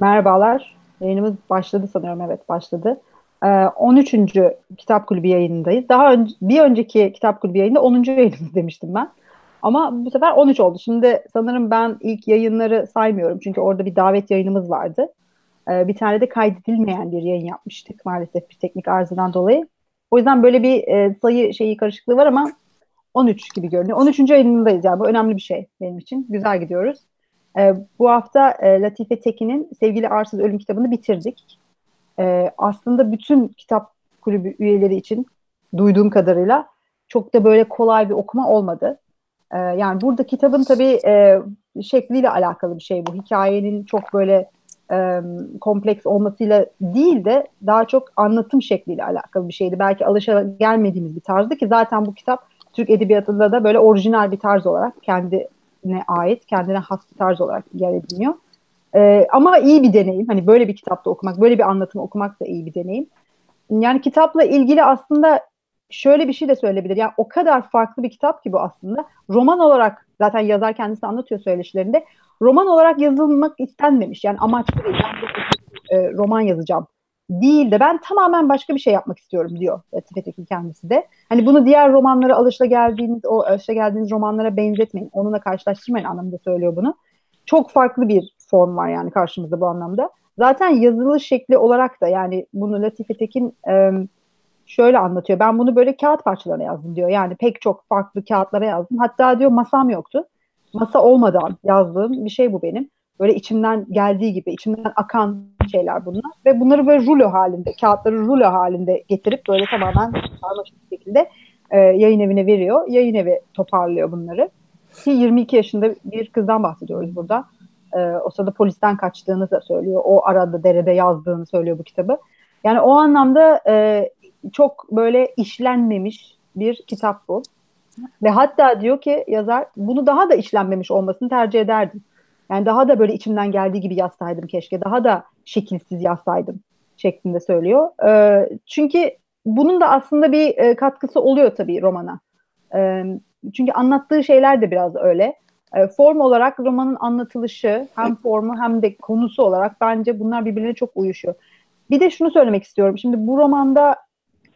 Merhabalar. Yayınımız başladı sanıyorum. Evet başladı. Ee, 13. Kitap Kulübü yayınındayız. Daha önce, bir önceki Kitap Kulübü yayında 10. yayınımız demiştim ben. Ama bu sefer 13 oldu. Şimdi sanırım ben ilk yayınları saymıyorum. Çünkü orada bir davet yayınımız vardı. Ee, bir tane de kaydedilmeyen bir yayın yapmıştık maalesef bir teknik arızadan dolayı. O yüzden böyle bir e, sayı şeyi karışıklığı var ama 13 gibi görünüyor. 13. yayınındayız yani bu önemli bir şey benim için. Güzel gidiyoruz. E, bu hafta e, Latife Tekin'in Sevgili Arsız Ölüm kitabını bitirdik. E, aslında bütün kitap kulübü üyeleri için duyduğum kadarıyla çok da böyle kolay bir okuma olmadı. E, yani burada kitabın tabii e, şekliyle alakalı bir şey bu. Hikayenin çok böyle e, kompleks olmasıyla değil de daha çok anlatım şekliyle alakalı bir şeydi. Belki alışa gelmediğimiz bir tarzdı ki zaten bu kitap Türk Edebiyatı'nda da böyle orijinal bir tarz olarak kendi kendine ait, kendine has bir tarz olarak yer ediniyor. Ee, ama iyi bir deneyim. Hani böyle bir kitapta okumak, böyle bir anlatım okumak da iyi bir deneyim. Yani kitapla ilgili aslında şöyle bir şey de söyleyebilir. Yani o kadar farklı bir kitap ki bu aslında. Roman olarak zaten yazar kendisi anlatıyor söyleşilerinde. Roman olarak yazılmak istenmemiş. Yani amaç değil. Ben de, e, roman yazacağım değil de ben tamamen başka bir şey yapmak istiyorum diyor Latife Tekin kendisi de. Hani bunu diğer romanlara alışla geldiğiniz o alışla geldiğiniz romanlara benzetmeyin. Onunla karşılaştırmayın anlamında söylüyor bunu. Çok farklı bir form var yani karşımızda bu anlamda. Zaten yazılı şekli olarak da yani bunu Latife Tekin şöyle anlatıyor. Ben bunu böyle kağıt parçalarına yazdım diyor. Yani pek çok farklı kağıtlara yazdım. Hatta diyor masam yoktu. Masa olmadan yazdığım bir şey bu benim. Böyle içimden geldiği gibi, içimden akan şeyler bunlar. Ve bunları böyle rulo halinde, kağıtları rulo halinde getirip böyle tamamen sarmaşık bir şekilde e, yayın evine veriyor. Yayın evi toparlıyor bunları. Ki 22 yaşında bir kızdan bahsediyoruz burada. E, o sırada polisten kaçtığını da söylüyor. O arada derede yazdığını söylüyor bu kitabı. Yani o anlamda e, çok böyle işlenmemiş bir kitap bu. Ve hatta diyor ki yazar bunu daha da işlenmemiş olmasını tercih ederdim. Yani daha da böyle içimden geldiği gibi yazsaydım keşke. Daha da şekilsiz yazsaydım şeklinde söylüyor. E, çünkü bunun da aslında bir e, katkısı oluyor tabii romana. E, çünkü anlattığı şeyler de biraz öyle. E, form olarak romanın anlatılışı hem formu hem de konusu olarak bence bunlar birbirine çok uyuşuyor. Bir de şunu söylemek istiyorum. Şimdi bu romanda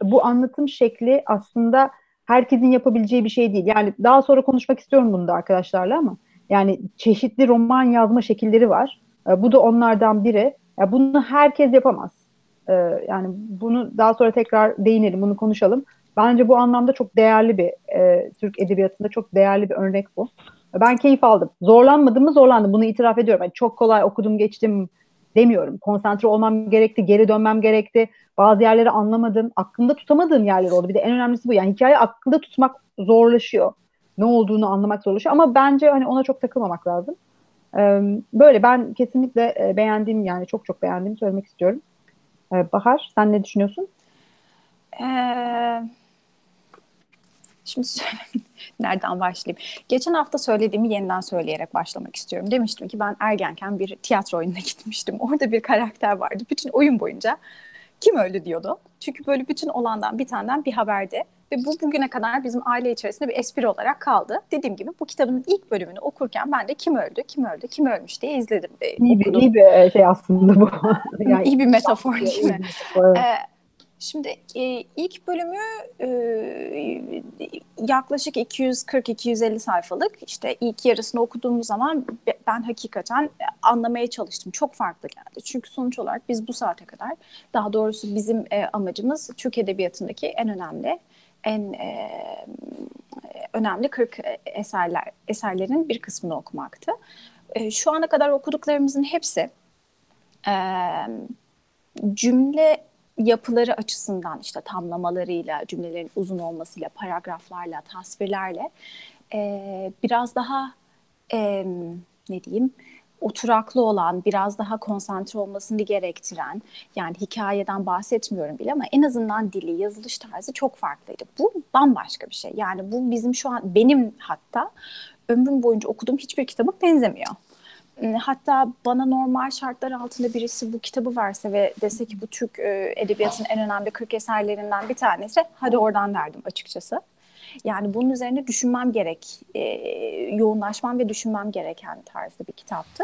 bu anlatım şekli aslında herkesin yapabileceği bir şey değil. Yani daha sonra konuşmak istiyorum bunu da arkadaşlarla ama yani çeşitli roman yazma şekilleri var. Bu da onlardan biri. Ya bunu herkes yapamaz. E, yani bunu daha sonra tekrar değinelim, bunu konuşalım. Bence bu anlamda çok değerli bir e, Türk edebiyatında çok değerli bir örnek bu. Ben keyif aldım. Zorlanmadım mı zorlandım. Bunu itiraf ediyorum. Yani çok kolay okudum geçtim demiyorum. Konsantre olmam gerekti, geri dönmem gerekti. Bazı yerleri anlamadım. Aklımda tutamadığım yerler oldu. Bir de en önemlisi bu. Yani hikaye aklında tutmak zorlaşıyor ne olduğunu anlamak zorlaşıyor. Ama bence hani ona çok takılmamak lazım. Böyle ben kesinlikle beğendiğim yani çok çok beğendiğimi söylemek istiyorum. Bahar sen ne düşünüyorsun? Ee, şimdi nereden başlayayım? Geçen hafta söylediğimi yeniden söyleyerek başlamak istiyorum. Demiştim ki ben ergenken bir tiyatro oyununa gitmiştim. Orada bir karakter vardı. Bütün oyun boyunca kim öldü diyordu. Çünkü böyle bütün olandan bir taneden bir haberde ve bu bugüne kadar bizim aile içerisinde bir espri olarak kaldı. Dediğim gibi bu kitabın ilk bölümünü okurken ben de kim öldü, kim öldü, kim ölmüş diye izledim. E, iyi, bir, iyi bir şey aslında bu. yani, iyi bir metafor değil mi? Metafor. Ee, Şimdi e, ilk bölümü e, yaklaşık 240-250 sayfalık. İşte ilk yarısını okuduğumuz zaman ben hakikaten anlamaya çalıştım. Çok farklı geldi. Çünkü sonuç olarak biz bu saate kadar, daha doğrusu bizim e, amacımız Türk Edebiyatı'ndaki en önemli en e, önemli 40 eserler eserlerin bir kısmını okumaktı. E, şu ana kadar okuduklarımızın hepsi e, cümle yapıları açısından işte tamlamalarıyla, cümlelerin uzun olmasıyla, paragraflarla, tasvirlerle e, biraz daha e, ne diyeyim oturaklı olan, biraz daha konsantre olmasını gerektiren, yani hikayeden bahsetmiyorum bile ama en azından dili, yazılış tarzı çok farklıydı. Bu bambaşka bir şey. Yani bu bizim şu an, benim hatta ömrüm boyunca okuduğum hiçbir kitaba benzemiyor. Hatta bana normal şartlar altında birisi bu kitabı verse ve dese ki bu Türk e, edebiyatının en önemli 40 eserlerinden bir tanesi, hadi oradan derdim açıkçası. Yani bunun üzerine düşünmem gerek, e, yoğunlaşmam ve düşünmem gereken tarzda bir kitaptı.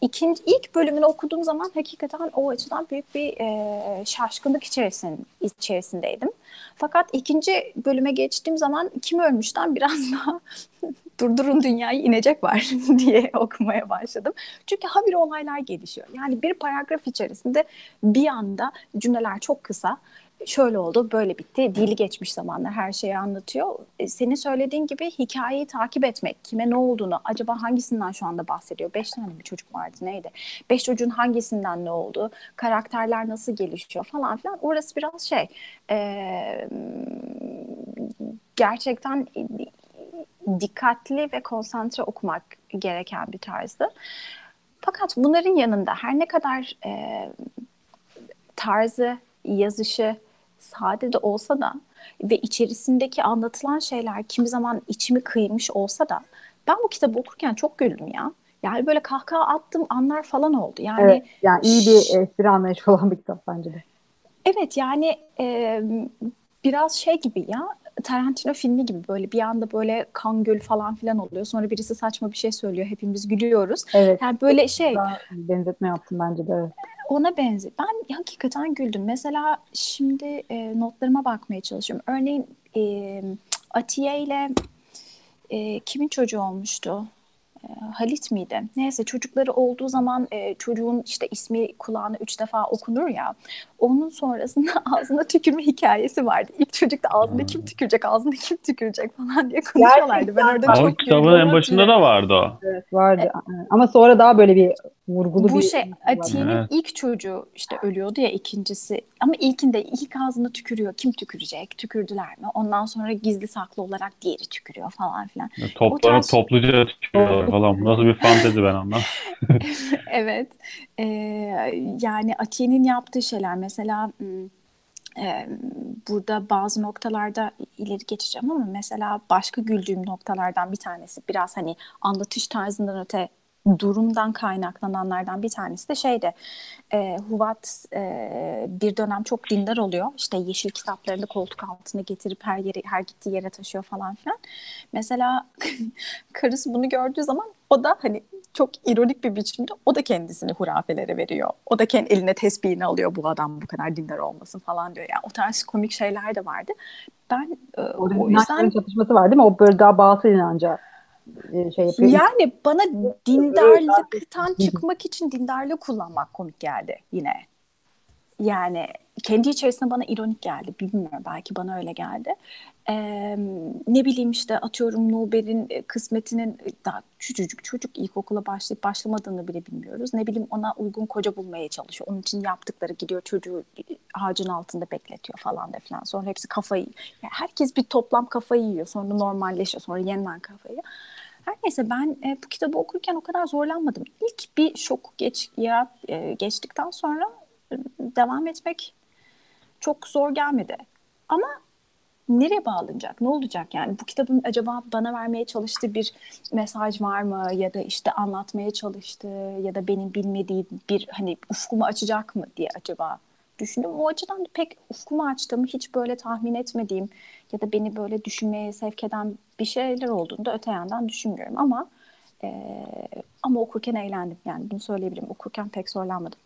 İkinci, ilk bölümünü okuduğum zaman hakikaten o açıdan büyük bir e, şaşkınlık içerisin, içerisindeydim. Fakat ikinci bölüme geçtiğim zaman kim ölmüşten biraz daha durdurun dünyayı inecek var diye okumaya başladım. Çünkü habire olaylar gelişiyor. Yani bir paragraf içerisinde bir anda cümleler çok kısa şöyle oldu, böyle bitti. Dili geçmiş zamanlar her şeyi anlatıyor. E, senin söylediğin gibi hikayeyi takip etmek, kime ne olduğunu, acaba hangisinden şu anda bahsediyor? Beş tane bir çocuk vardı neydi? Beş çocuğun hangisinden ne oldu? Karakterler nasıl gelişiyor falan filan. Orası biraz şey, e, gerçekten dikkatli ve konsantre okumak gereken bir tarzdı. Fakat bunların yanında her ne kadar e, tarzı, yazışı, sade de olsa da ve içerisindeki anlatılan şeyler kimi zaman içimi kıymış olsa da ben bu kitabı okurken çok güldüm ya. Yani böyle kahkaha attım anlar falan oldu. Yani evet, yani iyi bir espri anlayışı olan bir kitap bence de. Evet yani e, biraz şey gibi ya Tarantino filmi gibi böyle bir anda böyle kan göl falan filan oluyor. Sonra birisi saçma bir şey söylüyor. Hepimiz gülüyoruz. Evet. Yani böyle şey. benzetme yaptım bence de. Evet ona benziyor. Ben hakikaten güldüm. Mesela şimdi e, notlarıma bakmaya çalışıyorum. Örneğin e, Atiye ile e, kimin çocuğu olmuştu? Halit miydi? Neyse çocukları olduğu zaman e, çocuğun işte ismi kulağına üç defa okunur ya. Onun sonrasında ağzına tükürme hikayesi vardı. İlk çocuk da ağzına kim tükürecek, ağzına kim tükürecek falan diye konuşuyorlardı. Ben orada çok kitabın en başında da vardı o. Evet vardı. E, Ama sonra daha böyle bir vurgulu bu bir... şey Atiye'nin evet. ilk çocuğu işte ölüyordu ya ikincisi. Ama ilkinde ilk ağzına tükürüyor. Kim tükürecek? Tükürdüler mi? Ondan sonra gizli saklı olarak diğeri tükürüyor falan filan. Toplanıp tarz... topluca tükürüyorlar falan. Nasıl bir fantezi ben ondan. evet. Ee, yani Atiye'nin yaptığı şeyler mesela e, burada bazı noktalarda ileri geçeceğim ama mesela başka güldüğüm noktalardan bir tanesi biraz hani anlatış tarzından öte durumdan kaynaklananlardan bir tanesi de şeyde e, Huvat e, bir dönem çok dindar oluyor. İşte yeşil kitaplarını koltuk altına getirip her yere her gittiği yere taşıyor falan filan. Mesela karısı bunu gördüğü zaman o da hani çok ironik bir biçimde o da kendisini hurafelere veriyor. O da kendi eline tesbihini alıyor bu adam bu kadar dindar olmasın falan diyor. Yani o tarz komik şeyler de vardı. Ben e, o yüzden çatışması var değil mi? O böyle daha batıl inanca e, şey yapıyor. Yani bana dindarlıktan çıkmak için dindarlığı kullanmak komik geldi yine. Yani kendi içerisinde bana ironik geldi. Bilmiyorum belki bana öyle geldi. Ee, ne bileyim işte atıyorum Nuber'in e, kısmetinin e, daha küçücük çocuk ilkokula başlayıp başlamadığını bile bilmiyoruz. Ne bileyim ona uygun koca bulmaya çalışıyor. Onun için yaptıkları gidiyor çocuğu ağacın altında bekletiyor falan da falan. Sonra hepsi kafayı yani herkes bir toplam kafayı yiyor. Sonra normalleşiyor. Sonra yeniden kafayı. Her neyse ben e, bu kitabı okurken o kadar zorlanmadım. İlk bir şok geç, ya, e, geçtikten sonra e, devam etmek çok zor gelmedi. Ama nereye bağlanacak? Ne olacak yani? Bu kitabın acaba bana vermeye çalıştığı bir mesaj var mı? Ya da işte anlatmaya çalıştığı ya da benim bilmediğim bir hani ufkumu açacak mı diye acaba düşündüm. O açıdan pek ufkumu açtığımı hiç böyle tahmin etmediğim ya da beni böyle düşünmeye sevk eden bir şeyler olduğunu da öte yandan düşünmüyorum ama e, ama okurken eğlendim yani bunu söyleyebilirim. Okurken pek zorlanmadım.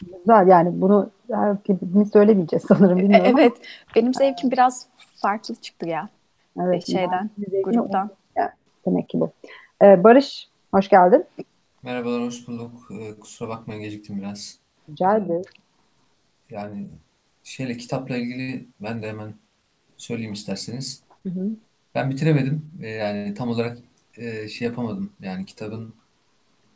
Güzel yani bunu hepimiz söylemeyeceğiz sanırım bilmiyorum. Evet benim zevkim biraz farklı çıktı ya. Evet. Şeyden, yani, gruptan. Yani, demek ki bu. Ee, Barış hoş geldin. Merhabalar hoş bulduk. Ee, kusura bakmayın geciktim biraz. Rica ederim. Yani şeyle kitapla ilgili ben de hemen söyleyeyim isterseniz. Hı hı. Ben bitiremedim. Ee, yani tam olarak e, şey yapamadım. Yani kitabın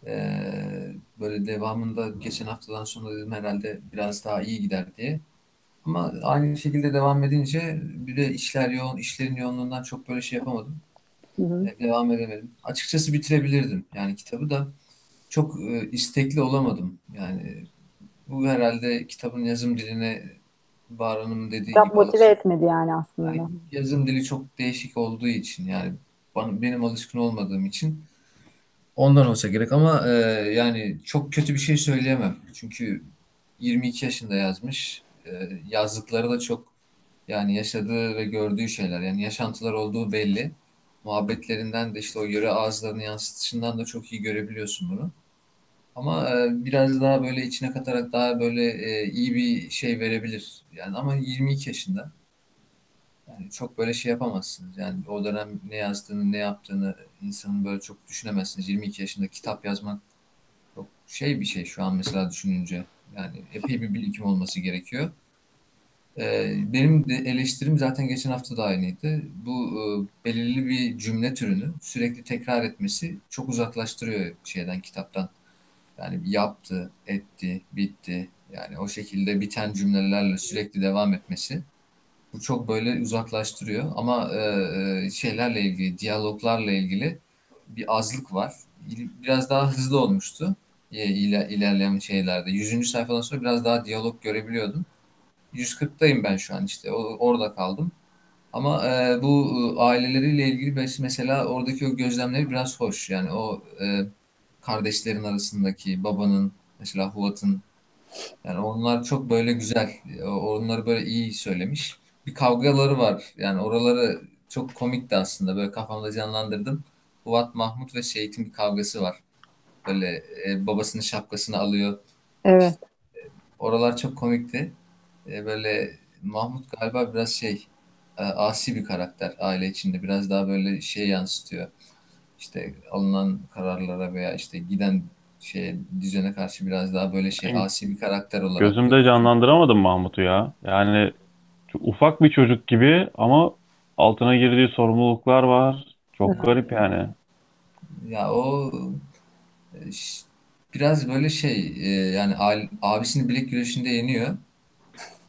ee, böyle devamında geçen haftadan sonra dedim herhalde biraz daha iyi gider diye. Ama aynı şekilde devam edince bir de işler yoğun, işlerin yoğunluğundan çok böyle şey yapamadım. Hı hı. Ee, devam edemedim. Açıkçası bitirebilirdim. Yani kitabı da çok e, istekli olamadım. Yani bu herhalde kitabın yazım diline Bahar dediği Kitap gibi motive alışık. etmedi yani aslında. Yani yazım dili çok değişik olduğu için yani benim alışkın olmadığım için Ondan olsa gerek ama e, yani çok kötü bir şey söyleyemem. Çünkü 22 yaşında yazmış. E, yazdıkları da çok Yani yaşadığı ve gördüğü şeyler yani yaşantılar olduğu belli. Muhabbetlerinden de işte o yöre ağızlarını yansıtışından da çok iyi görebiliyorsun bunu. Ama e, biraz daha böyle içine katarak daha böyle e, iyi bir şey verebilir. Yani ama 22 yaşında. Yani çok böyle şey yapamazsınız. Yani o dönem ne yazdığını, ne yaptığını insanın böyle çok düşünemezsiniz. 22 yaşında kitap yazmak çok şey bir şey şu an mesela düşününce. Yani epey bir birikim olması gerekiyor. Ee, benim de eleştirim zaten geçen hafta da aynıydı. Bu e, belirli bir cümle türünü sürekli tekrar etmesi çok uzaklaştırıyor şeyden, kitaptan. Yani yaptı, etti, bitti. Yani o şekilde biten cümlelerle sürekli devam etmesi bu çok böyle uzaklaştırıyor. Ama e, e şeylerle ilgili, diyaloglarla ilgili bir azlık var. Biraz daha hızlı olmuştu iler, ilerleyen şeylerde. 100. sayfadan sonra biraz daha diyalog görebiliyordum. 140'tayım ben şu an işte. O, orada kaldım. Ama e, bu e, aileleriyle ilgili mesela oradaki o gözlemleri biraz hoş. Yani o e, kardeşlerin arasındaki babanın mesela Huat'ın yani onlar çok böyle güzel. Onları böyle iyi söylemiş. Bir kavgaları var. Yani oraları çok komikti aslında. Böyle kafamda canlandırdım. Huat, Mahmut ve Seyit'in bir kavgası var. Böyle e, babasının şapkasını alıyor. Evet. İşte, oralar çok komikti. E, böyle Mahmut galiba biraz şey e, asi bir karakter aile içinde. Biraz daha böyle şey yansıtıyor. İşte alınan kararlara veya işte giden şey düzene karşı biraz daha böyle şey asi bir karakter olarak. Gözümde canlandıramadım Mahmut'u ya. Yani ufak bir çocuk gibi ama altına girdiği sorumluluklar var. Çok garip yani. Ya o biraz böyle şey e, yani abisini bilek güreşinde yeniyor.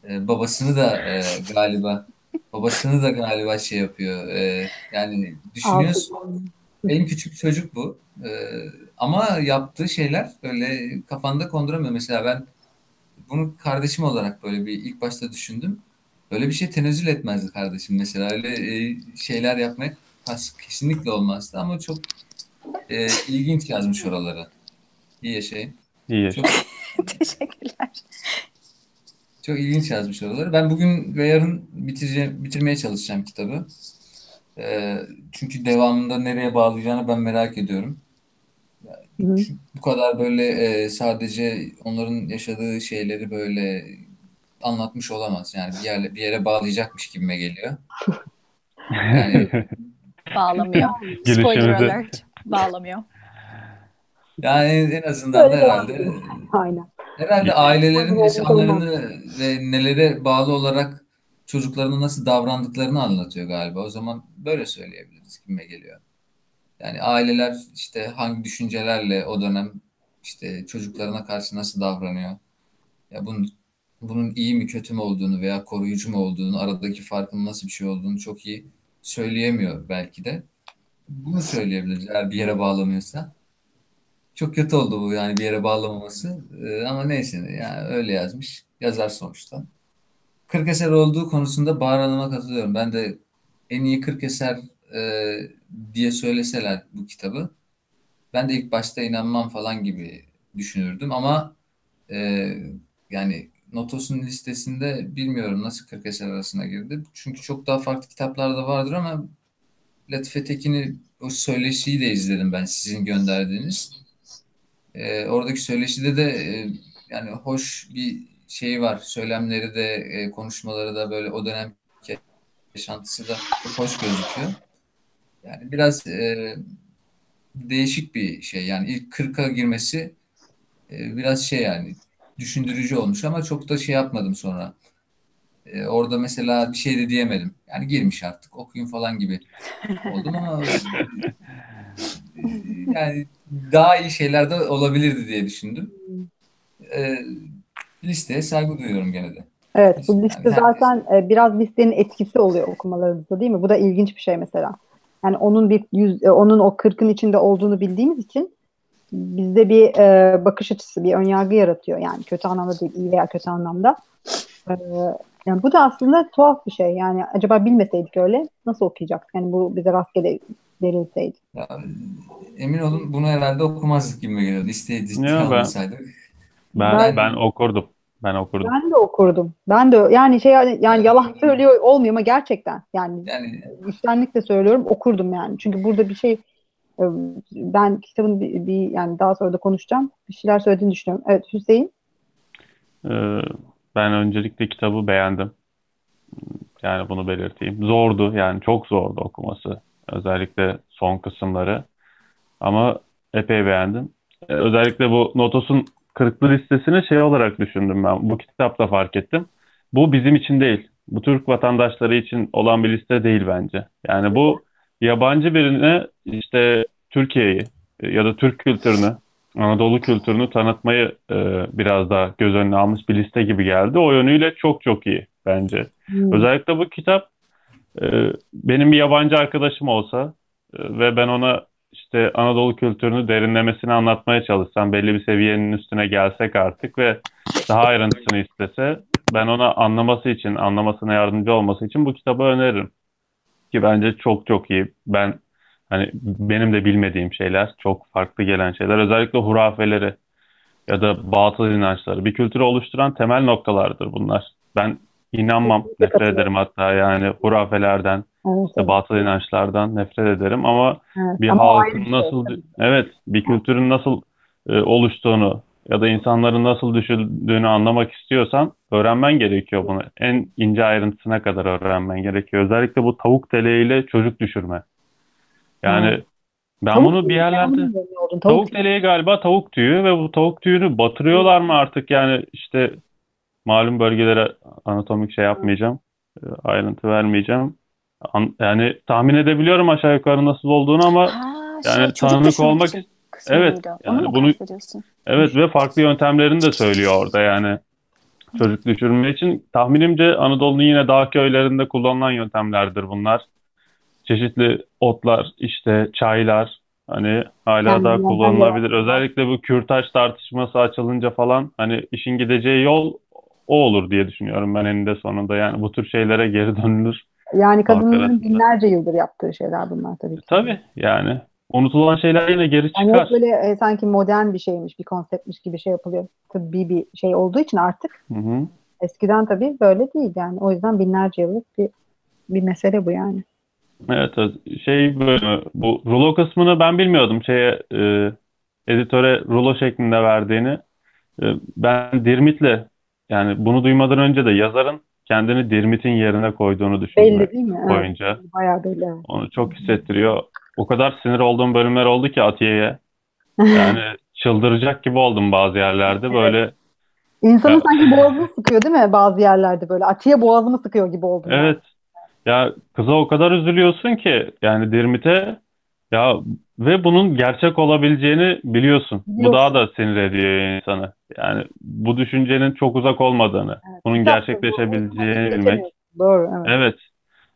E, babasını da e, galiba babasını da galiba şey yapıyor. yani düşünüyorsun en küçük çocuk bu. ama yaptığı şeyler öyle kafanda konduramıyor. Mesela ben bunu kardeşim olarak böyle bir ilk başta düşündüm. Böyle bir şey tenezzül etmezdi kardeşim mesela. Öyle şeyler yapmak kesinlikle olmazdı ama çok e, ilginç yazmış oraları. İyi yaşayın. İyi yaşayın. Çok, Teşekkürler. Çok ilginç yazmış oraları. Ben bugün ve yarın bitireceğim, bitirmeye çalışacağım kitabı. E, çünkü devamında nereye bağlayacağını ben merak ediyorum. Yani, bu kadar böyle e, sadece onların yaşadığı şeyleri böyle anlatmış olamaz. Yani bir yere, bir yere bağlayacakmış gibime geliyor. Yani bağlamıyor. Spoiler alert. Bağlamıyor. Yani en azından da herhalde Aynen. herhalde ailelerin yaşamlarını ve nelere bağlı olarak çocuklarına nasıl davrandıklarını anlatıyor galiba. O zaman böyle söyleyebiliriz kime geliyor. Yani aileler işte hangi düşüncelerle o dönem işte çocuklarına karşı nasıl davranıyor. Ya bunun bunun iyi mi kötü mü olduğunu veya koruyucu mu olduğunu, aradaki farkın nasıl bir şey olduğunu çok iyi söyleyemiyor belki de. Bunu söyleyebiliriz eğer bir yere bağlamıyorsa. Çok kötü oldu bu yani bir yere bağlamaması. Ee, ama neyse yani öyle yazmış. Yazar sonuçta. 40 eser olduğu konusunda Bahar Hanım'a katılıyorum. Ben de en iyi 40 eser e, diye söyleseler bu kitabı ben de ilk başta inanmam falan gibi düşünürdüm ama e, yani Notos'un listesinde bilmiyorum nasıl 40 eser arasına girdi. Çünkü çok daha farklı kitaplar da vardır ama Latife Tekin'i o söyleşiyi de izledim ben sizin gönderdiğiniz. E, oradaki söyleşide de e, yani hoş bir şey var. Söylemleri de e, konuşmaları da böyle o dönem yaşantısı da hoş gözüküyor. Yani biraz e, değişik bir şey. Yani ilk 40'a girmesi e, biraz şey yani düşündürücü olmuş ama çok da şey yapmadım sonra. E, orada mesela bir şey de diyemedim. Yani girmiş artık okuyun falan gibi oldum ama yani daha iyi şeyler de olabilirdi diye düşündüm. E, listeye saygı duyuyorum gene de. Evet bu liste yani zaten herkes... biraz listenin etkisi oluyor okumalarımızda değil mi? Bu da ilginç bir şey mesela. Yani onun bir yüz, e, onun o kırkın içinde olduğunu bildiğimiz için bizde bir e, bakış açısı, bir önyargı yaratıyor. Yani kötü anlamda değil, iyi veya kötü anlamda. E, yani bu da aslında tuhaf bir şey. Yani acaba bilmeseydik öyle nasıl okuyacaktık? Yani bu bize rastgele verilseydi. Ya, emin olun bunu herhalde okumazdık gibi geliyor. Listeyi ciddiye almasaydık. Ben, ben, ben okurdum. Ben okurdum. Ben de okurdum. Ben de yani şey yani yalan söylüyor olmuyor ama gerçekten yani, yani içtenlikle söylüyorum okurdum yani. Çünkü burada bir şey e, ben kitabın bir, bir yani daha sonra da konuşacağım. Bir şeyler söylediğini düşünüyorum. Evet Hüseyin. Ee, ben öncelikle kitabı beğendim. Yani bunu belirteyim. Zordu yani çok zordu okuması. Özellikle son kısımları. Ama epey beğendim. Ee, özellikle bu Notos'un kırıklı listesini şey olarak düşündüm ben. Bu kitapta fark ettim. Bu bizim için değil. Bu Türk vatandaşları için olan bir liste değil bence. Yani bu yabancı birine işte Türkiye'yi ya da Türk kültürünü, Anadolu kültürünü tanıtmayı e, biraz daha göz önüne almış bir liste gibi geldi. O yönüyle çok çok iyi bence. Hmm. Özellikle bu kitap e, benim bir yabancı arkadaşım olsa e, ve ben ona işte Anadolu kültürünü derinlemesine anlatmaya çalışsam, belli bir seviyenin üstüne gelsek artık ve daha ayrıntısını istese ben ona anlaması için, anlamasına yardımcı olması için bu kitabı öneririm. Ki bence çok çok iyi. Ben hani benim de bilmediğim şeyler, çok farklı gelen şeyler, özellikle hurafeleri ya da batıl inançları bir kültürü oluşturan temel noktalardır bunlar. Ben inanmam, nefret ederim hatta yani hurafelerden, Evet, işte batıl inançlardan nefret ederim ama evet, bir ama halkın şey, nasıl şey, evet bir kültürün nasıl e, oluştuğunu ya da insanların nasıl düşündüğünü anlamak istiyorsan öğrenmen gerekiyor bunu. En ince ayrıntısına kadar öğrenmen gerekiyor. Özellikle bu tavuk teleğiyle çocuk düşürme. Yani hmm. ben tavuk bunu bir yerlerde tavuk, tavuk teleği galiba tavuk tüyü ve bu tavuk tüyünü batırıyorlar mı artık yani işte malum bölgelere anatomik şey yapmayacağım. E, ayrıntı vermeyeceğim yani tahmin edebiliyorum aşağı yukarı nasıl olduğunu ama ha, şey, yani tanık olmak evet yani bunu evet ve farklı yöntemlerini de söylüyor orada yani çocuk düşürme için tahminimce Anadolu'nun yine dağ köylerinde kullanılan yöntemlerdir bunlar. Çeşitli otlar, işte çaylar hani hala yani, da kullanılabilir. Yani. Özellikle bu kürtaj tartışması açılınca falan hani işin gideceği yol o olur diye düşünüyorum ben eninde sonunda. Yani bu tür şeylere geri dönülür. Yani kadınların binlerce yıldır yaptığı şeyler bunlar tabii ki. Tabii yani. Unutulan şeyler yine geri çıkar. Yani böyle e, sanki modern bir şeymiş, bir konseptmiş gibi şey yapılıyor. Tabii bir şey olduğu için artık. Hı hı. Eskiden tabii böyle değil yani. O yüzden binlerce yıllık bir bir mesele bu yani. Evet, şey böyle bu rulo kısmını ben bilmiyordum şeye e, editöre rulo şeklinde verdiğini. E, ben Dirmit'le yani bunu duymadan önce de yazarın kendini Dirmit'in yerine koyduğunu düşündüm. Belli değil mi? Boyunca. Evet, bayağı belli. Onu çok hissettiriyor. O kadar sinir olduğum bölümler oldu ki Atiye'ye. Yani çıldıracak gibi oldum bazı yerlerde böyle. İnsanın sanki boğazını sıkıyor değil mi bazı yerlerde böyle. Atiye boğazımı sıkıyor gibi oldum. Evet. Ya kıza o kadar üzülüyorsun ki yani Dirmit'e ya ve bunun gerçek olabileceğini biliyorsun. biliyorsun. Bu daha da sinir ediyor insanı. Yani bu düşüncenin çok uzak olmadığını, evet. bunun gerçekleşebileceğini bilmek. Doğru, evet. Evet.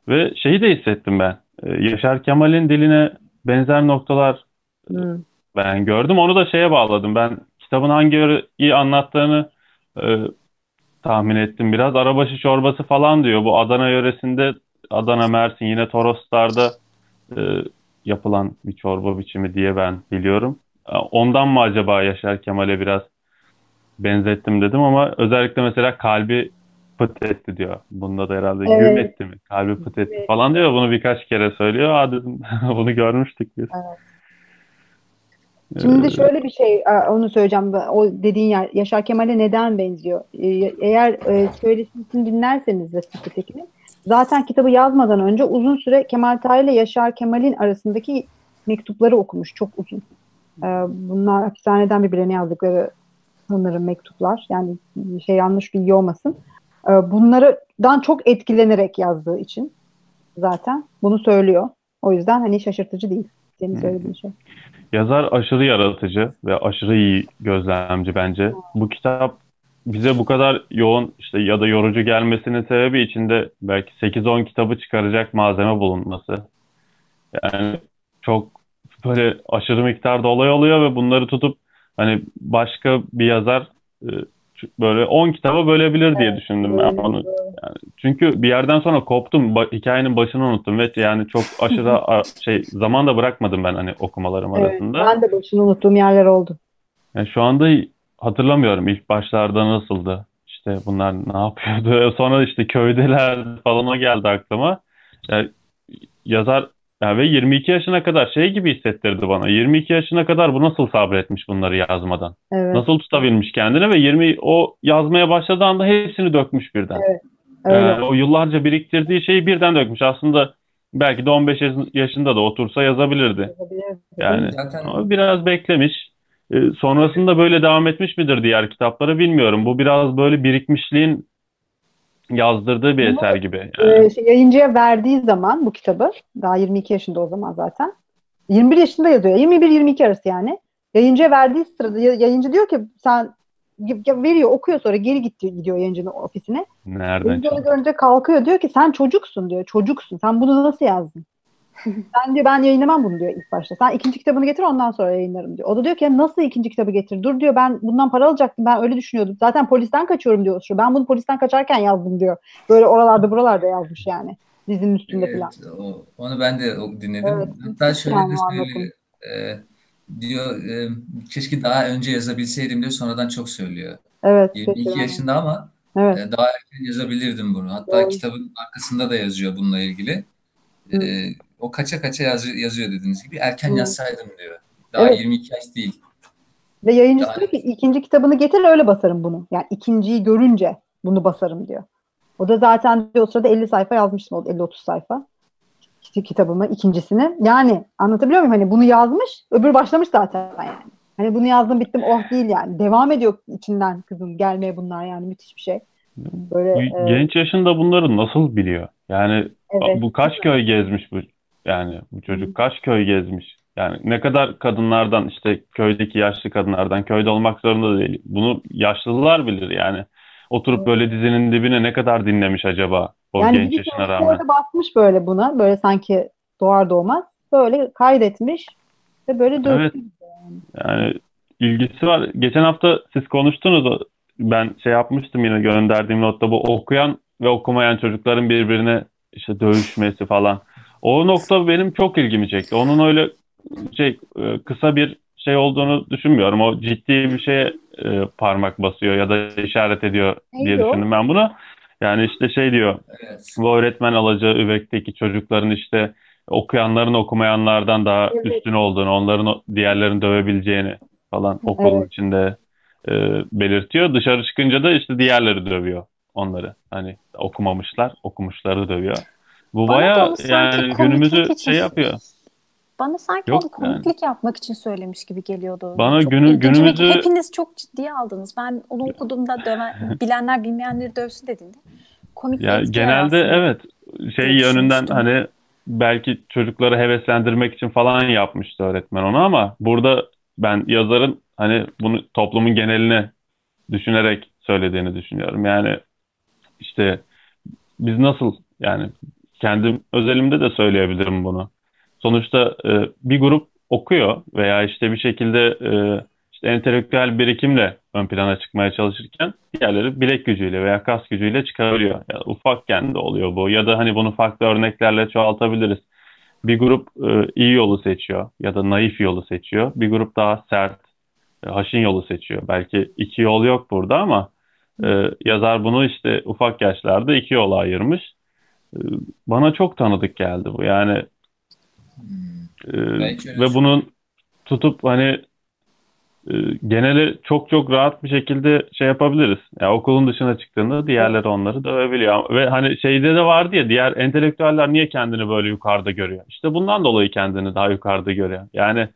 Ve şeyi de hissettim ben. Ee, Yaşar Kemal'in diline benzer noktalar hmm. ben gördüm. Onu da şeye bağladım. Ben kitabın hangi iyi anlattığını e, tahmin ettim biraz. Arabaşı çorbası falan diyor. Bu Adana yöresinde Adana, Mersin yine Toroslar'da e, yapılan bir çorba biçimi diye ben biliyorum. Ondan mı acaba Yaşar Kemal'e biraz benzettim dedim ama özellikle mesela kalbi pıt etti diyor. Bunda da herhalde evet. güm etti mi? Kalbi pıt etti evet. falan diyor. Bunu birkaç kere söylüyor. Aa dedim bunu görmüştük biz. Evet. Şimdi ee, şöyle bir şey onu söyleyeceğim. O dediğin yer Yaşar Kemal'e neden benziyor? Ee, eğer e, söyleşisini dinlerseniz de Tekin'in zaten kitabı yazmadan önce uzun süre Kemal Tahir ile Yaşar Kemal'in arasındaki mektupları okumuş. Çok uzun. Ee, bunlar hapishaneden birbirine yazdıkları sanırım mektuplar. Yani şey yanlış bilgi olmasın. Ee, bunlardan çok etkilenerek yazdığı için zaten bunu söylüyor. O yüzden hani şaşırtıcı değil senin söylediğin şey. Yazar aşırı yaratıcı ve aşırı iyi gözlemci bence. Bu kitap bize bu kadar yoğun işte ya da yorucu gelmesinin sebebi içinde belki 8-10 kitabı çıkaracak malzeme bulunması. Yani çok böyle aşırı miktarda olay oluyor ve bunları tutup hani başka bir yazar e, böyle 10 kitaba bölebilir diye düşündüm ben onu. Yani çünkü bir yerden sonra koptum. Ba- hikayenin başını unuttum ve yani çok aşırı şey zaman da bırakmadım ben hani okumalarım evet, arasında. Ben de başını unuttuğum yerler oldu. Yani şu anda hatırlamıyorum ilk başlarda nasıldı. İşte bunlar ne yapıyordu? Sonra işte köydeler falan o geldi aklıma. Yani yazar yani ve 22 yaşına kadar şey gibi hissettirdi bana. 22 yaşına kadar bu nasıl sabretmiş bunları yazmadan? Evet. Nasıl tutabilmiş kendini ve 20 o yazmaya başladığı anda hepsini dökmüş birden. Evet. Öyle. Yani o yıllarca biriktirdiği şeyi birden dökmüş. Aslında belki de 15 yaşında da otursa yazabilirdi. Yani Zaten biraz beklemiş. Ee, sonrasında böyle devam etmiş midir diğer kitapları bilmiyorum. Bu biraz böyle birikmişliğin yazdırdığı bir Ama, eser gibi. Yani. Ee, şey, yayıncıya verdiği zaman bu kitabı daha 22 yaşında o zaman zaten. 21 yaşında yazıyor. 21-22 arası yani. Yayıncıya verdiği sırada ya- yayıncı diyor ki sen veriyor okuyor sonra geri gitti gidiyor yayıncının ofisine. Nereden Yayıncı onu görünce kalkıyor diyor ki sen çocuksun diyor. Çocuksun. Sen bunu nasıl yazdın? sen diyor ben yayınlamam bunu diyor ilk başta. Sen ikinci kitabını getir ondan sonra yayınlarım diyor. O da diyor ki nasıl ikinci kitabı getir? Dur diyor ben bundan para alacaktım. Ben öyle düşünüyordum. Zaten polisten kaçıyorum diyor. Şu Ben bunu polisten kaçarken yazdım diyor. Böyle oralarda buralarda yazmış yani. Dizinin üstünde evet, falan. o- onu ben de dinledim. Evet, Hatta şöyle de söylüyor. e, diyor e, keşke daha önce yazabilseydim diyor sonradan çok söylüyor. Evet. 22 kesin. yaşında ama Evet. e, daha erken yazabilirdim bunu. Hatta Doğru. kitabın arkasında da yazıyor bununla ilgili. Hı. E, o kaça kaça yazıyor, yazıyor dediğiniz gibi. Erken Hı. yazsaydım diyor. Daha Evet. 22 yaş değil. Ve yayıncısı diyor ki ikinci kitabını getir öyle basarım bunu. Yani ikinciyi görünce bunu basarım diyor. O da zaten diyor, o sırada 50 sayfa yazmıştım. o 50-30 sayfa. İşte kitabımı ikincisini. Yani anlatabiliyor muyum? Hani bunu yazmış öbür başlamış zaten yani. Hani bunu yazdım bittim oh değil yani. Devam ediyor içinden kızım gelmeye bunlar yani müthiş bir şey. Böyle Bu e, Genç yaşında bunları nasıl biliyor? Yani evet. bu kaç köy gezmiş bu yani bu çocuk kaç köy gezmiş? Yani ne kadar kadınlardan işte köydeki yaşlı kadınlardan köyde olmak zorunda değil. Bunu yaşlılar bilir yani. Oturup böyle dizinin dibine ne kadar dinlemiş acaba o Yani genç yaşına rağmen? basmış böyle buna. Böyle sanki doğar doğmaz. Böyle kaydetmiş ve böyle döktü. Evet. Yani ilgisi var. Geçen hafta siz konuştunuz. Ben şey yapmıştım yine gönderdiğim notta bu okuyan ve okumayan çocukların birbirine işte dövüşmesi falan. O nokta benim çok ilgimi çekti. Onun öyle şey e, kısa bir şey olduğunu düşünmüyorum. O ciddi bir şeye e, parmak basıyor ya da işaret ediyor diye Neydi o? düşündüm ben bunu. Yani işte şey diyor Evet. bu öğretmen alacağı üvekteki çocukların işte okuyanların okumayanlardan daha Evet. üstün olduğunu, onların o- diğerlerini dövebileceğini falan okulun Evet. içinde e, belirtiyor. Dışarı çıkınca da işte diğerleri dövüyor onları. Hani okumamışlar, okumuşları dövüyor. Bu Bana sanki yani günümüzü şey yapıyor. Bana sanki Yok onu komiklik yapmak için söylemiş gibi geliyordu. Bana Çok günü- günümüzü- hepiniz çok ciddiye aldınız. Ben onu okuduğumda döven, bilenler bilmeyenleri dövsün dediğinde komik Ya genelde aslında. evet şey yönünden hani belki çocukları heveslendirmek için falan yapmıştı öğretmen onu ama burada ben yazarın hani bunu toplumun geneline düşünerek söylediğini düşünüyorum. Yani işte biz nasıl yani kendim özelimde de söyleyebilirim bunu. Sonuçta e, bir grup okuyor veya işte bir şekilde e, işte entelektüel birikimle ön plana çıkmaya çalışırken diğerleri bilek gücüyle veya kas gücüyle çıkabiliyor. Ya ufakken de oluyor bu ya da hani bunu farklı örneklerle çoğaltabiliriz. Bir grup e, iyi yolu seçiyor ya da naif yolu seçiyor. Bir grup daha sert, e, haşin yolu seçiyor. Belki iki yol yok burada ama e, yazar bunu işte ufak yaşlarda iki yola ayırmış. E, bana çok tanıdık geldi bu. Yani Hmm. öyle ve bunun tutup hani e, geneli çok çok rahat bir şekilde şey yapabiliriz. Ya okulun dışına çıktığında diğerleri onları dövebiliyor. Ve hani şeyde de vardı ya diğer entelektüeller niye kendini böyle yukarıda görüyor? İşte bundan dolayı kendini daha yukarıda görüyor. Yani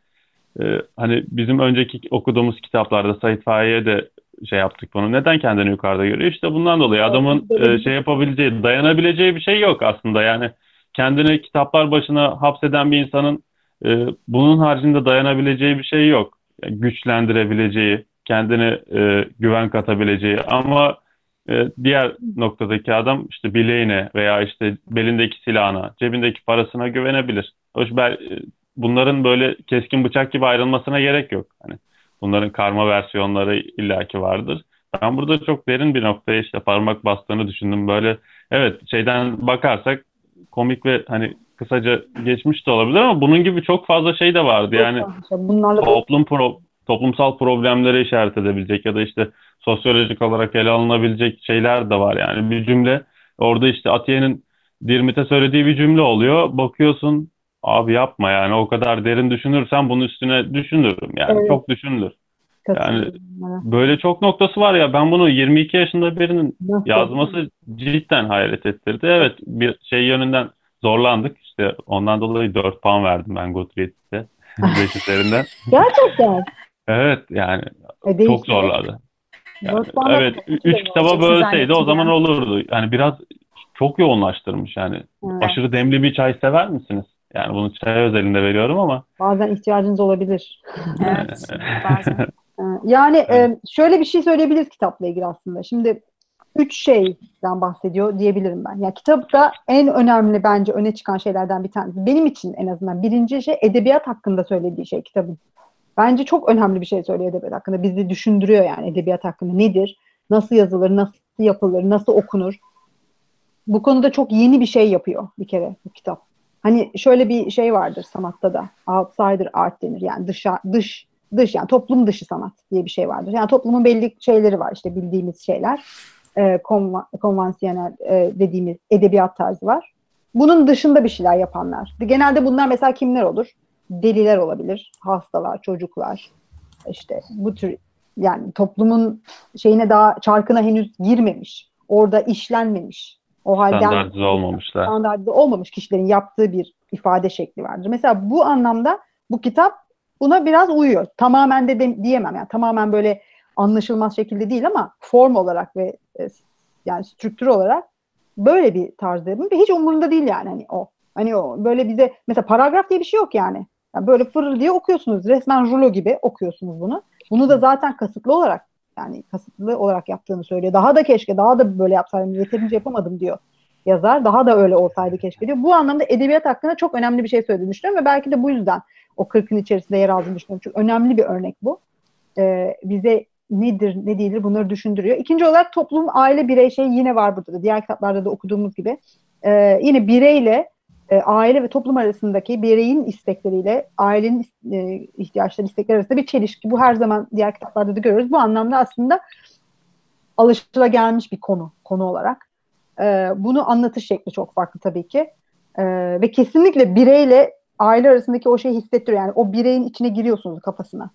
e, hani bizim önceki okuduğumuz kitaplarda Said Faik'e de şey yaptık bunu. Neden kendini yukarıda görüyor? İşte bundan dolayı adamın e, şey yapabileceği, dayanabileceği bir şey yok aslında. Yani kendini kitaplar başına hapseden bir insanın e, bunun haricinde dayanabileceği bir şey yok. Yani güçlendirebileceği, kendine e, güven katabileceği ama e, diğer noktadaki adam işte bileğine veya işte belindeki silahına, cebindeki parasına güvenebilir. Hoş ben, e, bunların böyle keskin bıçak gibi ayrılmasına gerek yok. Hani bunların karma versiyonları illaki vardır. Ben burada çok derin bir noktaya işte parmak bastığını düşündüm. Böyle evet şeyden bakarsak komik ve hani kısaca geçmiş de olabilir ama bunun gibi çok fazla şey de vardı. Yani bunlarla toplum pro toplumsal problemlere işaret edebilecek ya da işte sosyolojik olarak ele alınabilecek şeyler de var yani bir cümle orada işte Atiye'nin Dirmit'e söylediği bir cümle oluyor bakıyorsun abi yapma yani o kadar derin düşünürsen bunun üstüne düşünürüm yani evet. çok düşünülür. Yani böyle çok noktası var ya ben bunu 22 yaşında birinin Nasıl? yazması cidden hayret ettirdi. Evet bir şey yönünden zorlandık işte ondan dolayı 4 puan verdim ben Goodreads'te 5 üzerinden. Gerçekten. Evet yani e, çok zorladı. Yani, evet 3 kitaba bölseydi o zaman olurdu. Yani biraz çok yoğunlaştırmış yani. Evet. Aşırı demli bir çay sever misiniz? Yani bunu çay özelinde veriyorum ama. Bazen ihtiyacınız olabilir. evet bazen. Ee, yani e, şöyle bir şey söyleyebiliriz kitapla ilgili aslında. Şimdi üç şeyden bahsediyor diyebilirim ben. Yani kitapta en önemli bence öne çıkan şeylerden bir tanesi. Benim için en azından birinci şey edebiyat hakkında söylediği şey kitabın. Bence çok önemli bir şey söylüyor edebiyat hakkında. Bizi düşündürüyor yani edebiyat hakkında. Nedir? Nasıl yazılır? Nasıl yapılır? Nasıl okunur? Bu konuda çok yeni bir şey yapıyor bir kere bu kitap. Hani şöyle bir şey vardır sanatta da. Outsider art denir. Yani dışa, dış dış yani toplum dışı sanat diye bir şey vardır. Yani toplumun belli şeyleri var işte bildiğimiz şeyler. E, konva, konvansiyonel e, dediğimiz edebiyat tarzı var. Bunun dışında bir şeyler yapanlar. Genelde bunlar mesela kimler olur? Deliler olabilir, hastalar, çocuklar. İşte bu tür yani toplumun şeyine daha çarkına henüz girmemiş. Orada işlenmemiş. O halde standartize olmamışlar. Standartize olmamış kişilerin yaptığı bir ifade şekli vardır. Mesela bu anlamda bu kitap buna biraz uyuyor. Tamamen de, de diyemem yani tamamen böyle anlaşılmaz şekilde değil ama form olarak ve e, yani strüktür olarak böyle bir tarzda yapım ve hiç umurunda değil yani hani o. Hani o böyle bize mesela paragraf diye bir şey yok yani. yani böyle fırır diye okuyorsunuz. Resmen rulo gibi okuyorsunuz bunu. Bunu da zaten kasıtlı olarak yani kasıtlı olarak yaptığını söylüyor. Daha da keşke daha da böyle yapsaydım yeterince yapamadım diyor yazar. Daha da öyle olsaydı keşke diyor. Bu anlamda edebiyat hakkında çok önemli bir şey söylediğini düşünüyorum ve belki de bu yüzden o 40'ın içerisinde yer aldığını düşünüyorum. Çünkü önemli bir örnek bu. Ee, bize nedir, ne değildir bunları düşündürüyor. İkinci olarak toplum, aile, birey şey yine var burada da. Diğer kitaplarda da okuduğumuz gibi. Ee, yine bireyle e, aile ve toplum arasındaki bireyin istekleriyle ailenin e, ihtiyaçları, istekleri arasında bir çelişki. Bu her zaman diğer kitaplarda da görüyoruz. Bu anlamda aslında alışılagelmiş bir konu, konu olarak. E, bunu anlatış şekli çok farklı tabii ki. E, ve kesinlikle bireyle aile arasındaki o şeyi hissettiriyor. Yani o bireyin içine giriyorsunuz kafasına.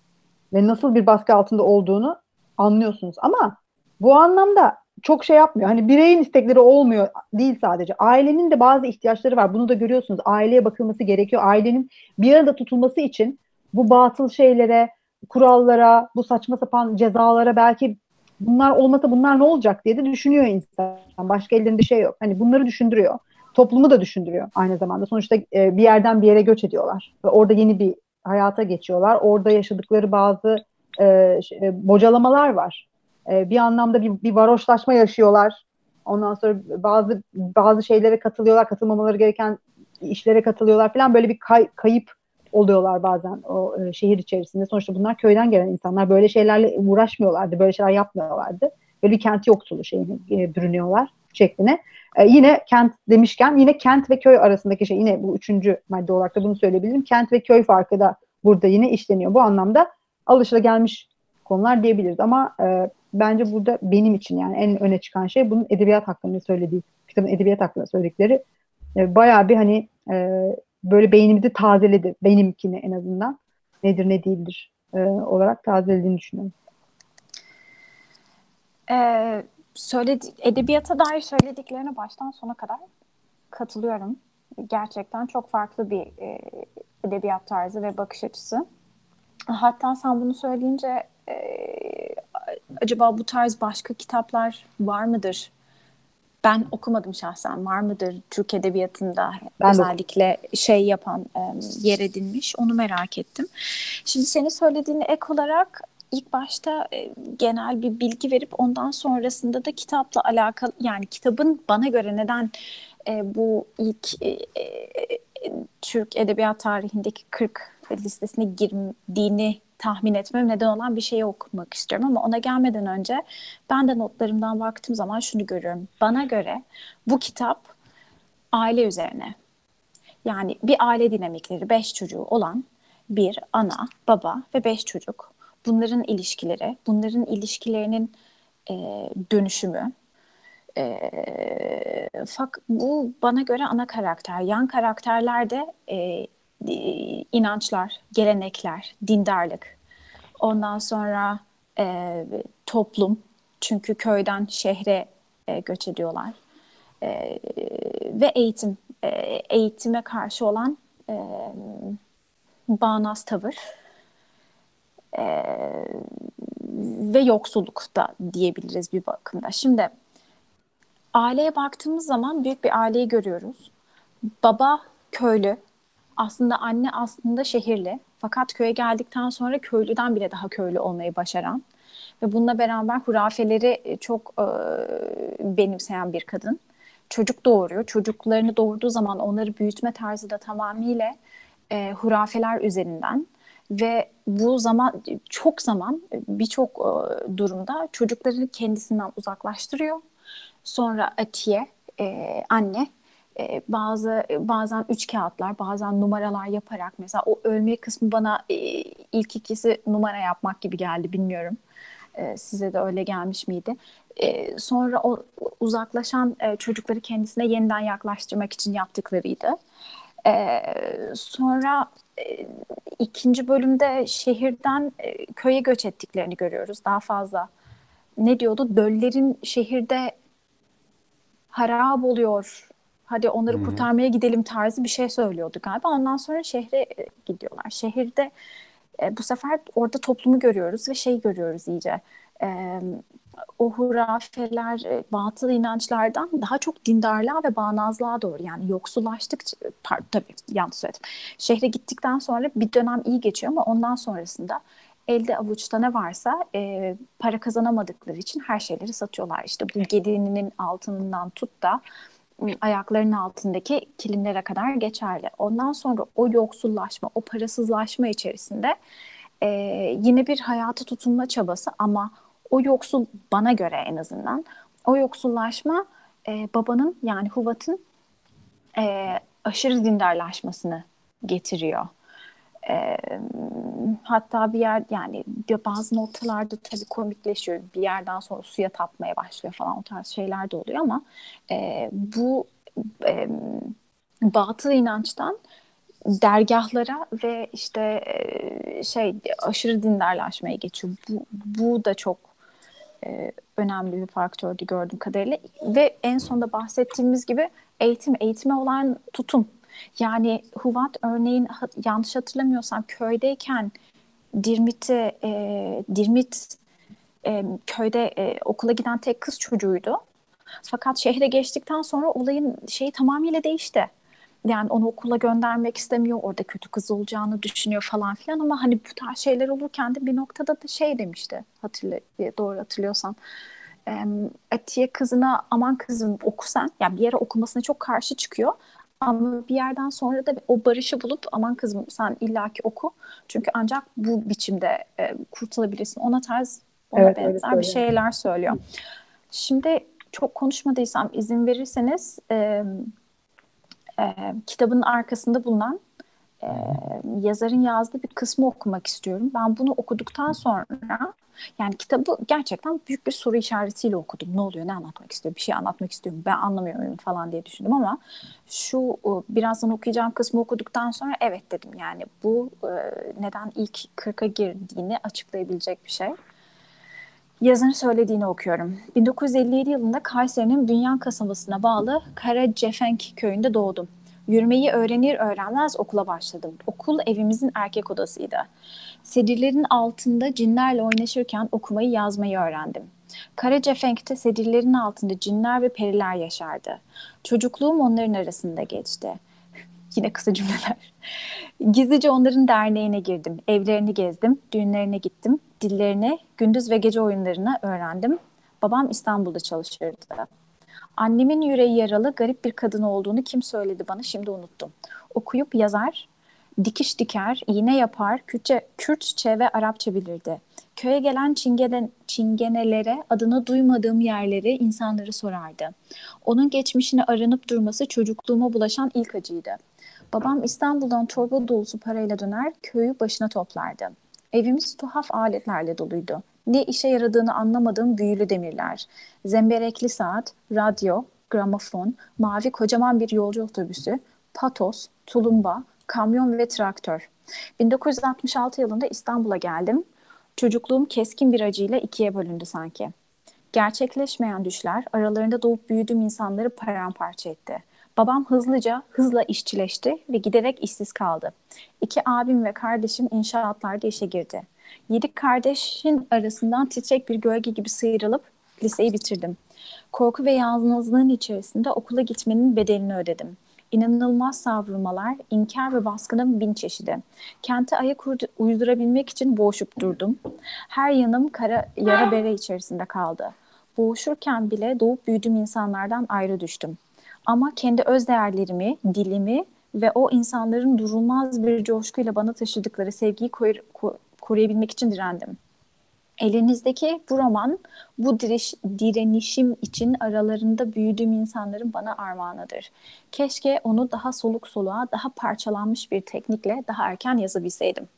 Ve nasıl bir baskı altında olduğunu anlıyorsunuz. Ama bu anlamda çok şey yapmıyor. Hani bireyin istekleri olmuyor değil sadece. Ailenin de bazı ihtiyaçları var. Bunu da görüyorsunuz. Aileye bakılması gerekiyor. Ailenin bir arada tutulması için bu batıl şeylere, kurallara, bu saçma sapan cezalara belki bunlar olmasa bunlar ne olacak diye de düşünüyor insan. Başka ellerinde şey yok. Hani bunları düşündürüyor toplumu da düşündürüyor aynı zamanda. Sonuçta e, bir yerden bir yere göç ediyorlar ve orada yeni bir hayata geçiyorlar. Orada yaşadıkları bazı e, e, bocalamalar var. E, bir anlamda bir, bir varoşlaşma yaşıyorlar. Ondan sonra bazı bazı şeylere katılıyorlar, katılmamaları gereken işlere katılıyorlar falan böyle bir kay, kayıp oluyorlar bazen o e, şehir içerisinde. Sonuçta bunlar köyden gelen insanlar. Böyle şeylerle uğraşmıyorlardı, böyle şeyler yapmıyorlardı. Böyle bir kent yoksulu şeyine e, bürünüyorlar şekline. E, yine kent demişken yine kent ve köy arasındaki şey yine bu üçüncü madde olarak da bunu söyleyebilirim. Kent ve köy farkı da burada yine işleniyor. Bu anlamda alışılagelmiş konular diyebiliriz ama e, bence burada benim için yani en öne çıkan şey bunun edebiyat hakkında söylediği, kitabın edebiyat hakkında söyledikleri e, bayağı bir hani e, böyle beynimizi tazeledi. Benimkini en azından nedir ne değildir e, olarak tazelediğini düşünüyorum. Ee, söyledi edebiyata dair söylediklerine baştan sona kadar katılıyorum. Gerçekten çok farklı bir e, edebiyat tarzı ve bakış açısı. Hatta sen bunu söyleyince e, acaba bu tarz başka kitaplar var mıdır? Ben okumadım şahsen. Var mıdır Türk edebiyatında ben özellikle de. şey yapan e, yer edinmiş? Onu merak ettim. Şimdi senin söylediğine ek olarak ilk başta e, genel bir bilgi verip ondan sonrasında da kitapla alakalı yani kitabın bana göre neden e, bu ilk e, e, Türk edebiyat tarihindeki 40 listesine girdiğini tahmin etmem neden olan bir şeyi okumak istiyorum ama ona gelmeden önce ben de notlarımdan baktığım zaman şunu görüyorum. Bana göre bu kitap aile üzerine yani bir aile dinamikleri beş çocuğu olan bir ana, baba ve beş çocuk bunların ilişkileri, bunların ilişkilerinin e, dönüşümü. E, bu bana göre ana karakter. Yan karakterler de e, inançlar, gelenekler, dindarlık. Ondan sonra e, toplum. Çünkü köyden şehre e, göç ediyorlar. E, ve eğitim. E, eğitime karşı olan e, bağnaz tavır. E, ve yoksulluk da diyebiliriz bir bakımda. Şimdi aileye baktığımız zaman büyük bir aileyi görüyoruz. Baba köylü, aslında anne aslında şehirli. Fakat köye geldikten sonra köylüden bile daha köylü olmayı başaran ve bununla beraber hurafeleri e, çok e, benimseyen bir kadın. Çocuk doğuruyor. Çocuklarını doğurduğu zaman onları büyütme tarzı da tamamıyla e, hurafeler üzerinden ve bu zaman çok zaman birçok e, durumda çocuklarını kendisinden uzaklaştırıyor. Sonra Atiye e, anne e, bazı bazen üç kağıtlar bazen numaralar yaparak mesela o ölme kısmı bana e, ilk ikisi numara yapmak gibi geldi bilmiyorum. E, size de öyle gelmiş miydi? E, sonra o uzaklaşan e, çocukları kendisine yeniden yaklaştırmak için yaptıklarıydı. E, sonra e, ikinci bölümde şehirden e, köye göç ettiklerini görüyoruz daha fazla. Ne diyordu? Döllerin şehirde harap oluyor. Hadi onları hmm. kurtarmaya gidelim tarzı bir şey söylüyordu galiba. Ondan sonra şehre e, gidiyorlar. Şehirde e, bu sefer orada toplumu görüyoruz ve şey görüyoruz iyice. E, o hurafeler, e, batıl inançlardan daha çok dindarlığa ve bağnazlığa doğru yani yoksullaştıkça, pardon tabii yanlış söyledim. Şehre gittikten sonra bir dönem iyi geçiyor ama ondan sonrasında elde avuçta ne varsa e, para kazanamadıkları için her şeyleri satıyorlar. İşte bu gelininin altından tut da ayaklarının altındaki kilimlere kadar geçerli. Ondan sonra o yoksullaşma, o parasızlaşma içerisinde e, yine bir hayata tutunma çabası ama o yoksul bana göre en azından o yoksullaşma e, babanın yani Huvat'ın e, aşırı dindarlaşmasını getiriyor. E, hatta bir yer yani bazı noktalarda tabii komikleşiyor. Bir yerden sonra suya tapmaya başlıyor falan o tarz şeyler de oluyor ama e, bu e, batıl inançtan dergahlara ve işte e, şey aşırı dindarlaşmaya geçiyor. Bu, bu da çok e, önemli bir faktördü gördüğüm kadarıyla. Ve en sonunda bahsettiğimiz gibi eğitim, eğitime olan tutum. Yani Huvat örneğin yanlış hatırlamıyorsam köydeyken Dirmit'i, e, Dirmit e, köyde e, okula giden tek kız çocuğuydu. Fakat şehre geçtikten sonra olayın şeyi tamamıyla değişti yani onu okula göndermek istemiyor. Orada kötü kız olacağını düşünüyor falan filan ama hani bu tarz şeyler olurken de bir noktada da şey demişti. Hatırla, doğru hatırlıyorsan. E, Atiye kızına aman kızım oku sen. Yani bir yere okumasına çok karşı çıkıyor. Ama bir yerden sonra da o barışı bulup aman kızım sen illaki oku. Çünkü ancak bu biçimde e, kurtulabilirsin. Ona tarz ona evet, benzer bir şeyler söylüyor. Şimdi çok konuşmadıysam izin verirseniz e, e, kitabın arkasında bulunan e, yazarın yazdığı bir kısmı okumak istiyorum. Ben bunu okuduktan sonra yani kitabı gerçekten büyük bir soru işaretiyle okudum. Ne oluyor, ne anlatmak istiyor, bir şey anlatmak istiyorum, ben anlamıyorum falan diye düşündüm ama şu birazdan okuyacağım kısmı okuduktan sonra evet dedim yani bu neden ilk 40'a girdiğini açıklayabilecek bir şey. Yazarın söylediğini okuyorum. 1957 yılında Kayseri'nin Bünyan kasabasına bağlı Karacefenk köyünde doğdum. Yürümeyi öğrenir öğrenmez okula başladım. Okul evimizin erkek odasıydı. Sedirlerin altında cinlerle oynaşırken okumayı yazmayı öğrendim. Karacefenk'te sedirlerin altında cinler ve periler yaşardı. Çocukluğum onların arasında geçti. Yine kısa cümleler. Gizlice onların derneğine girdim. Evlerini gezdim, düğünlerine gittim, dillerini, gündüz ve gece oyunlarını öğrendim. Babam İstanbul'da çalışırdı. Annemin yüreği yaralı, garip bir kadın olduğunu kim söyledi bana şimdi unuttum. Okuyup yazar, dikiş diker, iğne yapar, Kürtçe, Kürtçe ve Arapça bilirdi. Köye gelen çingene, çingenelere adını duymadığım yerleri insanları sorardı. Onun geçmişini aranıp durması çocukluğuma bulaşan ilk acıydı. Babam İstanbul'dan torba dolusu parayla döner, köyü başına toplardı. Evimiz tuhaf aletlerle doluydu. Ne işe yaradığını anlamadığım büyülü demirler, zemberekli saat, radyo, gramofon, mavi kocaman bir yolcu otobüsü, patos, tulumba, kamyon ve traktör. 1966 yılında İstanbul'a geldim. Çocukluğum keskin bir acıyla ikiye bölündü sanki. Gerçekleşmeyen düşler aralarında doğup büyüdüğüm insanları paramparça etti. Babam hızlıca, hızla işçileşti ve giderek işsiz kaldı. İki abim ve kardeşim inşaatlarda işe girdi. Yedi kardeşin arasından titrek bir gölge gibi sıyrılıp liseyi bitirdim. Korku ve yalnızlığın içerisinde okula gitmenin bedelini ödedim. İnanılmaz savrulmalar, inkar ve baskının bin çeşidi. Kente ayak uydurabilmek için boğuşup durdum. Her yanım kara, yara bere içerisinde kaldı. Boğuşurken bile doğup büyüdüğüm insanlardan ayrı düştüm. Ama kendi öz değerlerimi, dilimi ve o insanların durulmaz bir coşkuyla bana taşıdıkları sevgiyi koruyabilmek için direndim. Elinizdeki bu roman, bu diriş, direnişim için aralarında büyüdüğüm insanların bana armağanıdır. Keşke onu daha soluk soluğa, daha parçalanmış bir teknikle daha erken yazabilseydim.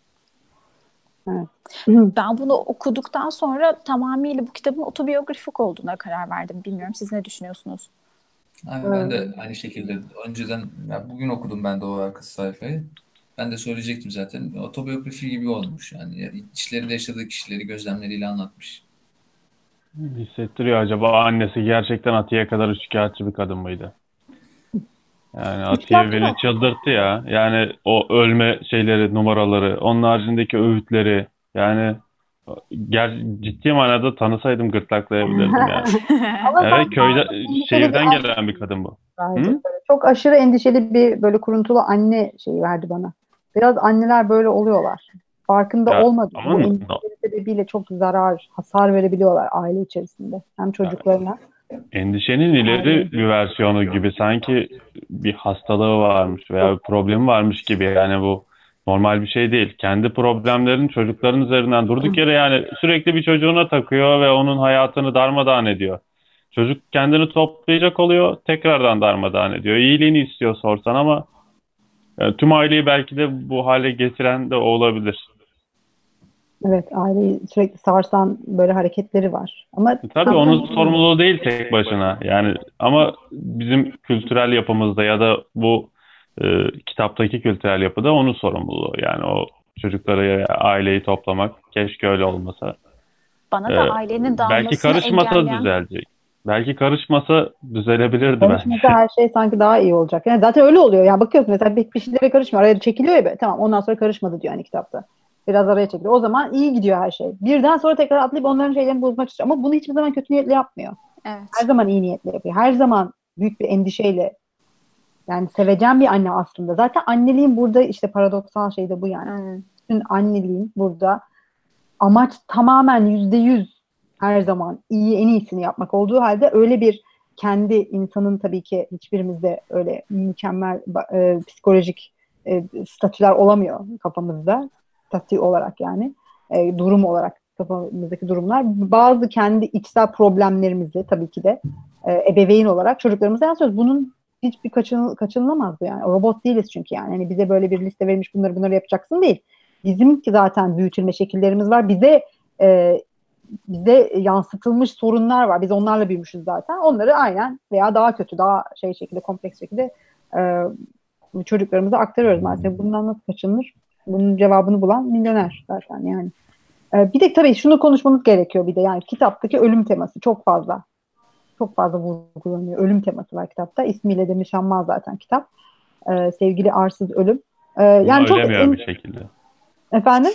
Evet. Ben bunu okuduktan sonra tamamıyla bu kitabın otobiyografik olduğuna karar verdim. Bilmiyorum siz ne düşünüyorsunuz? Abi ben de aynı şekilde önceden ya bugün okudum ben de o arka sayfayı. Ben de söyleyecektim zaten. Otobiyografi gibi olmuş yani. içlerinde yaşadığı kişileri gözlemleriyle anlatmış. Hissettiriyor acaba annesi gerçekten Atiye kadar üçkağıtçı bir kadın mıydı? Yani Atiye beni çıldırttı ya. Yani o ölme şeyleri, numaraları, onun haricindeki öğütleri. Yani ger ciddi manada tanısaydım gırtlaklayabilirdim yani. evet köyde şehirden gelen bir kadın bu. Çok aşırı endişeli bir böyle kuruntulu anne şeyi verdi bana. Biraz anneler böyle oluyorlar. Farkında ya, olmadı. Bu endişeli sebebiyle çok zarar, hasar verebiliyorlar aile içerisinde. Hem çocuklarına. Endişenin ileri bir versiyonu gibi sanki bir hastalığı varmış veya bir problemi varmış gibi yani bu normal bir şey değil. Kendi problemlerini çocukların üzerinden durduk yere yani sürekli bir çocuğuna takıyor ve onun hayatını darmadağın ediyor. Çocuk kendini toplayacak oluyor, tekrardan darmadağın ediyor. İyiliğini istiyor sorsan ama yani tüm aileyi belki de bu hale getiren de o olabilir. Evet, aileyi sürekli sarsan böyle hareketleri var. Ama e, Tabii onun sorumluluğu değil tek başına. Yani ama bizim kültürel yapımızda ya da bu e, kitaptaki kültürel yapıda onun sorumluluğu. Yani o çocukları, aileyi toplamak keşke öyle olmasa. Bana da ee, ailenin dağılmasını Belki karışmasa engelleyen... düzelecek. Belki karışmasa düzelebilirdi karışmasa belki. her şey sanki daha iyi olacak. Yani zaten öyle oluyor. Yani bakıyorsun mesela bir, bir şeylere karışmıyor. Araya çekiliyor ya. Tamam ondan sonra karışmadı diyor yani kitapta. Biraz araya çekiliyor. O zaman iyi gidiyor her şey. Birden sonra tekrar atlayıp onların şeylerini bozmak istiyor. Ama bunu hiçbir zaman kötü niyetle yapmıyor. Evet. Her zaman iyi niyetle yapıyor. Her zaman büyük bir endişeyle yani seveceğim bir anne aslında. Zaten anneliğin burada işte paradoksal şey de bu yani. Hmm. Bütün anneliğin burada amaç tamamen yüzde yüz her zaman iyi en iyisini yapmak olduğu halde öyle bir kendi insanın tabii ki hiçbirimizde öyle mükemmel e, psikolojik e, statüler olamıyor kafamızda statü olarak yani e, durum olarak kafamızdaki durumlar bazı kendi içsel problemlerimizi tabii ki de e, ebeveyn olarak çocuklarımıza yansıyoruz. Bunun hiçbir kaçın, kaçınılamaz bu yani. Robot değiliz çünkü yani. Hani bize böyle bir liste verilmiş bunları bunları yapacaksın değil. Bizim ki zaten büyütülme şekillerimiz var. Bize e, bize yansıtılmış sorunlar var. Biz onlarla büyümüşüz zaten. Onları aynen veya daha kötü, daha şey şekilde, kompleks şekilde e, çocuklarımıza aktarıyoruz maalesef. Bundan nasıl kaçınılır? Bunun cevabını bulan milyoner zaten yani. E, bir de tabii şunu konuşmamız gerekiyor bir de yani kitaptaki ölüm teması çok fazla. Çok fazla vurgulanıyor. Ölüm teması var kitapta. İsmiyle de müşemmel zaten kitap. E, sevgili Arsız Ölüm. E, yani çok en, bir şekilde. Efendim?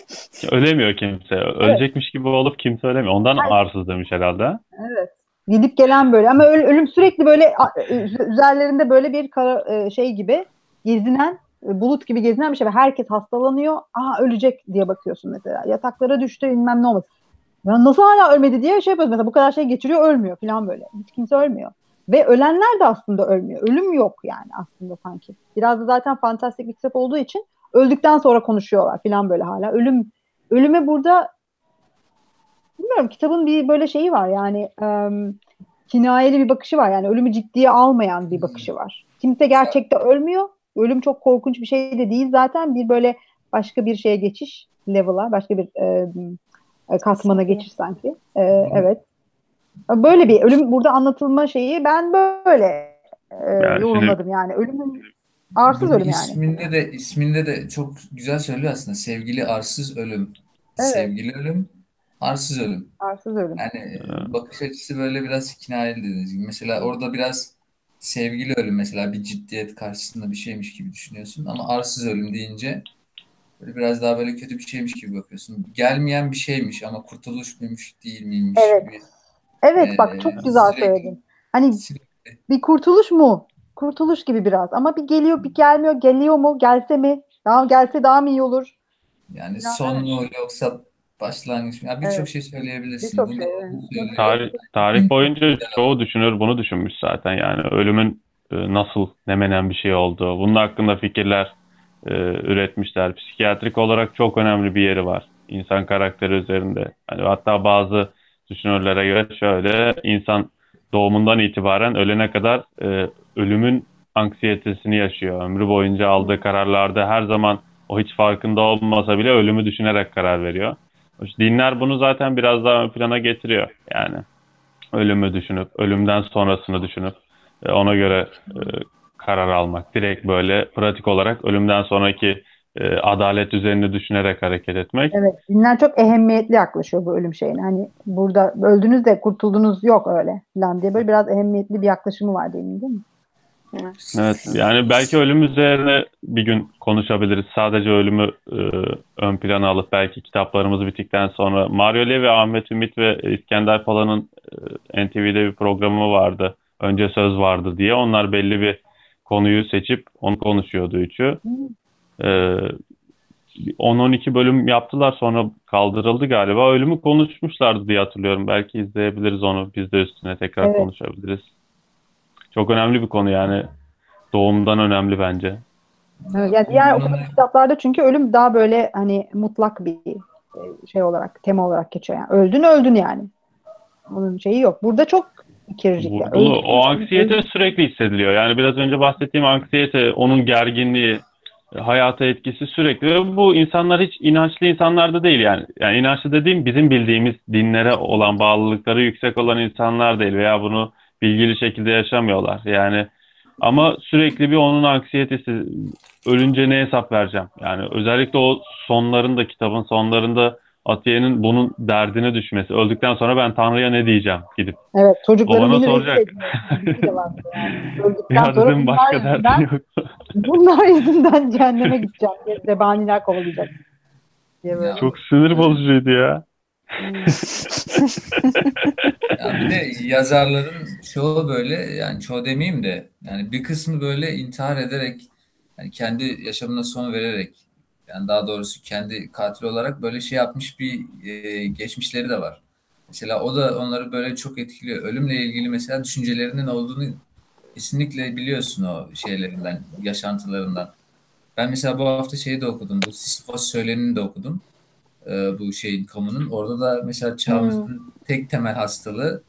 Ölemiyor kimse. Ölecekmiş evet. gibi olup kimse ölemiyor. Ondan Hayır. arsız demiş herhalde. Evet. Gidip gelen böyle ama ölüm sürekli böyle üzerlerinde böyle bir kara, e, şey gibi gezinen e, bulut gibi gezinen bir şey ve herkes hastalanıyor. Aha ölecek diye bakıyorsun mesela. Yataklara düştü bilmem ne olmaz. Ya nasıl hala ölmedi diye şey yapıyoruz. Mesela bu kadar şey geçiriyor ölmüyor falan böyle. Hiç kimse ölmüyor. Ve ölenler de aslında ölmüyor. Ölüm yok yani aslında sanki. Biraz da zaten fantastik bir kitap olduğu için öldükten sonra konuşuyorlar falan böyle hala. Ölüm ölüme burada bilmiyorum kitabın bir böyle şeyi var yani um, kinayeli bir bakışı var yani ölümü ciddiye almayan bir bakışı var. Kimse gerçekte ölmüyor. Ölüm çok korkunç bir şey de değil zaten bir böyle başka bir şeye geçiş level'a, başka bir e, e katmana geçiş sanki. E, evet. Böyle bir ölüm burada anlatılma şeyi ben böyle e, yani yorumladım yani. Ölümün arsız ölüm yani. İsminde de isminde de çok güzel söylüyor aslında. Sevgili arsız ölüm. Evet. Sevgili ölüm, arsız ölüm. Arsız ölüm. Yani bakış açısı böyle biraz kinayeli dediğiniz gibi. Mesela orada biraz sevgili ölüm mesela bir ciddiyet karşısında bir şeymiş gibi düşünüyorsun ama arsız ölüm deyince böyle biraz daha böyle kötü bir şeymiş gibi bakıyorsun. Gelmeyen bir şeymiş ama kurtuluş muymuş değil miymiş evet. gibi. Evet ee, bak çok güzel sürekli, söyledin. Hani sürekli. bir kurtuluş mu? Kurtuluş gibi biraz ama bir geliyor bir gelmiyor. Geliyor mu? Gelse mi? Daha gelse daha mı iyi olur? Yani ya, son mu yoksa başlangıç mı? birçok evet. şey söyleyebilirsin. Birçok şey. Evet. Tarih, tarih boyunca çoğu düşünür bunu düşünmüş zaten yani ölümün e, nasıl ne menen bir şey olduğu. Bunun hakkında fikirler e, üretmişler. Psikiyatrik olarak çok önemli bir yeri var insan karakteri üzerinde. Hani hatta bazı düşünürlere göre şöyle insan doğumundan itibaren ölene kadar e, ölümün anksiyetesini yaşıyor. Ömrü boyunca aldığı kararlarda her zaman o hiç farkında olmasa bile ölümü düşünerek karar veriyor. Dinler bunu zaten biraz daha ön plana getiriyor. Yani ölümü düşünüp, ölümden sonrasını düşünüp e, ona göre e, karar almak. Direkt böyle pratik olarak ölümden sonraki e, adalet üzerine düşünerek hareket etmek. Evet, dinler çok ehemmiyetli yaklaşıyor bu ölüm şeyine. Hani burada öldünüz de kurtuldunuz yok öyle falan diye böyle biraz ehemmiyetli bir yaklaşımı var mi? Değil mi? Evet yani belki ölüm üzerine bir gün konuşabiliriz. Sadece ölümü e, ön plana alıp belki kitaplarımız bittikten sonra Mario Levi, Ahmet Ümit ve İskender Pala'nın e, NTV'de bir programı vardı. Önce söz vardı diye. Onlar belli bir konuyu seçip onu konuşuyordu üçü. E, 10-12 bölüm yaptılar sonra kaldırıldı galiba. Ölümü konuşmuşlardı diye hatırlıyorum. Belki izleyebiliriz onu. Biz de üstüne tekrar evet. konuşabiliriz. Çok önemli bir konu yani. Doğumdan önemli bence. Evet, yani diğer okuduğum kitaplarda çünkü ölüm daha böyle hani mutlak bir e, şey olarak, tema olarak geçiyor. Yani öldün öldün yani. Onun şeyi yok. Burada çok ikircik. Vurdulu. O anksiyete sürekli hissediliyor. Yani biraz önce bahsettiğim anksiyete, onun gerginliği, hayata etkisi sürekli. Bu insanlar hiç inançlı insanlar da değil yani. Yani inançlı dediğim bizim bildiğimiz dinlere olan bağlılıkları yüksek olan insanlar değil veya bunu bilgili şekilde yaşamıyorlar. Yani ama sürekli bir onun anksiyetesi ölünce ne hesap vereceğim? Yani özellikle o sonlarında kitabın sonlarında Atiye'nin bunun derdine düşmesi. Öldükten sonra ben Tanrı'ya ne diyeceğim gidip. Evet çocuklarım beni soracak. Öldükten sonra başka derdi yok. bunlar yüzünden cehenneme gideceğim. Zebaniler kovalayacak. Çok sinir bozucuydu ya. Ya bir de yazarların çoğu böyle yani çoğu demeyeyim de yani bir kısmı böyle intihar ederek yani kendi yaşamına son vererek yani daha doğrusu kendi katil olarak böyle şey yapmış bir e, geçmişleri de var. Mesela o da onları böyle çok etkiliyor. Ölümle ilgili mesela düşüncelerinin olduğunu kesinlikle biliyorsun o şeylerinden, yaşantılarından. Ben mesela bu hafta şeyi de okudum. Bu Sisyphos söylenini de okudum e, bu şeyin kamunun. Orada da mesela çağımızın hmm. tek temel hastalığı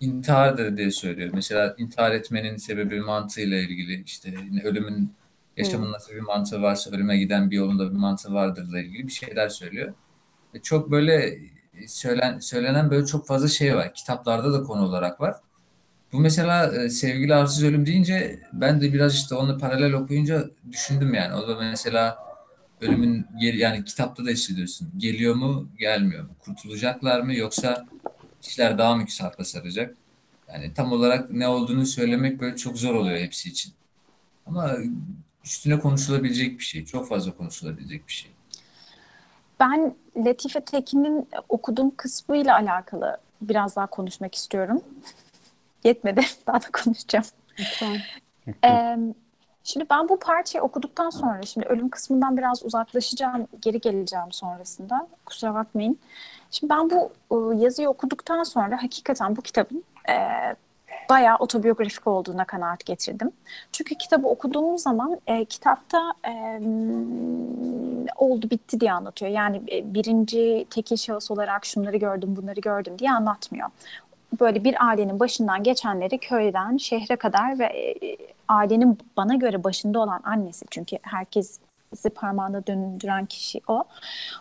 intihardır diye söylüyor. Mesela intihar etmenin sebebi mantığıyla ilgili işte ölümün yaşamın nasıl bir mantığı varsa ölüme giden bir yolunda bir mantığı vardırla ilgili bir şeyler söylüyor. E, çok böyle söylen, söylenen böyle çok fazla şey var. Kitaplarda da konu olarak var. Bu mesela e, sevgili arsız ölüm deyince ben de biraz işte onu paralel okuyunca düşündüm yani. O da mesela ölümün geri, yani kitapta da hissediyorsun. Geliyor mu, gelmiyor mu? Kurtulacaklar mı yoksa işler daha mı sarpa saracak? Yani tam olarak ne olduğunu söylemek böyle çok zor oluyor hepsi için. Ama üstüne konuşulabilecek bir şey. Çok fazla konuşulabilecek bir şey. Ben Latife Tekin'in okuduğum kısmıyla alakalı biraz daha konuşmak istiyorum. Yetmedi. Daha da konuşacağım. Ee, Şimdi ben bu parçayı okuduktan sonra şimdi ölüm kısmından biraz uzaklaşacağım, geri geleceğim sonrasında. Kusura bakmayın. Şimdi ben bu e, yazıyı okuduktan sonra hakikaten bu kitabın e, bayağı otobiyografik olduğuna kanaat getirdim. Çünkü kitabı okuduğumuz zaman e, kitapta e, oldu bitti diye anlatıyor. Yani e, birinci tekil şahıs olarak şunları gördüm bunları gördüm diye anlatmıyor böyle bir ailenin başından geçenleri köyden şehre kadar ve e, ailenin bana göre başında olan annesi çünkü herkes bizi parmağına döndüren kişi o.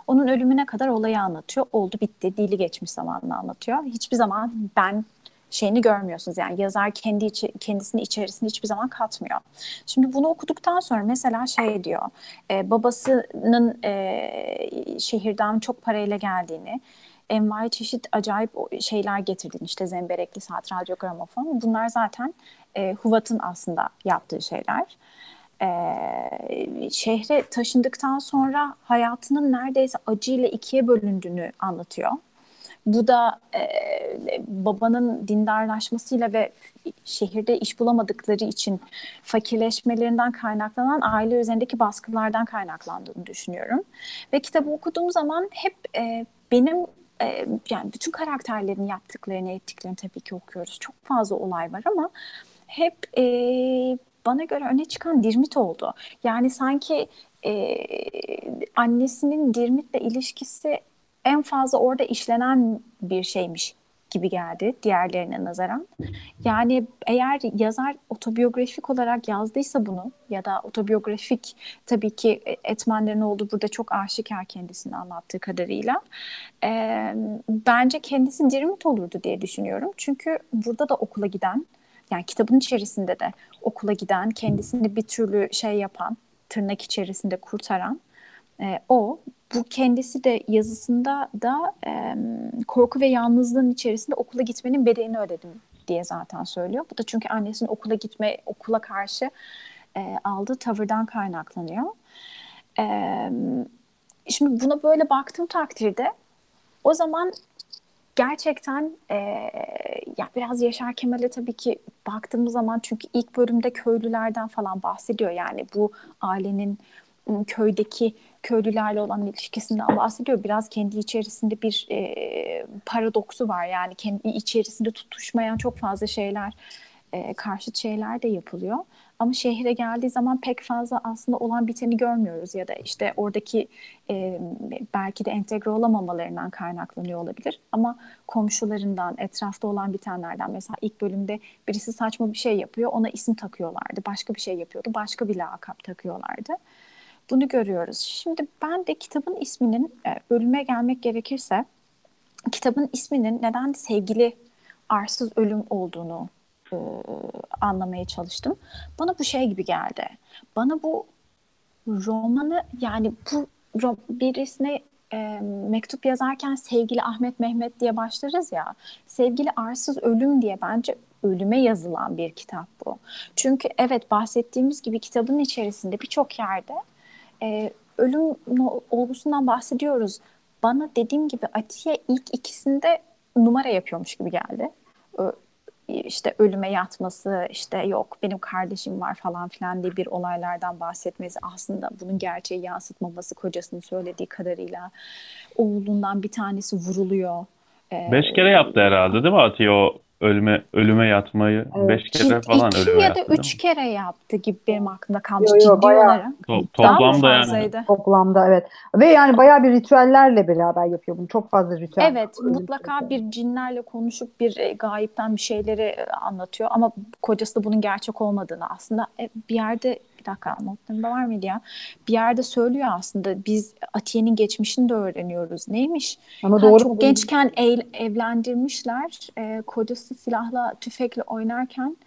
Onun ölümüne kadar olayı anlatıyor. Oldu bitti. Dili geçmiş zamanla anlatıyor. Hiçbir zaman ben şeyini görmüyorsunuz. Yani yazar kendi içi, kendisini içerisinde hiçbir zaman katmıyor. Şimdi bunu okuduktan sonra mesela şey diyor. E, babasının e, şehirden çok parayla geldiğini, envai çeşit acayip şeyler getirdiğini işte zemberekli saat, radyo, gramofon. Bunlar zaten e, Huvat'ın aslında yaptığı şeyler. E, şehre taşındıktan sonra hayatının neredeyse acıyla ikiye bölündüğünü anlatıyor. Bu da e, babanın dindarlaşmasıyla ve şehirde iş bulamadıkları için fakirleşmelerinden kaynaklanan aile üzerindeki baskılardan kaynaklandığını düşünüyorum. Ve kitabı okuduğum zaman hep e, benim e, yani bütün karakterlerin yaptıklarını, ettiklerini tabii ki okuyoruz. Çok fazla olay var ama hep e, bana göre öne çıkan Dirmit oldu. Yani sanki e, annesinin Dirmit'le ilişkisi en fazla orada işlenen bir şeymiş gibi geldi diğerlerine nazaran. Yani eğer yazar otobiyografik olarak yazdıysa bunu ya da otobiyografik tabii ki etmenlerin olduğu burada çok aşikar kendisini anlattığı kadarıyla e, bence kendisi Dirmit olurdu diye düşünüyorum. Çünkü burada da okula giden yani kitabın içerisinde de okula giden kendisini bir türlü şey yapan tırnak içerisinde kurtaran e, o bu kendisi de yazısında da e, korku ve yalnızlığın içerisinde okula gitmenin bedelini ödedim diye zaten söylüyor. Bu da çünkü annesinin okula gitme, okula karşı e, aldığı tavırdan kaynaklanıyor. E, şimdi buna böyle baktığım takdirde o zaman gerçekten e, ya biraz Yaşar Kemal'e tabii ki baktığımız zaman çünkü ilk bölümde köylülerden falan bahsediyor. Yani bu ailenin köydeki köylülerle olan ilişkisinden bahsediyor. Biraz kendi içerisinde bir e, paradoksu var. Yani kendi içerisinde tutuşmayan çok fazla şeyler, e, karşıt şeyler de yapılıyor. Ama şehre geldiği zaman pek fazla aslında olan biteni görmüyoruz ya da işte oradaki e, belki de entegre olamamalarından kaynaklanıyor olabilir. Ama komşularından, etrafta olan bitenlerden mesela ilk bölümde birisi saçma bir şey yapıyor ona isim takıyorlardı. Başka bir şey yapıyordu başka bir lakap takıyorlardı. Bunu görüyoruz. Şimdi ben de kitabın isminin e, bölüme gelmek gerekirse kitabın isminin neden sevgili arsız ölüm olduğunu e, anlamaya çalıştım. Bana bu şey gibi geldi. Bana bu romanı yani bu birisine e, mektup yazarken sevgili Ahmet Mehmet diye başlarız ya. Sevgili arsız ölüm diye bence ölüme yazılan bir kitap bu. Çünkü evet bahsettiğimiz gibi kitabın içerisinde birçok yerde e, ölüm olgusundan bahsediyoruz. Bana dediğim gibi Atiye ilk ikisinde numara yapıyormuş gibi geldi. İşte ölüme yatması, işte yok benim kardeşim var falan filan diye bir olaylardan bahsetmesi aslında bunun gerçeği yansıtmaması kocasının söylediği kadarıyla oğlundan bir tanesi vuruluyor. Beş kere yaptı herhalde değil mi Atiye o ölüme ölüme yatmayı evet. beş kere falan iki ölüme ya da yattı. üç kere yaptı gibi benim aklımda kalmış Yo, yo, ciddi bayağı. olarak. To- toplamda yani. Toplamda evet. Ve yani bayağı bir ritüellerle beraber yapıyor bunu. Çok fazla ritüel. Evet, mutlaka bir cinlerle konuşup bir e, gayipten bir şeyleri e, anlatıyor ama kocası da bunun gerçek olmadığını aslında e, bir yerde bir dakika notlarımda var mıydı ya? Bir yerde söylüyor aslında biz Atiye'nin geçmişini de öğreniyoruz. Neymiş? Ama Ha, doğru çok gençken ev- evlendirmişler. E, kocası silahla, tüfekle oynarken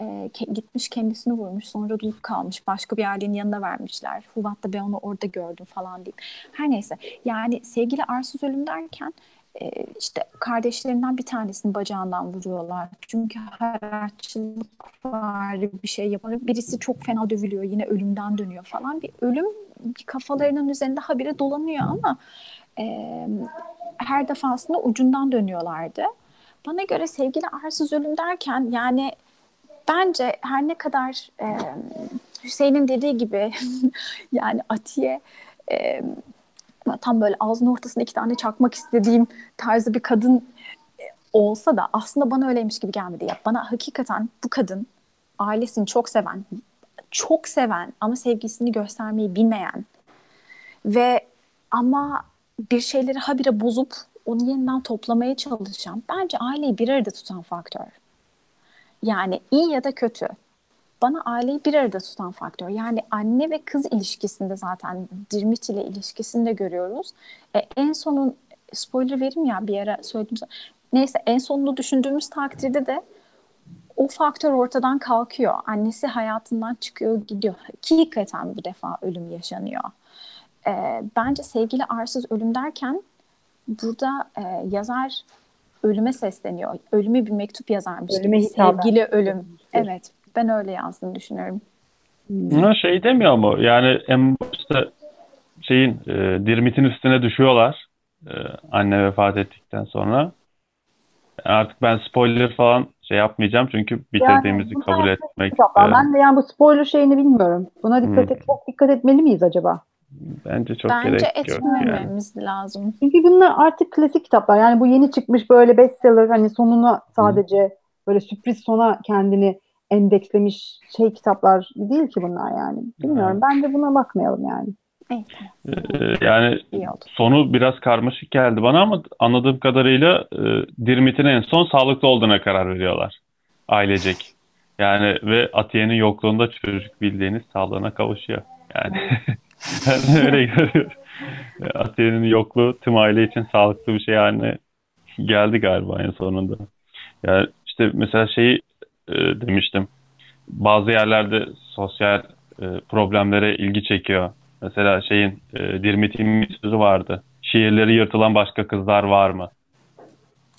e, ke- gitmiş kendisini vurmuş. Sonra dul kalmış. Başka bir ailenin yanına vermişler. Huvat'ta ben onu orada gördüm falan deyip. Her neyse. Yani sevgili arsız ölüm derken e, işte kardeşlerinden bir tanesini bacağından vuruyorlar. Çünkü haraççılık var bir şey yapıyor. Birisi çok fena dövülüyor yine ölümden dönüyor falan. Bir ölüm kafalarının üzerinde habire dolanıyor ama e, her defasında ucundan dönüyorlardı. Bana göre sevgili arsız ölüm derken yani bence her ne kadar e, Hüseyin'in dediği gibi yani Atiye e, tam böyle ağzının ortasına iki tane çakmak istediğim tarzı bir kadın e, olsa da aslında bana öyleymiş gibi gelmedi. Ya bana hakikaten bu kadın ailesini çok seven, çok seven ama sevgisini göstermeyi bilmeyen ve ama bir şeyleri habire bozup onu yeniden toplamaya çalışan bence aileyi bir arada tutan faktör. Yani iyi ya da kötü bana aileyi bir arada tutan faktör. Yani anne ve kız ilişkisinde zaten Dirmit ile ilişkisinde görüyoruz. E, en sonun spoiler vereyim ya bir ara söyledim. Neyse en sonunu düşündüğümüz takdirde de o faktör ortadan kalkıyor. Annesi hayatından çıkıyor gidiyor. Hakikaten bu defa ölüm yaşanıyor. E, bence sevgili arsız ölüm derken burada e, yazar ölüme sesleniyor. Ölüme bir mektup yazarmış ölüme gibi. Sevgili ölüm. Evet. Ben öyle yazdım düşünüyorum. Hmm. Şey demiyor mu? Yani en başta şeyin e, dirmitin üstüne düşüyorlar. E, anne vefat ettikten sonra. Artık ben spoiler falan şey yapmayacağım çünkü bitirdiğimizi yani, kabul etmek. Kitaplar. Ben de yani bu spoiler şeyini bilmiyorum. Buna dikkat hmm. et, çok dikkat etmeli miyiz acaba? Bence çok Bence gerek yok. etmememiz yani. lazım. Çünkü bunlar artık klasik kitaplar. Yani bu yeni çıkmış böyle bestseller hani sonuna sadece hmm. böyle sürpriz sona kendini endekslemiş şey kitaplar değil ki bunlar yani. Bilmiyorum. Ben de buna bakmayalım yani. Ee, yani sonu biraz karmaşık geldi bana ama anladığım kadarıyla e, Dirmit'in en son sağlıklı olduğuna karar veriyorlar. Ailecek. Yani ve Atiye'nin yokluğunda çocuk bildiğiniz sağlığına kavuşuyor. Yani ben öyle görüyorum. Atiye'nin yokluğu tüm aile için sağlıklı bir şey haline geldi galiba en sonunda. Yani işte mesela şeyi e, demiştim. Bazı yerlerde sosyal e, problemlere ilgi çekiyor. Mesela şeyin e, Dirmit'in bir sözü vardı. Şiirleri yırtılan başka kızlar var mı?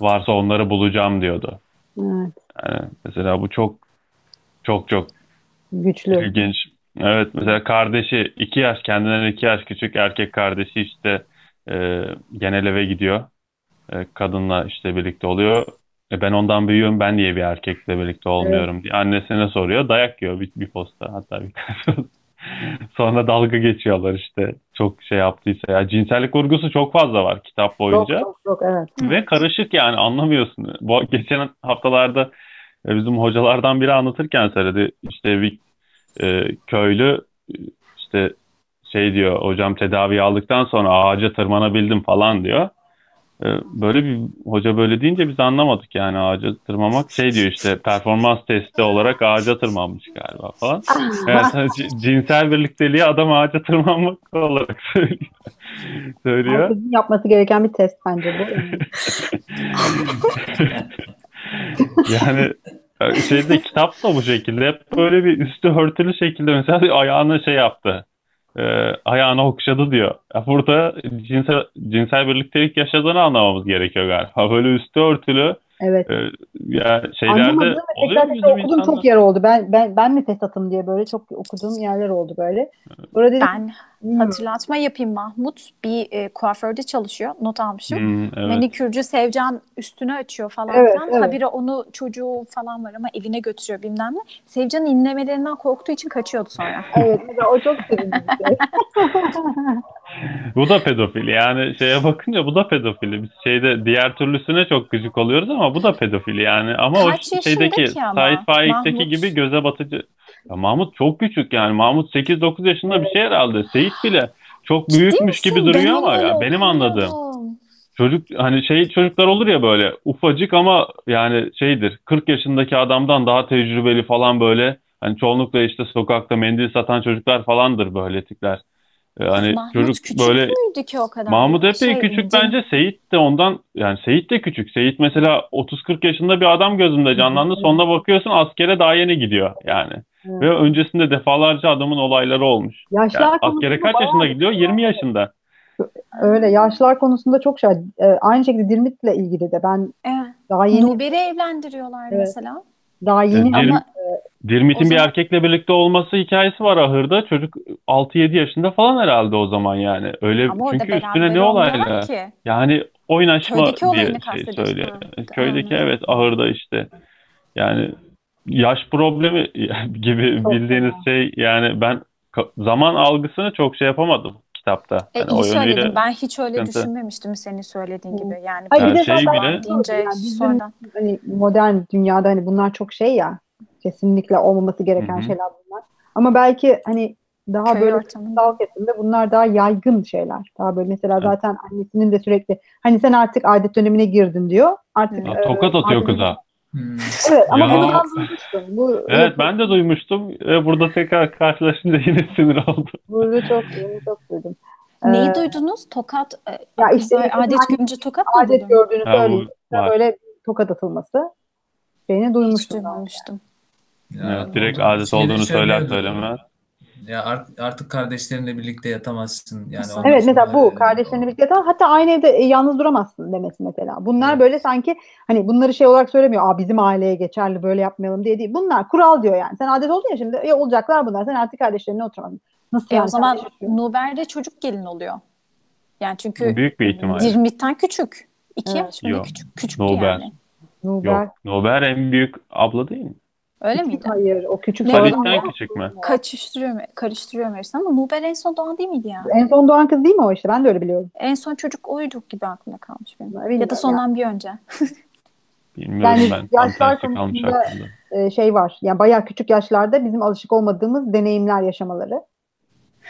Varsa onları bulacağım diyordu. Evet. Yani mesela bu çok çok çok güçlü. İlginç. Evet mesela kardeşi iki yaş kendinden iki yaş küçük erkek kardeşi işte e, genel eve gidiyor. E, kadınla işte birlikte oluyor. E ben ondan büyüğüm ben niye bir erkekle birlikte olmuyorum evet. diye annesine soruyor. Dayak yiyor bir, bir posta hatta bir Sonra dalga geçiyorlar işte çok şey yaptıysa. Ya cinsellik vurgusu çok fazla var kitap boyunca. Çok çok, çok evet. Ve karışık yani anlamıyorsun. Bu geçen haftalarda e, bizim hocalardan biri anlatırken söyledi. İşte bir e, köylü işte şey diyor hocam tedavi aldıktan sonra ağaca tırmanabildim falan diyor. Ee, böyle bir hoca böyle deyince biz anlamadık yani ağaca tırmamak şey diyor işte performans testi olarak ağaca tırmanmış galiba falan. Yani cinsel birlikteliği adam ağaca tırmanmak olarak söylüyor. söylüyor. Herkesin yapması gereken bir test bence bu. yani e, şeyde kitap da bu şekilde hep böyle bir üstü örtülü şekilde mesela ayağına şey yaptı e, ayağını okşadı diyor. Ya burada cinsel, cinsel birliktelik yaşadığını anlamamız gerekiyor galiba. Böyle üstü örtülü Evet. E, ya şeylerde oluyor mu bizim okuduğum çok yer oldu. Ben ben ben mi test atım diye böyle çok okuduğum yerler oldu böyle. Burada dedik, ben hmm. hatırlatma yapayım Mahmut bir e, kuaförde çalışıyor. Not almışım. Hmm, evet. Manikürcü Sevcan üstünü açıyor falan evet, filan. Evet. Habire onu çocuğu falan var ama evine götürüyor bilmem ne. Sevcan'ın inlemelerinden korktuğu için kaçıyordu sonra. evet o çok sevindi. bu da pedofili. Yani şeye bakınca bu da pedofili. Biz şeyde diğer türlüsüne çok gıcık oluyoruz ama bu da pedofili yani. Ama Kaç o şeydeki Sait Faik'teki gibi göze batıcı. Ya Mahmut çok küçük yani. Mahmut 8-9 yaşında bir şey herhalde. Seyit bile çok büyükmüş gibi duruyor benim ama ya benim anladığım. Çocuk hani şey çocuklar olur ya böyle ufacık ama yani şeydir 40 yaşındaki adamdan daha tecrübeli falan böyle hani çoğunlukla işte sokakta mendil satan çocuklar falandır böyle tipler. Yani Mahmut çocuk küçük böyle müydü ki o kadar? Mahmut epey şey, küçük değil. bence. Seyit de ondan yani Seyit de küçük. Seyit mesela 30-40 yaşında bir adam gözünde canlandı. Sonuna bakıyorsun askere daha yeni gidiyor yani. Evet. Ve öncesinde defalarca adamın olayları olmuş. Yaşlar yani askere kaç yaşında gidiyor? 20 yaşında. Öyle yaşlar konusunda çok şey. E, aynı şekilde Dirmit'le ilgili de ben evet. daha yeni Nuber'i evlendiriyorlar evet. mesela. Daha yeni Dir, ama Dirmit'in zaman... bir erkekle birlikte olması hikayesi var ahırda. Çocuk 6-7 yaşında falan herhalde o zaman yani. Öyle ama çünkü üstüne ne olaylar. Ki. Yani oynaşma Köydeki diye şey söylüyor. Köydeki hmm. evet ahırda işte. Yani yaş problemi gibi çok bildiğiniz şey yani ben zaman algısını çok şey yapamadım kitapta. E, yani iyi söyledin. Ben hiç öyle sıkıntı. düşünmemiştim senin söylediğin gibi. Yani Hayır, yani şey bile deyince yani sonradan. Hani modern dünyada hani bunlar çok şey ya. Kesinlikle olmaması gereken Hı-hı. şeyler bunlar. Ama belki hani daha Köy böyle kırsal kesimde bunlar daha yaygın şeyler. Daha böyle mesela evet. zaten annesinin de sürekli hani sen artık adet dönemine girdin diyor. Artık ya, tokat atıyor kıza. Hmm. Evet ama Ya. bunu ben duymuştum. Bu, Evet ben de duymuştum. Ve burada tekrar karşılaşınca yine sinir oldum. Burada çok, bunu çok duydum. Neyi Ee, duydunuz? Tokat, e, Ya işte adet görünce tokat mı Adet gördüğünü var. Böyle tokat atılması. Hiç duymuştum. ben. duymamıştım. Ya, Evet, direkt o da adet olduğunu söyler söylüyordu. söylemez. Ya art- artık kardeşlerinle birlikte yatamazsın. Yani ondan Evet mesela sonra, bu e, kardeşlerine birlikte yatan hatta aynı evde e, yalnız duramazsın demesi mesela. Bunlar Evet. böyle sanki hani bunları şey olarak söylemiyor. Aa bizim aileye geçerli böyle yapmayalım diye değil. Bunlar kural diyor yani. Sen adet oldun ya şimdi ya olacaklar bunlar. Sen artık kardeşlerine oturamazsın. Nasıl E yani? o zaman kardeş yaşıyor? Nuber'de çocuk gelin oluyor. Yani çünkü Büyük bir ihtimal. Zirmit'ten küçük. İki Evet. yaş mı? Yok. Küçük, küçüktü Nuber. yani. Nuber. Yok. Nober en büyük abla değil mi? Öyle Küçük, miydi? Hayır o küçük Halit'ten küçük mü? Karıştırıyorum, karıştırıyorum Ersin ama Nuber en son doğan değil miydi ya? En son doğan kız değil mi o işte? Ben de öyle biliyorum. En son çocuk oydu gibi aklımda kalmış benim. Bilmiyorum Ya da sondan bir önce. Bilmiyorum Yani ben. Yaşlar konusunda-. Ee, şey var. Yani bayağı küçük yaşlarda bizim alışık olmadığımız deneyimler yaşamaları.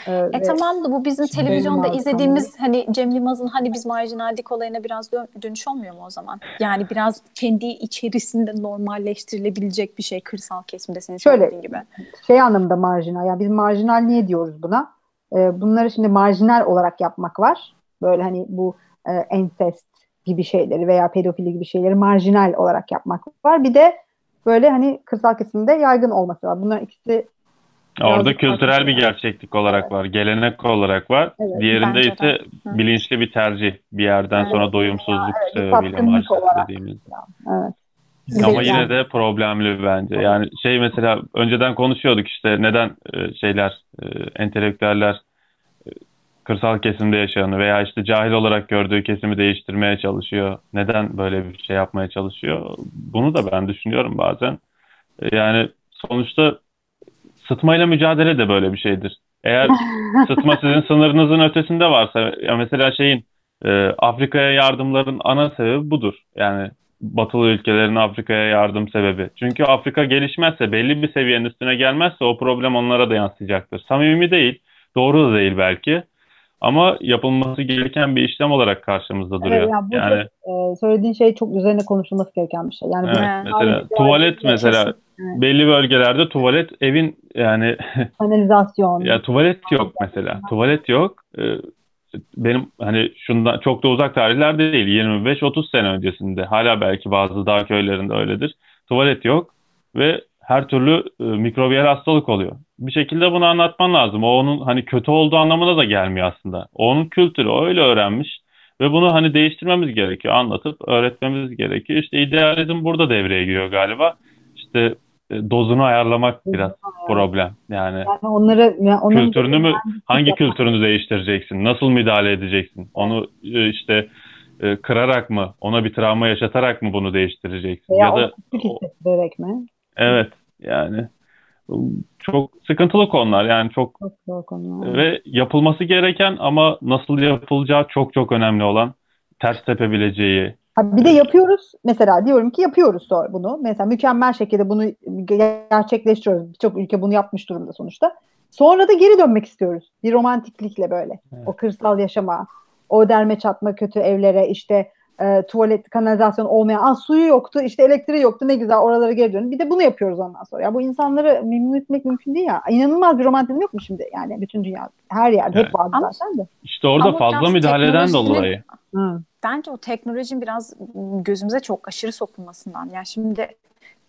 Ee, E tamam da bu bizim televizyonda benim izlediğimiz hani Cem Yılmaz'ın hani biz marjinallik olayına biraz dön- dönüş olmuyor mu o zaman? Yani biraz kendi içerisinde normalleştirilebilecek bir şey kırsal kesimde senin Şöyle, söylediğin gibi. şey anlamda marjinal. Yani biz marjinal niye diyoruz buna? Ee, bunları şimdi marjinal olarak yapmak var. Böyle hani bu e, ensest gibi şeyleri veya pedofili gibi şeyleri marjinal olarak yapmak var. Bir de böyle hani kırsal kesimde yaygın olması var. Bunlar ikisi Orada kültürel bir gerçeklik olarak var. Gelenek olarak var. Evet, Diğerinde ise de. Bilinçli bir tercih. Bir yerden Evet. sonra doyumsuzluk Evet, sebebiyle maalesef dediğimiz. evet. Ama yine de problemli bence. Yani şey mesela önceden konuşuyorduk işte neden e, şeyler e, entelektüeller e, kırsal kesimde yaşayanı veya işte cahil olarak gördüğü kesimi değiştirmeye çalışıyor. Neden böyle bir şey yapmaya çalışıyor? Bunu da ben düşünüyorum bazen. Yani sonuçta sıtmayla mücadele de böyle bir şeydir. Eğer sıtma sizin sınırınızın ötesinde varsa ya mesela şeyin e, Afrika'ya yardımların ana sebebi budur. Yani batılı ülkelerin Afrika'ya yardım sebebi. Çünkü Afrika gelişmezse, belli bir seviyenin üstüne gelmezse o problem onlara da yansıyacaktır. Samimi değil, doğru da değil belki. Ama yapılması gereken bir işlem olarak karşımızda duruyor. Evet, yani bu yani çok, e, söylediğin şey çok üzerine konuşulması gereken bir şey. Yani evet, Evet. mesela tuvalet mesela Evet. belli bölgelerde tuvalet evin yani kanalizasyon. Ya tuvalet yok mesela. Tuvalet yok. Ee, Benim hani şundan çok da uzak tarihlerde değil. 25-30 sene öncesinde. Hala belki bazı dağ köylerinde öyledir. Tuvalet yok ve her türlü e, mikrobiyal hastalık oluyor. Bir şekilde bunu anlatman lazım. O onun hani kötü olduğu anlamına da gelmiyor aslında. O onun kültürü. O öyle öğrenmiş. Ve bunu hani değiştirmemiz gerekiyor. Anlatıp öğretmemiz gerekiyor. İşte idealizm burada devreye giriyor galiba. İşte e, dozunu ayarlamak biraz problem. Yani Yani onları yani kültürünü mü hangi kültürünü değiştireceksin? Nasıl müdahale edeceksin? Onu e, işte e, kırarak mı, ona bir travma yaşatarak mı bunu değiştireceksin? veya Ya da hissettirerek mi? evet yani çok sıkıntılı konular yani çok Çok zor konular. ve yapılması gereken ama nasıl yapılacağı çok çok önemli olan ters tepebileceği Ha, bir de yapıyoruz. Mesela diyorum ki yapıyoruz sonra bunu. Mesela mükemmel şekilde bunu gerçekleştiriyoruz. Birçok ülke bunu yapmış durumda sonuçta. Sonra da geri dönmek istiyoruz. Bir romantiklikle böyle. Evet. O kırsal yaşama, o derme çatma kötü evlere, işte e, tuvalet, kanalizasyon olmayan, Aa, suyu yoktu, işte elektriği yoktu, ne güzel oralara geri dönün. Bir de bunu yapıyoruz ondan sonra. Ya bu insanları memnun etmek mümkün değil ya. İnanılmaz bir romantizm yok mu şimdi? Yani bütün dünya, her yerde Evet. hep vardı Ama- zaten de. işte orada Ama fazla müdahaleden dolayı. Hı. Bence o teknolojinin biraz gözümüze çok aşırı sokulmasından. Yani şimdi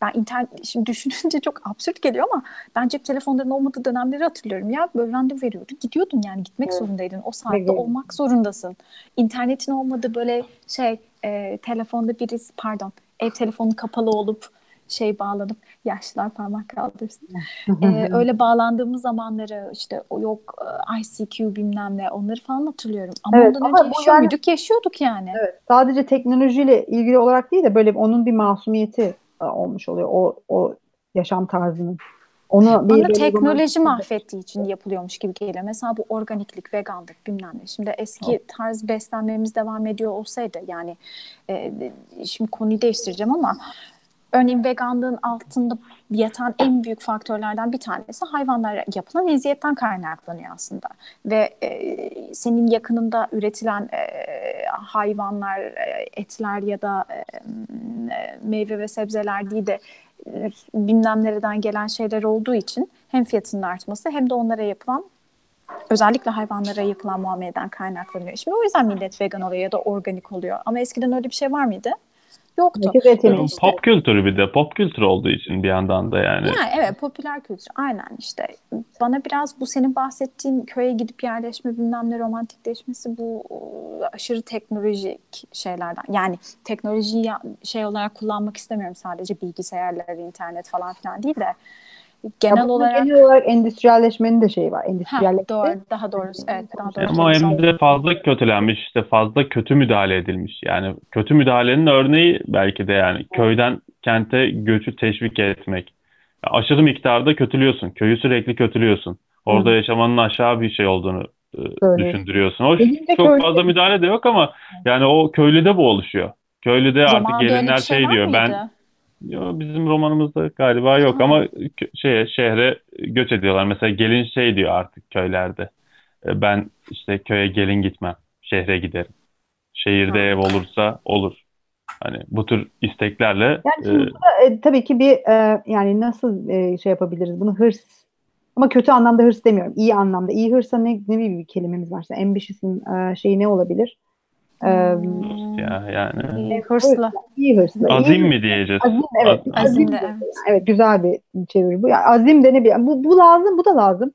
ben internet şimdi düşününce çok absürt geliyor ama ben cep telefonlarının olmadığı dönemleri hatırlıyorum. Ya böyle randevu veriyordun gidiyordun yani gitmek Evet. zorundaydın. O saatte Evet. olmak zorundasın. İnternetin olmadığı böyle şey e, telefonda birisi pardon ev telefonu kapalı olup şey bağlanıp yaşlılar parmak kaldırsın. Ee, öyle bağlandığımız zamanları işte o yok e, ICQ bilmem ne onları falan hatırlıyorum. Ama Evet, ondan ama önce yaşıyor yani- muyduk? Yaşıyorduk yani. Evet, sadece teknolojiyle ilgili olarak değil de böyle onun bir masumiyeti olmuş oluyor o o yaşam tarzının. Onu bir Bana teknoloji romantik- mahvettiği için yapılıyormuş gibi geliyor. Mesela bu organiklik, veganlık bilmem ne. Şimdi eski tarz beslenmemiz devam ediyor olsaydı yani e, şimdi konuyu değiştireceğim ama örneğin veganlığın altında yatan en büyük faktörlerden bir tanesi hayvanlara yapılan eziyetten kaynaklanıyor aslında. Ve e, senin yakınında üretilen e, hayvanlar, e, etler ya da e, e, meyve ve sebzeler değil de e, bilmem nereden gelen şeyler olduğu için hem fiyatının artması hem de onlara yapılan özellikle hayvanlara yapılan muameleden kaynaklanıyor. Şimdi o yüzden millet vegan oluyor ya da organik oluyor. Ama eskiden öyle bir şey var mıydı? Yoktu. işte. Pop kültürü bir de pop kültürü olduğu için bir yandan da yani. Yani evet popüler kültür aynen işte. Bana biraz bu senin bahsettiğin köye gidip yerleşme bilmem ne romantikleşmesi bu aşırı teknolojik şeylerden. Yani teknolojiyi şey olarak kullanmak istemiyorum sadece bilgisayarlar, internet falan filan değil de genel ya olarak genel olarak endüstriyelleşmenin de şeyi var. Endüstriyelleşme. Doğru, daha doğrusu. Evet, daha doğrusu. Ama hem de fazla kötülenmiş, işte fazla kötü müdahale edilmiş. Yani kötü müdahalenin örneği belki de yani köyden kente göçü teşvik etmek. Yani aşırı miktarda kötülüyorsun. Köyü sürekli kötülüyorsun. Orada Hı. yaşamanın aşağı bir şey olduğunu e, düşündürüyorsun. Hoş, çok köylü... fazla müdahale de yok ama yani o köylüde bu oluşuyor. Köylüde Zaman artık gelinler şey, şey diyor. Ben Yo, bizim romanımızda galiba yok ama şeye şehre göç ediyorlar. Mesela gelin şey diyor artık köylerde. E, ben işte köye gelin gitmem. Şehre giderim. Şehirde ha. ev olursa olur. Hani bu tür isteklerle yani şimdi e, e, tabii ki bir e, yani nasıl e, şey yapabiliriz bunu hırs ama kötü anlamda hırs demiyorum. İyi anlamda. İyi hırsa ne, ne bir kelimemiz varsa ambitious'ın e, şeyi ne olabilir? Ya yani. İyi hırslı. İyi hırslı. Azim iyi, mi diyeceğiz? Azim evet. Azim, azim de, evet. evet güzel bir çeviri bu. Yani azim denebilir. Bu, bu lazım bu da lazım.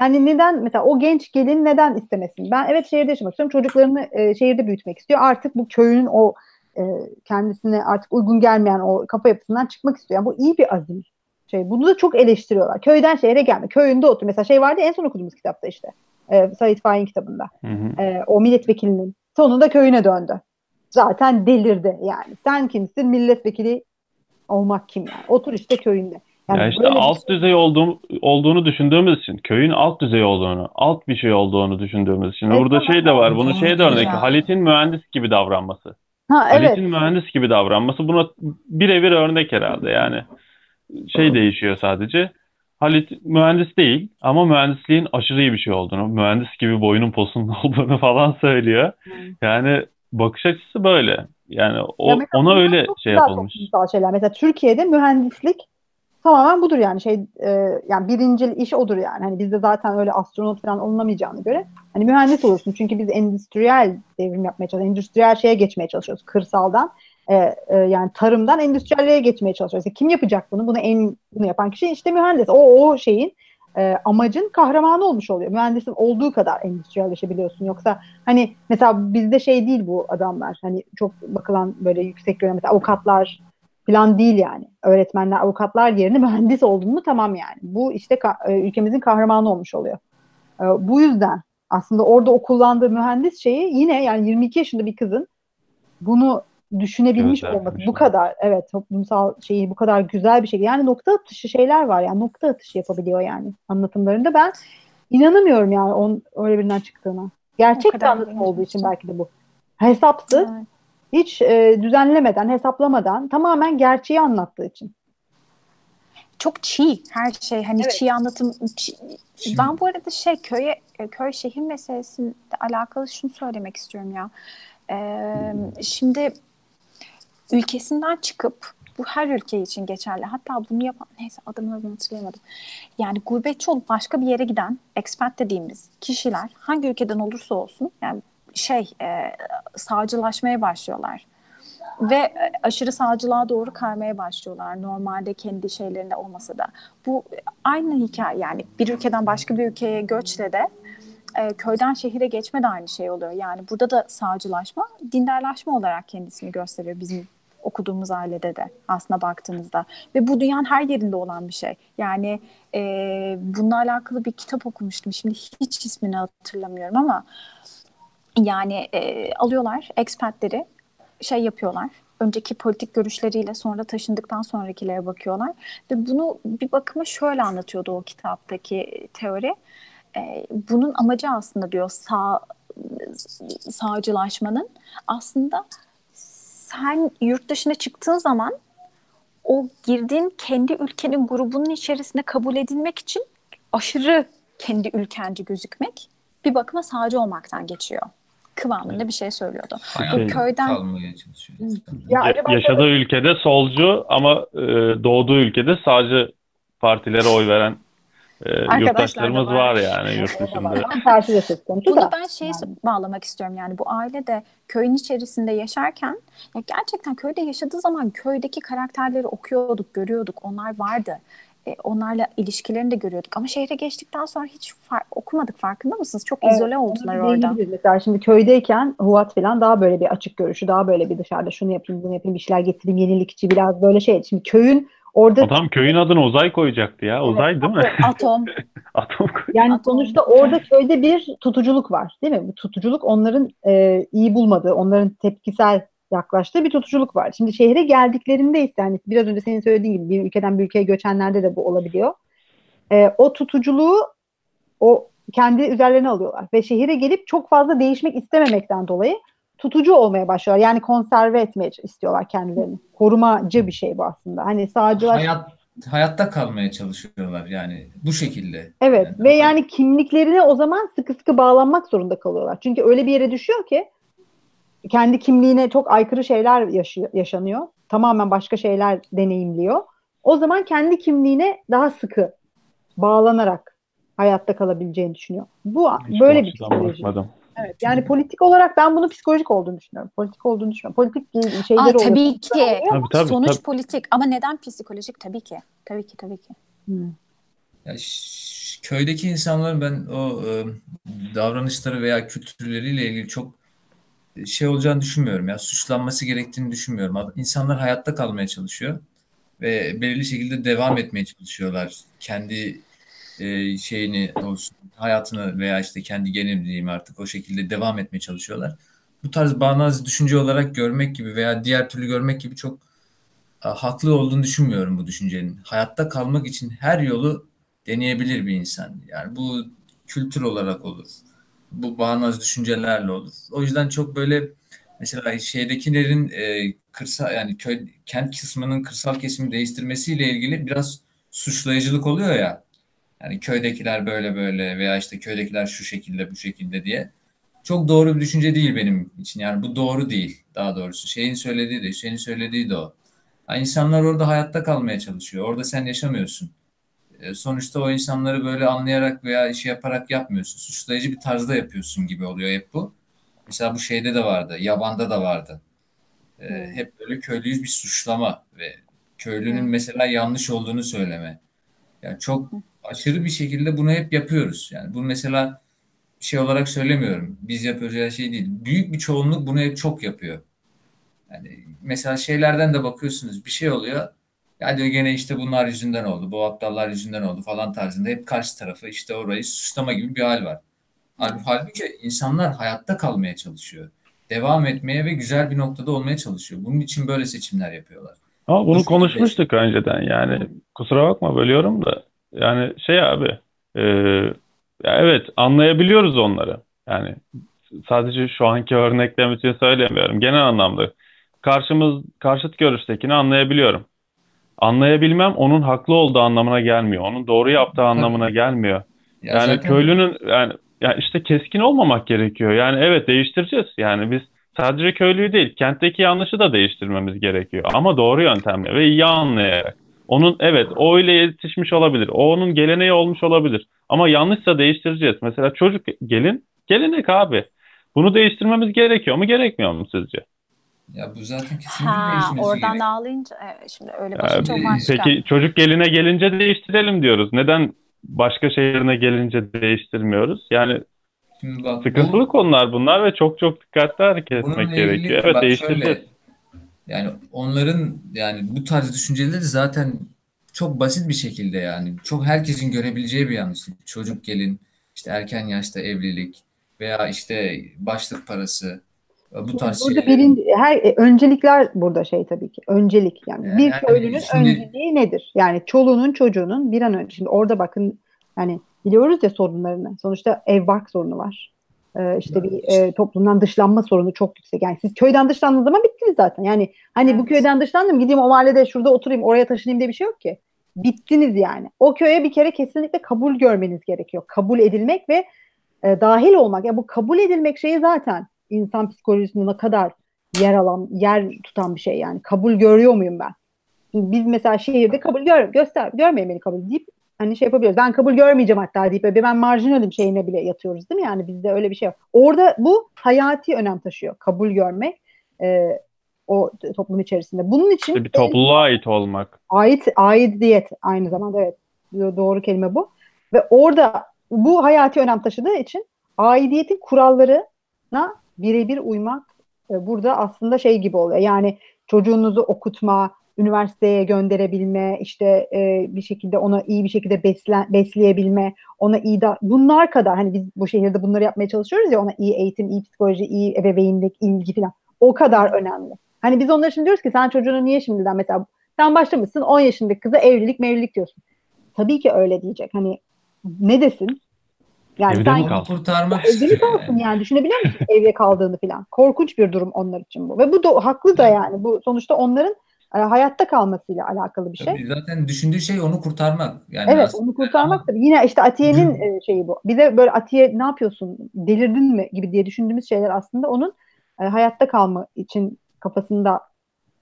Yani neden mesela o genç gelin neden istemesin? Ben evet şehirde yaşamak istiyorum. Çocuklarını e, şehirde büyütmek istiyor. Artık bu köyün o e, kendisine artık uygun gelmeyen o kafa yapısından çıkmak istiyor. Yani bu iyi bir azim. Şey, bunu da çok eleştiriyorlar. Köyden şehre gelme. Köyünde otur. Mesela şey vardı en son okuduğumuz kitapta işte. E, Said Faik'in kitabında. Hı hı. E, o milletvekilinin Sonunda köyüne döndü. Zaten delirdi yani. Sen kimsin? Milletvekili olmak kim yani? Otur işte köyünde. Yani ya işte alt şey... düzey olduğum, olduğunu düşündüğümüz için, köyün alt düzey olduğunu, alt bir şey olduğunu düşündüğümüz için. Evet, Burada tamam. şey de var, bunu şey de örnek, Halit'in mühendis gibi davranması. Ha, evet. Halit'in mühendis gibi davranması buna birebir örnek herhalde yani. Şey değişiyor sadece. Halit mühendis değil ama mühendisliğin aşırı iyi bir şey olduğunu, mühendis gibi boyunun posunun olduğunu falan söylüyor. Yani bakış açısı böyle. Yani o ya ona öyle şey yapılmış. Şeyler. Mesela Türkiye'de mühendislik tamamen budur yani şey e, yani birinci iş odur yani. Hani bizde zaten öyle astronot falan olunamayacağını göre hani mühendis olursun. Çünkü biz endüstriyel devrim yapmaya çalışıyoruz. Endüstriyel şeye geçmeye çalışıyoruz kırsaldan e, e, yani tarımdan endüstriyelliğe geçmeye çalışıyoruz. kim yapacak bunu? Bunu en bunu yapan kişi işte mühendis. O o şeyin e, amacın kahramanı olmuş oluyor. Mühendisin olduğu kadar endüstriyelleşebiliyorsun. Yoksa hani mesela bizde şey değil bu adamlar. Hani çok bakılan böyle yüksek göre mesela avukatlar falan değil yani. Öğretmenler, avukatlar yerine mühendis olduğunu mu tamam yani. Bu işte ka- e, ülkemizin kahramanı olmuş oluyor. E, bu yüzden aslında orada o kullandığı mühendis şeyi yine yani 22 yaşında bir kızın bunu düşünebilmiş olması bu kadar evet toplumsal şeyi bu kadar güzel bir şey. Yani nokta atışı şeyler var yani nokta atışı yapabiliyor yani anlatımlarında. Ben inanamıyorum yani on, öyle birinden çıktığına. Gerçek bir anlatım olduğu için belki de bu. Hesapsız evet. hiç e, düzenlemeden hesaplamadan tamamen gerçeği anlattığı için. Çok çiğ her şey. Hani evet. çiğ anlatım çiğ. ben bu arada şey köye köy şehir meselesiyle alakalı şunu söylemek istiyorum ya. Ee, şimdi ülkesinden çıkıp bu her ülke için geçerli. Hatta bunu yapan neyse adını hatırlayamadım. Yani gurbetçi olup başka bir yere giden expat dediğimiz kişiler hangi ülkeden olursa olsun yani şey e, sağcılaşmaya başlıyorlar. Ve e, aşırı sağcılığa doğru kaymaya başlıyorlar. Normalde kendi şeylerinde olmasa da. Bu aynı hikaye yani bir ülkeden başka bir ülkeye göçle de e, köyden şehire geçme de aynı şey oluyor. Yani burada da sağcılaşma, dindarlaşma olarak kendisini gösteriyor bizim okuduğumuz ailede de aslında baktığınızda. Ve bu dünyanın her yerinde olan bir şey. Yani e, bununla alakalı bir kitap okumuştum. Şimdi hiç ismini hatırlamıyorum ama yani e, alıyorlar expatleri şey yapıyorlar. Önceki politik görüşleriyle sonra taşındıktan sonrakilere bakıyorlar. Ve bunu bir bakıma şöyle anlatıyordu o kitaptaki teori. E, bunun amacı aslında diyor sağ sağcılaşmanın aslında sen yurt dışına çıktığın zaman o girdiğin kendi ülkenin grubunun içerisinde kabul edilmek için aşırı kendi ülkenci gözükmek bir bakıma sağcı olmaktan geçiyor. kıvamında bir şey söylüyordu. Bu köyden kalmaya çalışıyor. Ya Ya- yaşadığı ülkede solcu ama e, doğduğu ülkede sağcı partilere oy veren e, yurttaşlarımız var. var yani yurt dışında. Tam tersi de söz konusu Bunu da. ben şey bağlamak istiyorum yani bu aile de köyün içerisinde yaşarken ya gerçekten köyde yaşadığı zaman köydeki karakterleri okuyorduk, görüyorduk. Onlar vardı. E, onlarla ilişkilerini de görüyorduk. Ama şehre geçtikten sonra hiç far- okumadık farkında mısınız? Çok Evet, izole oldular orada. değinebiliriz. Mesela şimdi köydeyken Huat falan daha böyle bir açık görüşü, daha böyle bir dışarıda şunu yapayım, bunu yapayım, bir şeyler getireyim, yenilikçi biraz böyle şey. Şimdi köyün orada Adam köyün adını Uzay koyacaktı ya. Uzay değil mi? Atom. Atom yani Atom. sonuçta orada köyde bir tutuculuk var değil mi? Bu tutuculuk onların e, iyi bulmadığı, onların tepkisel yaklaştığı bir tutuculuk var. Şimdi şehre geldiklerinde ise hani biraz önce senin söylediğin gibi bir ülkeden bir ülkeye göçenlerde de bu olabiliyor. E, o tutuculuğu o kendi üzerlerine alıyorlar ve şehire gelip çok fazla değişmek istememekten dolayı tutucu olmaya başlıyorlar. Yani konserve etmeye istiyorlar kendilerini. Korumacı bir şey bu aslında. Hani sağcılar Hayat, hayatta kalmaya çalışıyorlar yani bu şekilde. Evet Yani ve yani kimliklerine o zaman sıkı sıkı bağlanmak zorunda kalıyorlar. Çünkü öyle bir yere düşüyor ki kendi kimliğine çok aykırı şeyler yaşıyor, yaşanıyor. Tamamen başka şeyler deneyimliyor. O zaman kendi kimliğine daha sıkı bağlanarak hayatta kalabileceğini düşünüyor. Bu Hiç böyle bir psikoloji. bakmadım. Evet, yani politik olarak ben bunu psikolojik olduğunu düşünüyorum. Politik olduğunu düşünüyorum. Politik bir şeyler Aa, oluyor. tabii ki. Tabii, tabii, Sonuç tabii. politik ama neden psikolojik? Tabii ki. Tabii ki tabii ki. Hmm. Ya ş- köydeki insanların ben o e, davranışları veya kültürleriyle ilgili çok şey olacağını düşünmüyorum ya. Suçlanması gerektiğini düşünmüyorum. İnsanlar hayatta kalmaya çalışıyor ve belirli şekilde devam etmeye çalışıyorlar. Kendi e, şeyini olsun, hayatını veya işte kendi genini diyeyim artık o şekilde devam etmeye çalışıyorlar. Bu tarz bağnaz düşünce olarak görmek gibi veya diğer türlü görmek gibi çok e, haklı olduğunu düşünmüyorum bu düşüncenin. Hayatta kalmak için her yolu deneyebilir bir insan. Yani bu kültür olarak olur. Bu bağnaz düşüncelerle olur. O yüzden çok böyle mesela şeydekilerin e, kırsal yani köy kent kısmının kırsal kesimi değiştirmesiyle ilgili biraz suçlayıcılık oluyor ya. Yani köydekiler böyle böyle veya işte köydekiler şu şekilde bu şekilde diye. Çok doğru bir düşünce değil benim için. Yani bu doğru değil daha doğrusu. Şeyin söylediği de, Hüseyin'in söylediği de o. Yani insanlar orada hayatta kalmaya çalışıyor. Orada sen yaşamıyorsun. E, Sonuçta o insanları böyle anlayarak veya işi yaparak yapmıyorsun. Suçlayıcı bir tarzda yapıyorsun gibi oluyor hep bu. Mesela bu şeyde de vardı. Yaban'da da vardı. E, hep böyle köylüyüz bir suçlama ve köylünün mesela yanlış olduğunu söyleme. Yani çok aşırı bir şekilde bunu hep yapıyoruz. Yani bunu mesela şey olarak söylemiyorum. Biz yapıyoruz ya şey değil. Büyük bir çoğunluk bunu hep çok yapıyor. Yani mesela şeylerden de bakıyorsunuz bir şey oluyor. Ya diyor gene işte bunlar yüzünden oldu. Bu aptallar yüzünden oldu falan tarzında. Hep karşı tarafı işte orayı suçlama gibi bir hal var. Halbuki, insanlar hayatta kalmaya çalışıyor. Devam etmeye ve güzel bir noktada olmaya çalışıyor. Bunun için böyle seçimler yapıyorlar. Ama Bu bunu şekilde- konuşmuştuk önceden yani kusura bakma bölüyorum da yani şey abi e, ya evet anlayabiliyoruz onları yani sadece şu anki örneklem için söylemiyorum genel anlamda karşımız karşıt görüştekini anlayabiliyorum. Anlayabilmem onun haklı olduğu anlamına gelmiyor. Onun doğru yaptığı anlamına gelmiyor. Ya Yani zaten- köylünün yani ya işte keskin olmamak gerekiyor. Yani evet değiştireceğiz. Yani biz sadece köylüyü değil, kentteki yanlışı da değiştirmemiz gerekiyor. Ama doğru yöntemle ve iyi anlayarak. Onun evet o ile yetişmiş olabilir. O onun geleneği olmuş olabilir. Ama yanlışsa değiştireceğiz. Mesela çocuk gelin gelenek abi. Bunu değiştirmemiz gerekiyor mu gerekmiyor mu sizce? Ya bu zaten kesinlikle Ha, oradan gerekiyor. dağılınca evet, şimdi öyle Ya, bakınca o başka. peki çocuk geline gelince değiştirelim diyoruz. Neden başka şehirine gelince değiştirmiyoruz? Yani Şimdi bak bu- sıkıntılı konular bunlar ve çok çok dikkatli hareket etmek gerekiyor. Evet şöyle, yani onların yani bu tarz düşünceleri zaten çok basit bir şekilde yani çok herkesin görebileceği bir yanlışlık. Çocuk gelin, işte erken yaşta evlilik veya işte başlık parası bu tarz Burada şeyleri. birinci, her e, öncelikler burada şey tabii ki. Öncelik yani. Yani bir hani köylünün şimdi- önceliği nedir? Yani çoluğunun çocuğunun bir an önce. Şimdi orada bakın yani biliyoruz ya sorunlarını. Sonuçta ev bark sorunu var. Ee, işte bir e, toplumdan dışlanma sorunu çok yüksek. Yani siz köyden dışlandığınız zaman bittiniz zaten. Yani hani bu Evet. köyden dışlandım gideyim o mahallede şurada oturayım oraya taşınayım diye bir şey yok ki. Bittiniz yani. O köye bir kere kesinlikle kabul görmeniz gerekiyor. Kabul edilmek ve e, dahil olmak. Ya bu kabul edilmek şeyi zaten insan psikolojisinde ne kadar yer alan, yer tutan bir şey yani. Kabul görüyor muyum ben? Biz mesela şehirde kabul gör, göster, görmeyin beni kabul deyip hani şey yapabiliyoruz. Ben kabul görmeyeceğim hatta deyip ben marjinalim şeyine bile yatıyoruz değil mi? Yani bizde öyle bir şey var. Orada bu hayati önem taşıyor. Kabul görmek e, o toplum içerisinde. Bunun için bir topluluğa ait olmak. Ait aidiyet aynı zamanda evet. Doğru kelime bu. Ve orada bu hayati önem taşıdığı için aidiyetin kurallarına birebir uymak e, burada aslında şey gibi oluyor. Yani çocuğunuzu okutma, üniversiteye gönderebilme, işte e, bir şekilde ona iyi bir şekilde besle, besleyebilme, ona iyi da bunlar kadar hani biz bu şehirde bunları yapmaya çalışıyoruz ya ona iyi eğitim, iyi psikoloji, iyi ebeveynlik, ilgi falan. O kadar önemli. Hani biz onlara şimdi diyoruz ki sen çocuğunu niye şimdiden mesela sen başlamışsın 10 yaşındaki kıza evlilik mevlilik diyorsun. Tabii ki öyle diyecek. Hani ne desin? Yani Evde mi kalsın? kurtarmak Evde mi kalsın yani. düşünebiliyor musun evde kaldığını falan. Korkunç bir durum onlar için bu. Ve bu da haklı da yani. Bu sonuçta onların hayatta kalmasıyla alakalı bir şey. Tabii zaten düşündüğü şey onu kurtarmak. Yani evet aslında, onu kurtarmak tabii. Yine işte Atiye'nin e, şeyi bu. Bize böyle Atiye ne yapıyorsun delirdin mi gibi diye düşündüğümüz şeyler aslında onun e, hayatta kalma için kafasında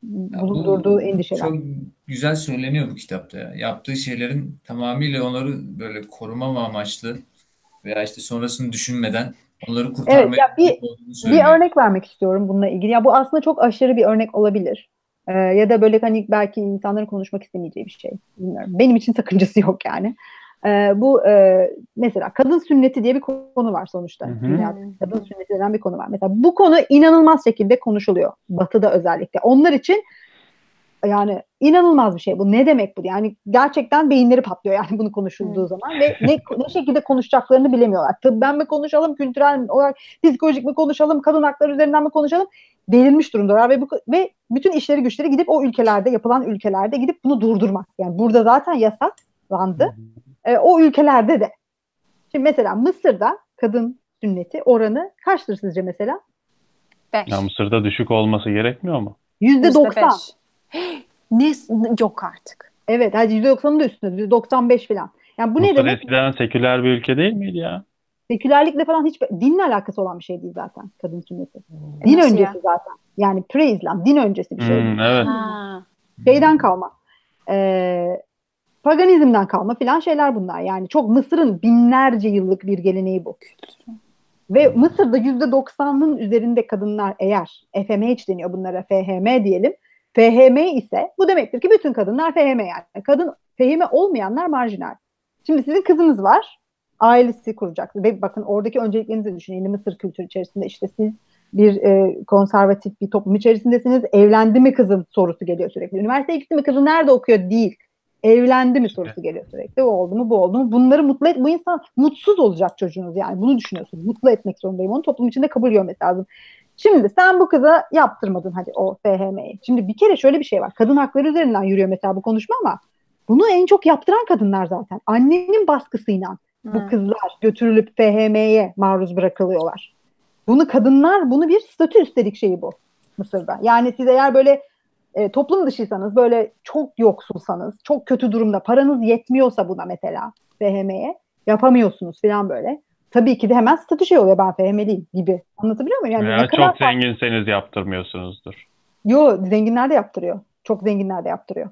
bulundurduğu endişeler. Çok güzel söyleniyor bu kitapta. Ya. Yaptığı şeylerin tamamıyla onları böyle koruma amaçlı veya işte sonrasını düşünmeden onları kurtarmaya evet, ya bir, bir örnek vermek istiyorum bununla ilgili. Ya bu aslında çok aşırı bir örnek olabilir. Ee, ya da böyle hani belki insanların konuşmak istemeyeceği bir şey. Bilmiyorum. Benim için sakıncası yok yani. Ee, bu e, mesela kadın sünneti diye bir konu var sonuçta. Dünyada kadın sünneti denen bir konu var. Mesela bu konu inanılmaz şekilde konuşuluyor. Batı'da özellikle. Onlar için yani inanılmaz bir şey bu. Ne demek bu? Yani gerçekten beyinleri patlıyor yani bunu konuşulduğu zaman ve ne, ne şekilde konuşacaklarını bilemiyorlar. Tıbben mi konuşalım, kültürel olarak psikolojik mi konuşalım, kadın hakları üzerinden mi konuşalım? Delirmiş durumdalar ve bu, ve bütün işleri güçleri gidip o ülkelerde yapılan ülkelerde gidip bunu durdurmak. Yani burada zaten yasaklandı. E, o ülkelerde de. Şimdi mesela Mısır'da kadın sünneti oranı kaçtır sizce mesela? Beş. Ya Mısır'da düşük olması gerekmiyor mu? Yüzde doksan. Ne yok artık. Evet, hadi yüzde doksanın da üstünde. Yüzde doksan beş falan. Yani bu ne demek? eskiden seküler bir ülke değil miydi ya? Sekülerlikle falan hiç dinle alakası olan bir şey değil zaten kadın sünneti. Din Nasıl öncesi ya? zaten. Yani pre-İslam, din öncesi bir şey. Hmm, evet. Ha. Şeyden kalma. Ee, paganizmden kalma filan şeyler bunlar. Yani çok Mısır'ın binlerce yıllık bir geleneği bu. Ve Mısır'da yüzde doksanın üzerinde kadınlar eğer FMH deniyor bunlara FHM diyelim. FHM ise bu demektir ki bütün kadınlar FHM yani. Kadın FHM olmayanlar marjinal. Şimdi sizin kızınız var. Ailesi kuracak. Ve bakın oradaki önceliklerinizi düşünün. Mısır kültürü içerisinde işte siz bir e, konservatif bir toplum içerisindesiniz. Evlendi mi kızın sorusu geliyor sürekli. Üniversiteye gitti mi kızın nerede okuyor değil. Evlendi mi sorusu geliyor sürekli. O oldu mu bu oldu mu? Bunları mutlu et. Bu insan mutsuz olacak çocuğunuz yani. Bunu düşünüyorsun. Mutlu etmek zorundayım. Onu toplum içinde kabul görmesi lazım. Şimdi sen bu kıza yaptırmadın hadi o FHM'yi. Şimdi bir kere şöyle bir şey var. Kadın hakları üzerinden yürüyor mesela bu konuşma ama bunu en çok yaptıran kadınlar zaten. Annenin baskısıyla bu Hı. kızlar götürülüp FHM'ye maruz bırakılıyorlar. Bunu kadınlar bunu bir statü üstelik şeyi bu Mısır'da. Yani siz eğer böyle e, toplum dışıysanız böyle çok yoksulsanız çok kötü durumda paranız yetmiyorsa buna mesela FHM'ye yapamıyorsunuz falan böyle. Tabii ki de hemen statü şey oluyor ben FHM'liyim gibi. Anlatabiliyor muyum? Yani Veya ne kadar çok zenginseniz yaptırmıyorsunuzdur. Yo zenginler de yaptırıyor. Çok zenginler de yaptırıyor.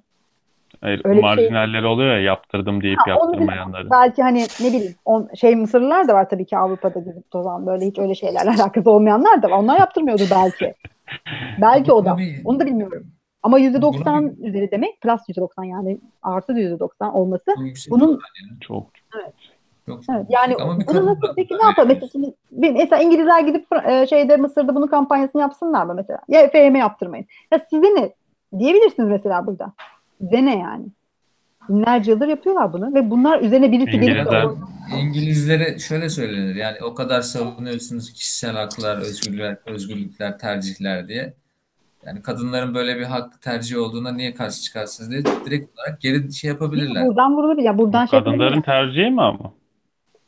Hayır, Öyle bir şey- oluyor ya yaptırdım deyip Ha, yaptırmayanları. Belki hani ne bileyim on, şey Mısırlılar da var tabii ki Avrupa'da gezip tozan böyle hiç öyle şeylerle alakası olmayanlar da var. Onlar yaptırmıyordu belki. belki o da. Onu da bilmiyorum. Ama %90 Buna üzeri demek plus %90 yani artı %90 olması bunun. Çok. Çok Evet, yani Ama bir bunu nasıl peki ne yapalım? Mesela, şimdi bir- mesela İngilizler gidip e, şeyde Mısır'da bunun kampanyasını yapsınlar mı mesela? Ya FM yaptırmayın. Ya size ne? Diyebilirsiniz mesela burada. Size ne yani? Binlerce yıldır yapıyorlar bunu ve bunlar üzerine birisi gelip de İngilizlere şöyle söylenir yani o kadar savunuyorsunuz kişisel haklar, özgürlükler, özgürlükler, tercihler diye. Yani kadınların böyle bir hak tercih olduğuna niye karşı çıkarsınız diye direkt olarak geri şey yapabilirler. buradan vurulabilir. Ya buradan şey kadınların tercihi mi ama?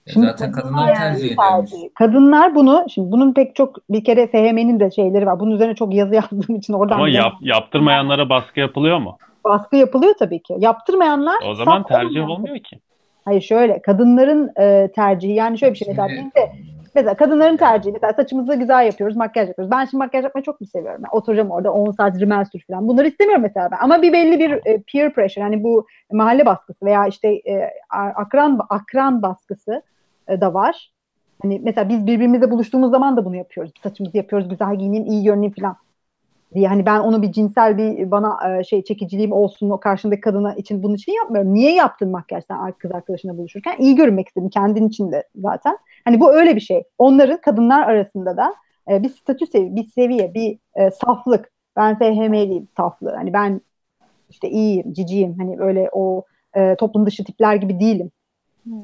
E Şimdi Zaten kadınlar kadınlar tercih tercihi. Kadınlar bunu şimdi bunun pek çok bir kere FHM'nin de şeyleri var. Bunun üzerine çok yazı yazdığım için oradan Ama yap, yaptırmayanlara baskı yapılıyor mu? baskı yapılıyor tabii ki. Yaptırmayanlar O zaman tercih olmuyor ki. Hayır şöyle kadınların e, tercihi yani şöyle bir şey mesela Şimdi- bizde Mesela kadınların tercihi. Mesela saçımızı güzel yapıyoruz, makyaj yapıyoruz. Ben şimdi makyaj yapmayı çok mu seviyorum? Yani oturacağım orada 10 saat rimel sür falan. Bunları istemiyorum mesela ben. Ama bir belli bir e, peer pressure. Hani bu mahalle baskısı veya işte e, akran akran baskısı e, da var. Hani mesela biz birbirimizle buluştuğumuz zaman da bunu yapıyoruz. Saçımızı yapıyoruz, güzel giyineyim, iyi görüneyim falan diye. Hani ben onu bir cinsel bir bana e, şey çekiciliğim olsun o karşındaki kadına için bunun için yapmıyorum. Niye yaptın makyaj kız arkadaşına buluşurken? İyi görünmek istedim kendin için de zaten. Hani bu öyle bir şey. Onların kadınlar arasında da e, bir statü sevi bir seviye, bir saflık. Ben FHM'liyim saflığı. Hani ben işte iyiyim, ciciyim. Hani öyle o toplum dışı tipler gibi değilim. Hmm.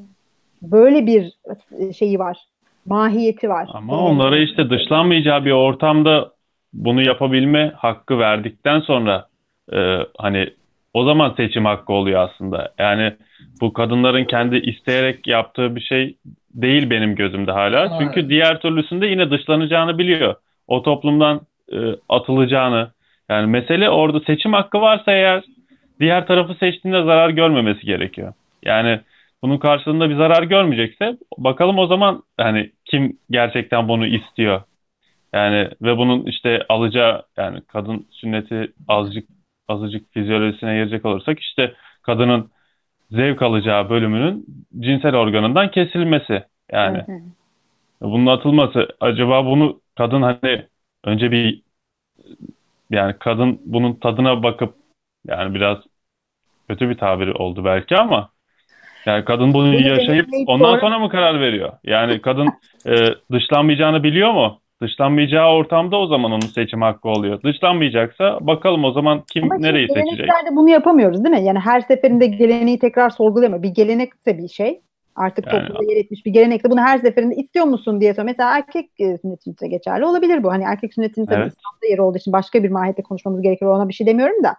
Böyle bir e, şeyi var. Mahiyeti var. Ama onlara işte dışlanmayacağı bir ortamda bunu yapabilme hakkı verdikten sonra e, hani o zaman seçim hakkı oluyor aslında. Yani bu kadınların kendi isteyerek yaptığı bir şey değil benim gözümde hala. Çünkü diğer türlüsünde yine dışlanacağını biliyor. O toplumdan e, atılacağını. Yani mesele orada seçim hakkı varsa eğer diğer tarafı seçtiğinde zarar görmemesi gerekiyor. Yani bunun karşılığında bir zarar görmeyecekse bakalım o zaman hani kim gerçekten bunu istiyor. Yani ve bunun işte alacağı yani kadın sünneti azıcık azıcık fizyolojisine girecek olursak işte kadının zevk alacağı bölümünün cinsel organından kesilmesi yani. Hı hı. Bunun atılması acaba bunu kadın hani önce bir yani kadın bunun tadına bakıp yani biraz kötü bir tabiri oldu belki ama yani kadın bunu yaşayıp ondan sonra mı karar veriyor? Yani kadın e, dışlanmayacağını biliyor mu? Dışlanmayacağı ortamda o zaman onun seçim hakkı oluyor. Dışlanmayacaksa bakalım o zaman kim Ama nereyi seçecek? Geleneklerde bunu yapamıyoruz değil mi? Yani her seferinde geleneği tekrar sorgulayamıyor. Bir gelenekse bir şey. Artık yani, toplumda yer etmiş bir gelenekte bunu her seferinde istiyor musun diye soruyor. Mesela erkek e, sünnetinde geçerli olabilir bu. Hani erkek sünnetinde evet. İslam'da yeri olduğu için başka bir mahiyette konuşmamız gerekir. Ona bir şey demiyorum da.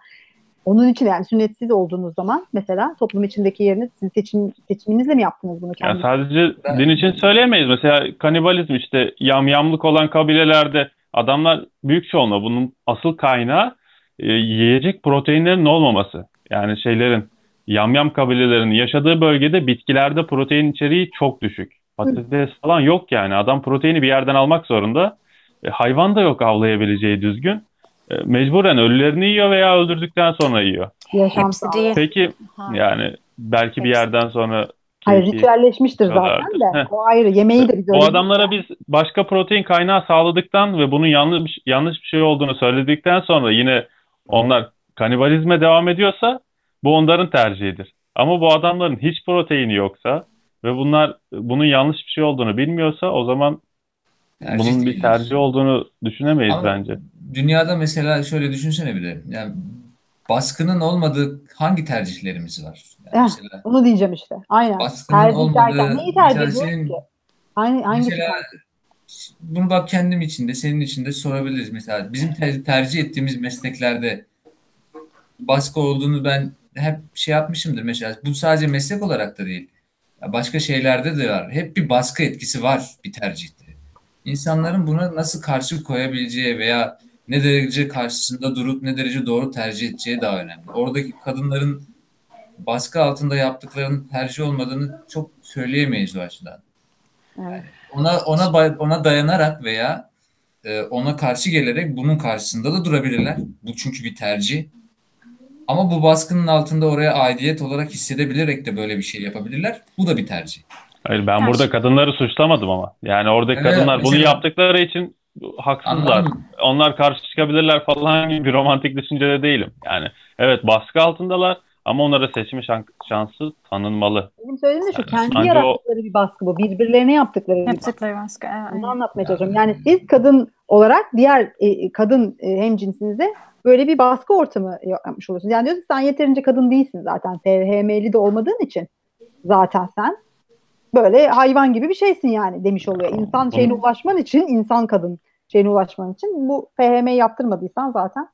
Onun için yani sünnetsiz olduğunuz zaman mesela toplum içindeki yerini siz seçim, seçiminizle mi yaptınız bunu? Yani sadece din için söyleyemeyiz. Mesela kanibalizm işte yamyamlık olan kabilelerde adamlar büyük çoğunluğu bunun asıl kaynağı e, yiyecek proteinlerin olmaması. Yani şeylerin yamyam kabilelerinin yaşadığı bölgede bitkilerde protein içeriği çok düşük. Patates falan yok yani. Adam proteini bir yerden almak zorunda. E, hayvan da yok avlayabileceği düzgün. E, mecburen ölülerini yiyor veya öldürdükten sonra yiyor. Yaşamsal. Peki ha. yani belki Hepsi. bir yerden sonra Hayır ritüelleşmiştir zaten de. Heh. O ayrı. Yemeği de biz O adamlara biz başka protein kaynağı sağladıktan ve bunun yanlış yanlış bir şey olduğunu söyledikten sonra yine onlar kanibalizme devam ediyorsa bu onların tercihidir. Ama bu adamların hiç proteini yoksa ve bunlar bunun yanlış bir şey olduğunu bilmiyorsa o zaman tercih bunun bir tercih olduğunu düşünemeyiz Ama bence dünyada mesela şöyle düşünsene bir de. Yani baskının olmadığı hangi tercihlerimiz var? Yani eh, mesela onu diyeceğim işte. Aynen. Baskının tercih olmadığı, derken neyi tercih ediyoruz ki? Hangi, hangi mesela bunu bak kendim için de senin için de sorabiliriz. Mesela bizim ter- tercih ettiğimiz mesleklerde baskı olduğunu ben hep şey yapmışımdır mesela. Bu sadece meslek olarak da değil. Başka şeylerde de var. Hep bir baskı etkisi var bir tercihte. İnsanların buna nasıl karşı koyabileceği veya ne derece karşısında durup ne derece doğru tercih edeceği daha önemli. Oradaki kadınların baskı altında yaptıklarının tercih olmadığını çok söyleyemeyiz o açıdan. Evet. ona ona ona dayanarak veya e, ona karşı gelerek bunun karşısında da durabilirler. Bu çünkü bir tercih. Ama bu baskının altında oraya aidiyet olarak hissedebilerek de böyle bir şey yapabilirler. Bu da bir tercih. Hayır ben burada kadınları suçlamadım ama. Yani oradaki evet, kadınlar mesela, bunu yaptıkları için haksızlar. Anladım. Onlar karşı çıkabilirler falan gibi bir romantik düşüncede değilim. Yani evet baskı altındalar ama onlara seçme şansı tanınmalı. Benim söylediğim de şu yani, kendi yarattıkları o... bir baskı bu. Birbirlerine yaptıkları bir yaptıkları baskı. Evet. Bunu anlatmaya çalışıyorum. Yani siz kadın olarak diğer e, kadın e, hem cinsinize böyle bir baskı ortamı yapmış oluyorsunuz. Yani diyorsun sen yeterince kadın değilsin zaten. FHM'li de olmadığın için zaten sen böyle hayvan gibi bir şeysin yani demiş oluyor. İnsan şeyine ulaşman için, insan kadın şeyine ulaşman için bu FHM'yi yaptırmadıysan zaten.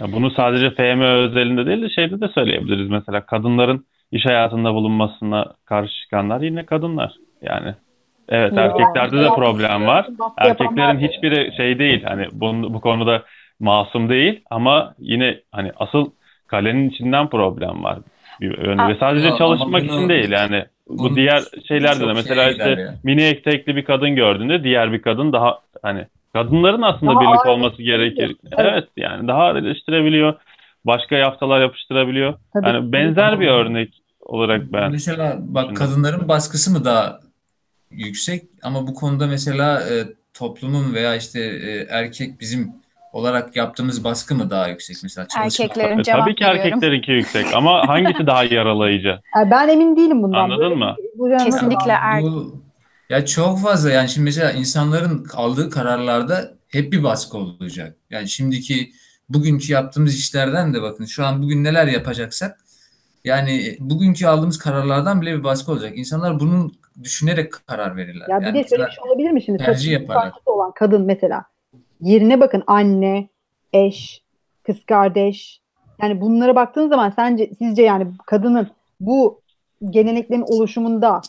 Ya bunu sadece FHM özelinde değil de şeyde de söyleyebiliriz. Mesela kadınların iş hayatında bulunmasına karşı çıkanlar yine kadınlar. Yani evet ya, erkeklerde yani, de problem var. Erkeklerin hiçbiri şey değil. Hani bu, bu konuda masum değil ama yine hani asıl kalenin içinden problem var. bir yönü. Sadece çalışmak için değil yani. Bu bunu diğer şeylerde de mesela şeye işte gider ya. mini etekli bir kadın gördüğünde diğer bir kadın daha hani kadınların aslında Daha birlik olması gerekir. Evet. Evet yani daha eleştirebiliyor. Başka yaftalar yapıştırabiliyor. Tabii. Yani benzer bir örnek olarak ben Mesela bak düşünüyorum. kadınların baskısı mı daha yüksek ama bu konuda mesela e, toplumun veya işte e, erkek bizim olarak yaptığımız baskı mı daha yüksek mesela çalışma. Erkeklerin E, cevap tabii ki veriyorum. erkeklerinki yüksek ama hangisi daha yaralayıcı? Yani ben emin değilim bundan. Anladın Böyle mı? bir- bu Kesinlikle er- Bu ya çok fazla yani şimdi mesela insanların aldığı kararlarda hep bir baskı olacak. Yani şimdiki bugünkü yaptığımız işlerden de bakın şu an bugün neler yapacaksak yani bugünkü aldığımız kararlardan bile bir baskı olacak. İnsanlar bunun düşünerek karar verirler. Ya bir Yani de şöyle bir şey olabilir mi şimdi? tercih yaparlar. olan kadın mesela. Yerine bakın anne, eş, kız kardeş. Yani bunlara baktığın zaman sence sizce yani kadının bu geleneklerin oluşumunda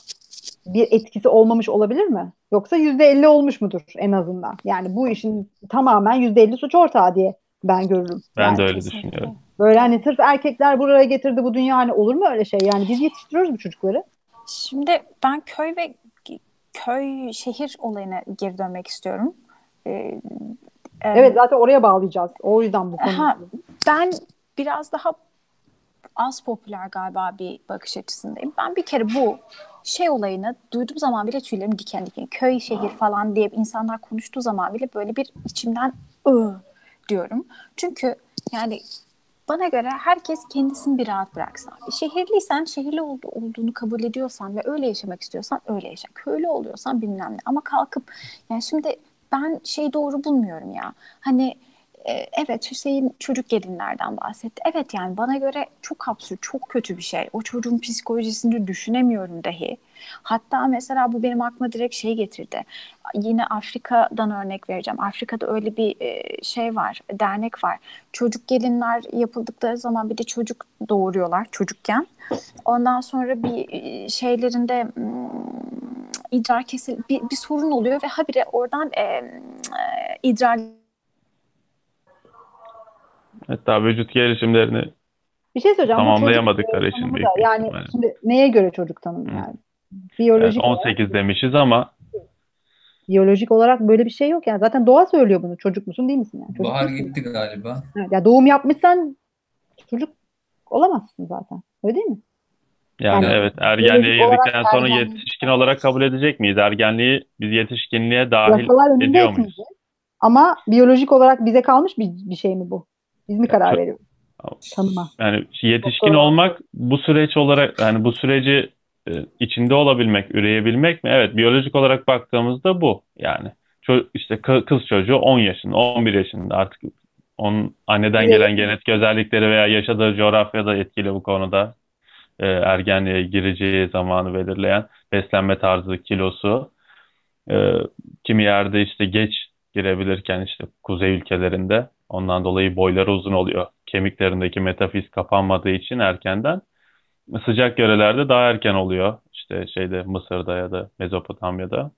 bir etkisi olmamış olabilir mi? Yoksa yüzde elli olmuş mudur en azından? Yani bu işin tamamen yüzde elli suç ortağı diye ben görürüm. Ben Yani de öyle düşünüyorum. böyle hani sırf erkekler buraya getirdi bu dünya hani olur mu öyle şey? Yani biz yetiştiriyoruz bu çocukları. Şimdi ben köy ve köy şehir olayına geri dönmek istiyorum. E, Evet zaten oraya bağlayacağız. O yüzden bu konu. Ha, ben biraz daha az popüler galiba bir bakış açısındayım. Ben bir kere bu şey olayını duyduğum zaman bile tüylerim diken diken. Köy, şehir falan diye insanlar konuştuğu zaman bile böyle bir içimden ıı diyorum. Çünkü yani bana göre herkes kendisini bir rahat bıraksın. Şehirliysen şehirli ol- olduğunu kabul ediyorsan ve öyle yaşamak istiyorsan öyle yaşa. Köylü oluyorsan bilmem ne. Ama kalkıp yani şimdi ben şey doğru bulmuyorum ya. Hani evet Hüseyin çocuk gelinlerden bahsetti. Evet yani bana göre çok absürt, çok kötü bir şey. O çocuğun psikolojisini düşünemiyorum dahi. Hatta mesela bu benim aklıma direkt şey getirdi. Yine Afrika'dan örnek vereceğim. Afrika'da öyle bir e, şey var, dernek var. Çocuk gelinler yapıldıkları zaman bir de çocuk doğuruyorlar çocukken. Ondan sonra bir e, şeylerinde hmm, idrar kesil bir, bir sorun oluyor ve habire oradan e, e, idrar Hatta vücut gelişimlerini Bir şey söyleyeceğim. Tamamlayamadıkları için da Yani ihtimalle. şimdi neye göre çocuk tanımı yani? evet, Biyolojik olarak, 18 demişiz ama biyolojik olarak böyle bir şey yok yani. Zaten doğa söylüyor bunu. Çocuk musun değil misin yani? Çocuk Bahar değilsin. gitti galiba. Evet, ya doğum yapmışsan çocuk olamazsın zaten. Öyle değil mi? yani Yani evet ergenliğe olarak girdikten sonra ergenliği- yetişkin olarak kabul edecek miyiz? Ergenliği biz yetişkinliğe dahil Yasalar ediyor muyuz? etmeyecek. Ama biyolojik olarak bize kalmış bir, bir şey mi bu? Biz mi karar veriyoruz? Tanıma. Yani yetişkin Çok doğru. olmak bu süreç olarak yani bu süreci e, içinde olabilmek, üreyebilmek mi? Evet, biyolojik olarak baktığımızda bu. Yani işte kı- kız çocuğu 10 yaşında, 11 yaşında artık onun anneden Evet. gelen genetik özellikleri veya yaşadığı coğrafyada etkili bu konuda e, ergenliğe gireceği zamanı belirleyen beslenme tarzı, kilosu. E, kimi yerde işte geç girebilirken işte kuzey ülkelerinde ondan dolayı boyları uzun oluyor. Kemiklerindeki metafiz kapanmadığı için erkenden. Sıcak yörelerde daha erken oluyor. İşte şeyde Mısır'da ya da Mezopotamya'da.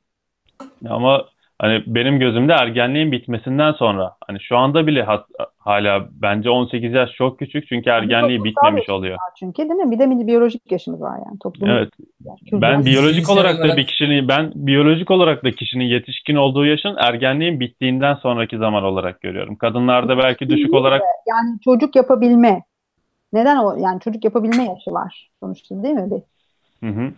Ama hani benim gözümde ergenliğin bitmesinden sonra hani şu anda bile hat- hala bence 18 yaş çok küçük çünkü ergenliği bitmemiş oluyor. var Çünkü değil mi? Bir de biyolojik yaşımız var yani. Toplum, Evet. yani Ben kültürel- biyolojik Zihinsel olarak da bir kişinin ben biyolojik olarak da kişinin yetişkin olduğu yaşın ergenliğin bittiğinden sonraki zaman olarak görüyorum. Kadınlarda belki düşük olarak yani çocuk yapabilme. Neden o? Yani çocuk yapabilme yaşı var sonuçta değil mi? Bir- Hı hı. Ya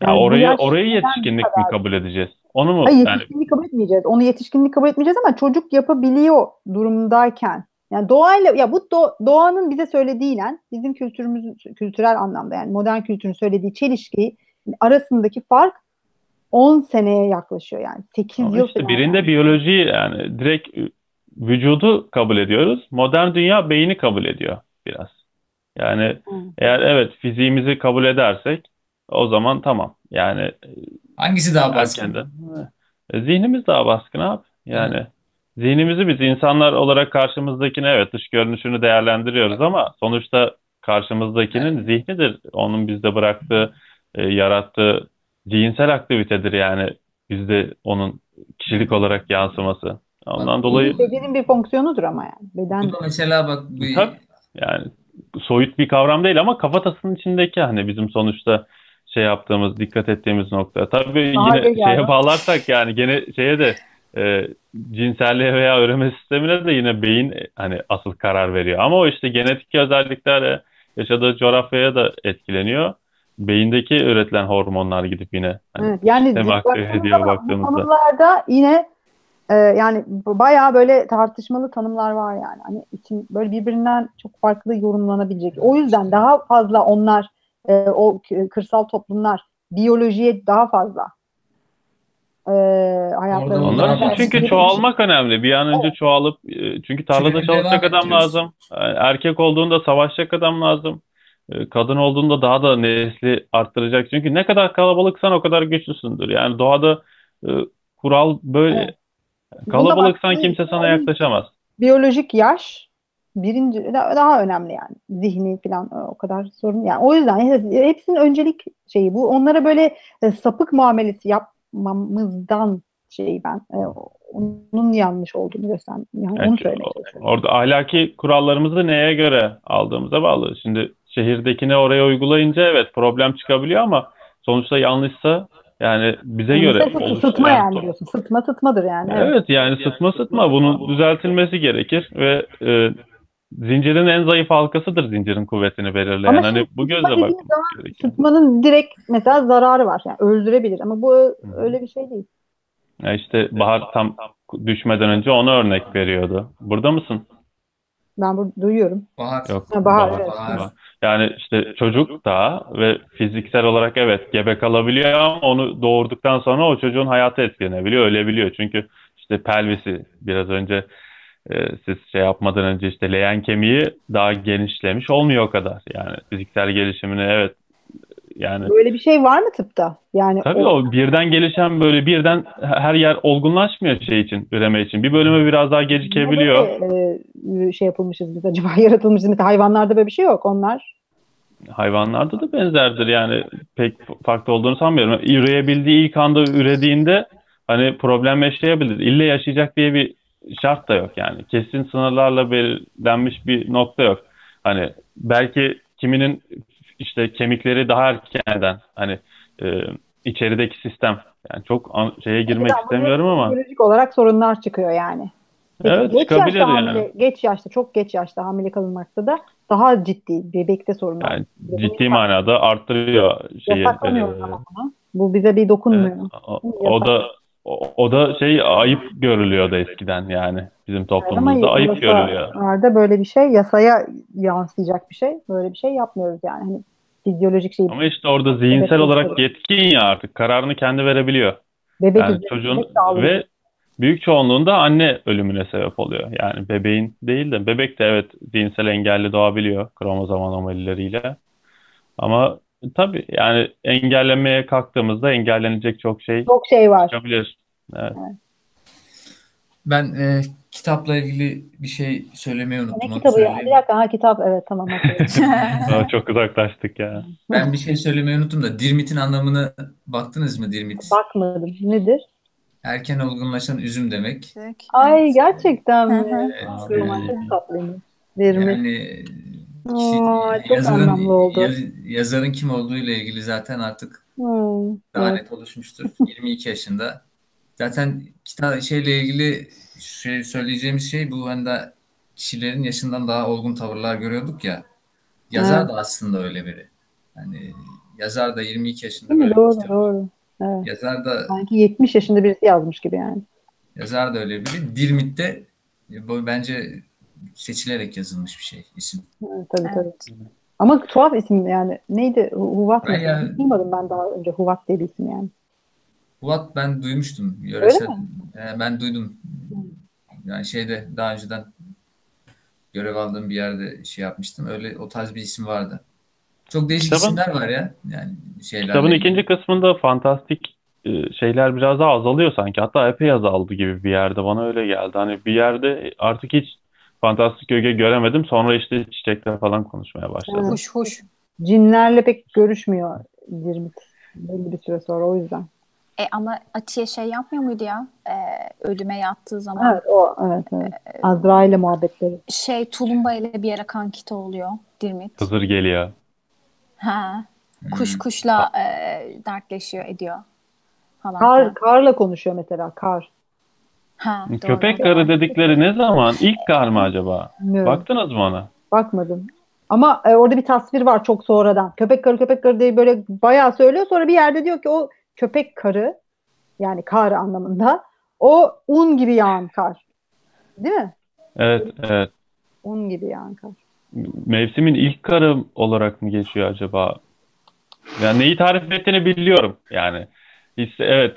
Yani orayı neden yetişkinlik mi kabul edeceğiz? Onu mu Hayır yani yetişkinliği kabul etmeyeceğiz. Onu yetişkinlik kabul etmeyeceğiz ama çocuk yapabiliyor durumdayken. Yani doğayla ya bu do- doğanın bize söylediğiyle bizim kültürümüzün kültürel anlamda yani modern kültürün söylediği çelişki arasındaki fark 10 seneye yaklaşıyor yani 8 Ama yıl işte birinde biyolojiyi yani direkt vücudu kabul ediyoruz. Modern dünya beyni kabul ediyor biraz. Yani Hı. eğer evet fiziğimizi kabul edersek o zaman tamam. Yani Hangisi daha baskın? erkenden. E, Zihnimiz daha baskın abi. Yani zihnimizi biz insanlar olarak karşımızdakini evet dış görünüşünü değerlendiriyoruz ama sonuçta karşımızdakinin zihnidir. Onun bizde bıraktığı, e, yarattığı zihinsel aktivitedir yani bizde onun kişilik olarak yansıması. Ondan dolayı Bedenin bir fonksiyonudur ama yani. Beden Bu da mesela bak bir Tabii. yani soyut bir kavram değil ama kafatasının içindeki hani bizim sonuçta şey yaptığımız, dikkat ettiğimiz nokta. Tabii yine değil şeye yani. bağlarsak yani gene şeye de e, cinselliğe veya üreme sistemine de yine beyin e, hani asıl karar veriyor. Ama o işte genetik özelliklerle yaşadığı coğrafyaya da etkileniyor. Beyindeki üretilen hormonlar gidip yine hani Evet, yani ediyor baktığımızda. konularda yine e, yani bayağı böyle tartışmalı tanımlar var yani. Hani için böyle birbirinden çok farklı yorumlanabilecek. O yüzden daha fazla onlar e, o kırsal toplumlar biyolojiye daha fazla e, hayatlarını Onlar için çünkü çoğalmak önemli. Bir an önce çoğalıp e, çünkü tarlada çalışacak adam lazım. E, Erkek olduğunda savaşacak adam lazım. E, Kadın olduğunda daha da nesli arttıracak. Çünkü ne kadar kalabalıksan o kadar güçlüsündür. Yani doğada kural böyle. Evet. Kalabalıksan kimse sana yaklaşamaz. biyolojik yaş birinci da- daha önemli yani. Zihni falan e, o kadar sorun. Yani o yüzden he- hepsinin öncelik şeyi bu. Onlara böyle e, sapık muamelesi yapmamızdan şeyi ben e, onun yanlış olduğunu gösterdim yani Yani onu o- çalışıyorum. Orada ahlaki kurallarımızı neye göre aldığımıza bağlı. Şimdi şehirdekini oraya uygulayınca evet problem çıkabiliyor ama sonuçta yanlışsa yani bize Yani göre mesela oluş- sıtma yani yani diyorsun. Sıtma sıtmadır yani. Evet. Evet yani sıtma sıtma. Bunun düzeltilmesi gerekir ve e, zincirin en zayıf halkasıdır zincirin kuvvetini belirleyen. Ama Hani bu gözle gerekiyor. sıtmanın direkt mesela zararı var yani öldürebilir ama bu öyle bir şey değil. Ya işte Bahar tam düşmeden önce ona örnek veriyordu. Burada mısın? Ben bunu duyuyorum. Bahar. Yok. Ha, Bahar, Bahar, evet. Bahar. Yani işte çocuk da ve fiziksel olarak evet gebe kalabiliyor ama onu doğurduktan sonra o çocuğun hayatı etkilenebiliyor, ölebiliyor. Çünkü işte pelvisi biraz önce siz şey yapmadan önce işte leğen kemiği daha genişlemiş olmuyor o kadar. Yani fiziksel gelişimini evet yani Böyle bir şey var mı tıpta? Yani Tabii o birden gelişen böyle birden her yer olgunlaşmıyor şey için, üreme için. Bir bölümü biraz daha gecikebiliyor. Nerede, e, şey yapılmışız biz acaba yaratılmışız. Mesela hayvanlarda böyle bir şey yok. Onlar Hayvanlarda da benzerdir yani pek farklı olduğunu sanmıyorum. Üreyebildiği ilk anda ürediğinde hani problem yaşayabilir. İlle yaşayacak diye bir şart da yok yani. Kesin sınırlarla belirlenmiş bir nokta yok. Hani belki kiminin işte kemikleri daha erkenden hani e, içerideki sistem yani çok an- şeye girmek Ama istemiyorum ama biyolojik olarak sorunlar çıkıyor yani. Peki, Evet, geç yaşta yani. hamile, geç yaşta, çok geç yaşta hamile kalınmakta da daha ciddi bebekte sorunlar. yani ciddi manada arttırıyor şeyi. Yasaklamıyoruz e, ama bunu. Bu bize bir dokunmuyor. Evet, o, o da o, o da şey ayıp görülüyordu eskiden yani bizim toplumumuzda ayıp görülüyor. yasalarda böyle bir şey yasaya yansıyacak bir şey. Böyle bir şey yapmıyoruz yani. Hani fizyolojik şey. Ama işte orada zihinsel Evet, olarak yetkin ya artık kararını kendi verebiliyor. Bebek Yani çocuğun bebek ve büyük çoğunluğunda anne ölümüne sebep oluyor. Yani bebeğin değil de bebek de evet zihinsel engelli doğabiliyor kromozom anomalileriyle. Ama tabii yani engellemeye kalktığımızda engellenecek çok şey çok şey var. çıkabilir. Evet. Ben e, kitapla ilgili bir şey söylemeyi unuttum. Ne onu kitabı ya? söyleyeyim. Bir dakika ha kitap evet tamam. hatırladım. Aa, çok uzaklaştık ya. Ben bir şey söylemeyi unuttum da Dirmit'in anlamını baktınız mı Dirmit? Bakmadım. Nedir? Erken olgunlaşan üzüm demek. Ay gerçekten mi? Evet, Roman e, çok tatlıymış. Vermiş. yani Aa, çok yazarın, anlamlı oldu. yaz- yazarın kim olduğu ile ilgili zaten artık Hmm, daha evet. net oluşmuştur. 22 yaşında. Zaten kitap şeyle ilgili şey söyleyeceğimiz şey bu hani da kişilerin yaşından daha olgun tavırlar görüyorduk ya. Yazar Evet. da aslında öyle biri. Hani yazar da 22 yaşında Değil mi? böyle Doğru kitap. doğru. Evet. Yazar da Sanki 70 yaşında birisi yazmış gibi yani. yazar da öyle biri. Dirmit'te e, bu bence seçilerek yazılmış bir şey isim. Evet, tabii tabii. Evet. Ama tuhaf isim yani. Neydi? Hu- Huvat mı? Ben ya- Duymadım ben daha önce Huvat diye bir isim yani. Fuat ben duymuştum yöresel. mi? E, ben duydum. Yani şeyde daha önceden görev aldığım bir yerde şey yapmıştım. Öyle o tarz bir isim vardı. Çok değişik Kitabın- isimler var ya. Yani şeyler. Kitabın ikinci kısmında fantastik e, şeyler biraz daha azalıyor sanki. Hatta epey azaldı gibi bir yerde. Bana öyle geldi. Hani bir yerde artık hiç fantastik öge göremedim. Sonra işte çiçekler falan konuşmaya başladı. Hoş hoş. Cinlerle pek görüşmüyor Dirmit. Belli bir süre sonra o yüzden. E ama Atiye şey yapmıyor muydu ya? E, ölüme yattığı zaman. Evet o evet evet. Azrail'le muhabbetleri. Şey tulumba ile bir yere kankite oluyor. Dirmit. Hızır geliyor. Ha. Kuş kuşla e, dertleşiyor ediyor. Falan. Kar, karla konuşuyor mesela kar. Ha, doğru. Köpek karı dedikleri ne zaman? İlk kar mı acaba? Bilmiyorum. Baktınız mı ona? Bakmadım. Ama e, orada bir tasvir var çok sonradan. Köpek karı köpek karı diye böyle bayağı söylüyor. Sonra bir yerde diyor ki o köpek karı yani kar anlamında o un gibi yağan kar. Değil mi? Evet, evet. Un gibi yağan kar. Mevsimin ilk karı olarak mı geçiyor acaba? Yani neyi tarif ettiğini biliyorum yani. Hisse, evet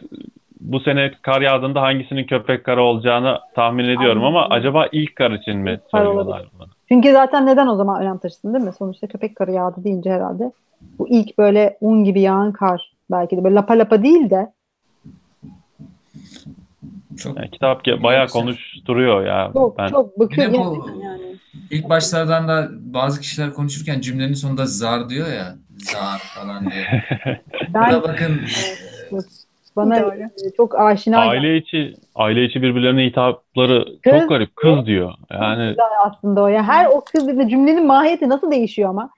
bu sene kar yağdığında hangisinin köpek karı olacağını tahmin ediyorum ama Anladım. acaba ilk kar için mi kar söylüyorlar bunu? Çünkü zaten neden o zaman önem taşısın değil mi? Sonuçta köpek karı yağdı deyince herhalde. Bu ilk böyle un gibi yağan kar belki de böyle lapa lapa değil de Çok Yani kitap bayağı konuşturuyor ya. çok Ben çok bakıyor bu- yani. ilk başlardan da bazı kişiler konuşurken cümlenin sonunda zar diyor ya. Zar falan diye. Ben bakın bana Doğru. e, çok aşina aile içi aile içi birbirlerine hitapları Kız- çok garip. Kız diyor. Yani aslında o ya. Her o kız bir de cümlenin mahiyeti nasıl değişiyor ama.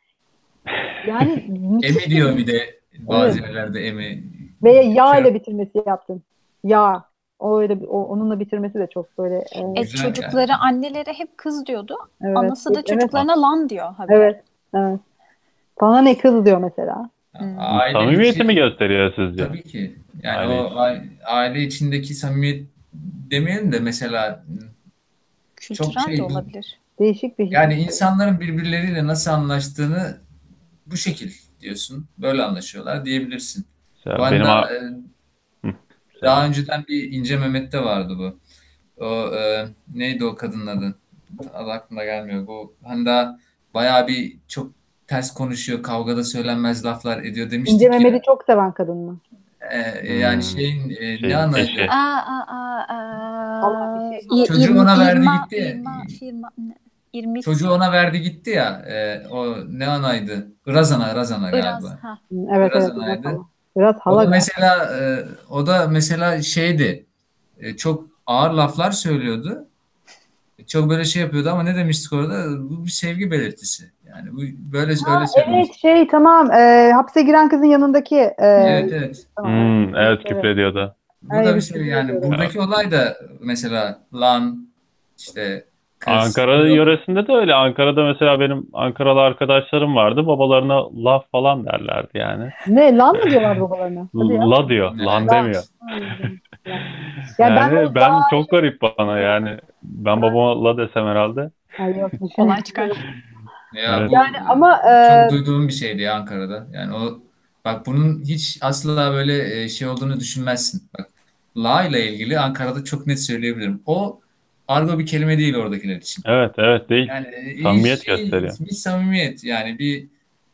Yani emi diyor bir de bazı Evet. yerlerde emi. Veya yağ ile Şey- bitirmesi yaptın. Yağ. O öyle o, onunla bitirmesi de çok böyle e, E, çocukları annelere hep kız diyordu. evet. Anası da Evet, çocuklarına lan diyor. Haberi. Evet. Evet. Sana ne kız diyor mesela. Hmm. Aile samimiyeti içi- mi gösteriyor sizce? Tabii ki. Yani Aile o aile içindeki samimiyet demeyelim de mesela Kültürel şey de olabilir. Değişik bir yani insanların birbirleriyle nasıl anlaştığını bu şekil diyorsun. Böyle anlaşıyorlar diyebilirsin. Mesela Bu benim e, Hı. daha önceden bir İnce Mehmet'te vardı bu. O e, neydi o kadının adı? Adı aklıma gelmiyor. Bu hani daha bayağı bir çok ters konuşuyor, kavgada söylenmez laflar ediyor demiştik İnce ya. Mehmet'i çok seven kadın mı? E, yani Hmm. şeyin e, Şeyin ne anladı? eşi. Aa, aa, aa, aa. Şey- İ- Çocuğu İrma- ona verdi gitti ya. İrma- firma- ne? İrmik- Çocuğu ona verdi gitti ya. e, o ne anaydı? Irazana, Irazana Iraz, galiba. ha. Evet Biraz evet. Biraz hala. O da mesela e, o da mesela şeydi. e, çok ağır laflar söylüyordu. Çok böyle şey yapıyordu ama ne demiştik orada? Bu bir sevgi belirtisi. Yani bu böyle öyle söylemiş. Evet şey tamam. E, hapse giren kızın yanındaki. E, Evet evet. tamam. Hmm, evet küfrediyordu. Bu Evet, da bir şey yani buradaki olay da mesela lan işte kız. Ankara yöresinde de öyle. Ankara'da mesela benim Ankaralı arkadaşlarım vardı. Babalarına laf falan derlerdi yani. Ne lan mı diyorlar babalarına? Hadi ya. La diyor, lan demiyor. Ya Yani ben, ben daha- çok garip bana yani. Ben babama la desem herhalde. Ay yok, düşün. Olay çıkar. Ya Evet. bu Yani ama, e, çok duyduğum bir şeydi ya Ankara'da. Yani o bak bunun hiç asla böyle e, şey olduğunu düşünmezsin. Bak la ile ilgili Ankara'da çok net söyleyebilirim. O argo bir kelime değil oradakiler için. Evet, evet değil. Yani e, Samimiyet şey, gösteriyor. Bir samimiyet yani bir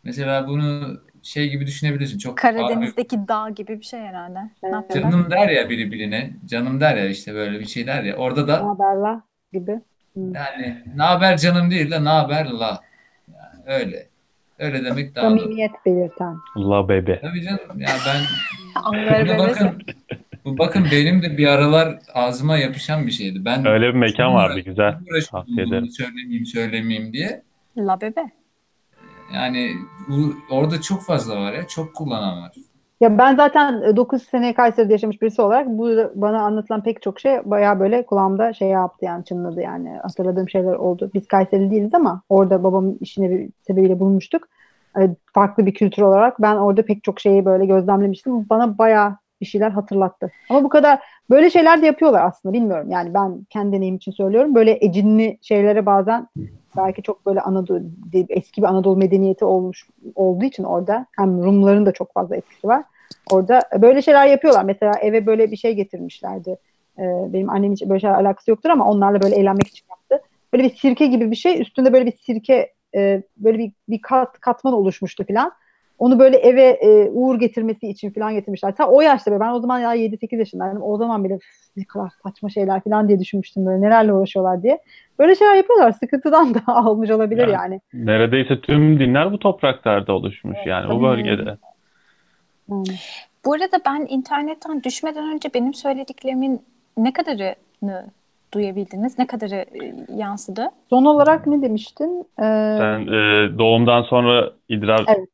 mesela bunu şey gibi düşünebilirsin. Çok Karadeniz'deki dağ gibi bir şey herhalde. Ne Evet. canım der ya biri birine. Canım der ya işte böyle bir şey der ya. Orada Ne da haber la gibi. yani ne haber canım değil de ne haber la. Yani öyle. Öyle demek daha doğru. Samimiyet belirten. La bebe. Tabii canım ya ben Buna bakın bu bakın benim de bir aralar ağzıma yapışan bir şeydi. Ben Öyle bir mekan vardı güzel. Tavsiye ederim. söylemeyeyim söylemeyeyim diye. La bebe. Yani bu orada çok fazla var ya. Çok kullanan var. Ya ben zaten 9 sene Kayseri'de yaşamış birisi olarak bu bana anlatılan pek çok şey bayağı böyle kulağımda şey yaptı yani çınladı yani hatırladığım şeyler oldu. Biz Kayseri değiliz ama orada babamın işine bir sebebiyle bulunmuştuk. Ee, Farklı bir kültür olarak ben orada pek çok şeyi böyle gözlemlemiştim. Bana bayağı bir şeyler hatırlattı. Ama bu kadar böyle şeyler de yapıyorlar aslında bilmiyorum. Yani ben kendi deneyim için söylüyorum. Böyle ecinli şeylere bazen belki çok böyle Anadolu eski bir Anadolu medeniyeti olmuş olduğu için orada hem Rumların da çok fazla etkisi var. Orada böyle şeyler yapıyorlar. Mesela eve böyle bir şey getirmişlerdi. Ee, benim annem hiç böyle şeyler alakası yoktur ama onlarla böyle eğlenmek için yaptı. Böyle bir sirke gibi bir şey. Üstünde böyle bir sirke e, böyle bir, bir kat katman oluşmuştu falan. Onu böyle eve e, uğur getirmesi için falan getirmişler. Ta o yaşta be, ben o zaman ya 7-8 yaşındaydım. O zaman bile "Üf, ne kadar saçma şeyler falan diye düşünmüştüm böyle nelerle uğraşıyorlar diye. Böyle şeyler yapıyorlar. Sıkıntıdan da almış olabilir Yani. yani. Neredeyse tüm dinler bu topraklarda oluşmuş yani bu bölgede. yani. Bu arada ben internetten düşmeden önce benim söylediklerimin ne kadarını duyabildiniz? Ne kadarı e, yansıdı? Son olarak ne demiştin? Ee, Sen e, doğumdan sonra idrarlarını evet.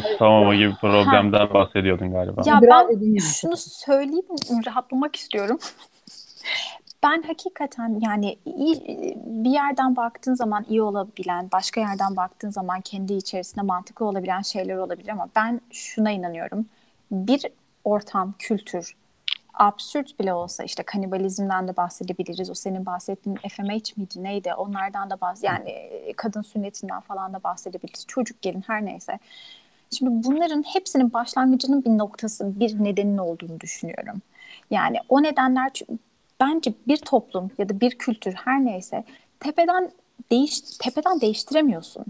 Tutamama gibi problemden ha. bahsediyordun galiba. Ya ben şunu söyleyeyim, rahatlamak istiyorum. ben hakikaten yani iyi, bir yerden baktığın zaman iyi olabilen, başka yerden baktığın zaman kendi içerisinde mantıklı olabilen şeyler olabilir ama ben şuna inanıyorum. Bir ortam, kültür, absürt bile olsa işte kanibalizmden de bahsedebiliriz. O senin bahsettiğin FMH miydi neydi? Onlardan da bahs yani kadın sünnetinden falan da bahsedebiliriz. Çocuk gelin her neyse. Şimdi bunların hepsinin başlangıcının bir noktası, bir nedenin olduğunu düşünüyorum. Yani o nedenler bence bir toplum ya da bir kültür her neyse tepeden değiş tepeden değiştiremiyorsun.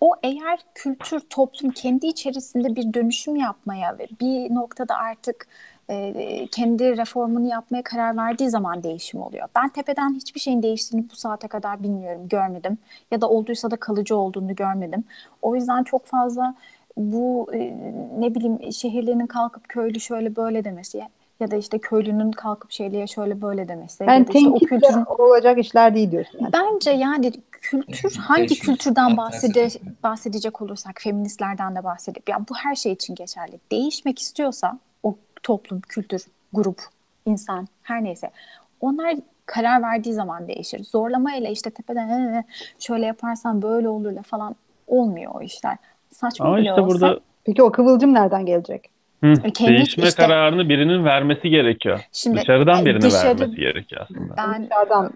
O eğer kültür, toplum kendi içerisinde bir dönüşüm yapmaya ve bir noktada artık e, kendi reformunu yapmaya karar verdiği zaman değişim oluyor. Ben tepeden hiçbir şeyin değiştiğini bu saate kadar bilmiyorum, görmedim. Ya da olduysa da kalıcı olduğunu görmedim. O yüzden çok fazla bu e, ne bileyim şehirlerin kalkıp köylü şöyle böyle demesi ya da işte köylünün kalkıp şeyliğe şöyle böyle demesi. Yani ya işte o kültürün olacak işler değil diyorsun. Yani. Bence yani kültür hangi kültürden bahsede, bahsedecek olursak feministlerden de bahsedip yani bu her şey için geçerli. Değişmek istiyorsa toplum, kültür, grup, insan her neyse onlar karar verdiği zaman değişir. Zorlama ile işte tepeden şöyle yaparsan böyle olurla falan olmuyor o işler. Saçma Ama bile işte olsa. Burada... Peki o kıvılcım nereden gelecek? Hı, Kendi, değişme işte, kararını birinin vermesi gerekiyor. Şimdi, Dışarıdan birinin dışarı, vermesi gerekiyor aslında. Ben, dışarıdan,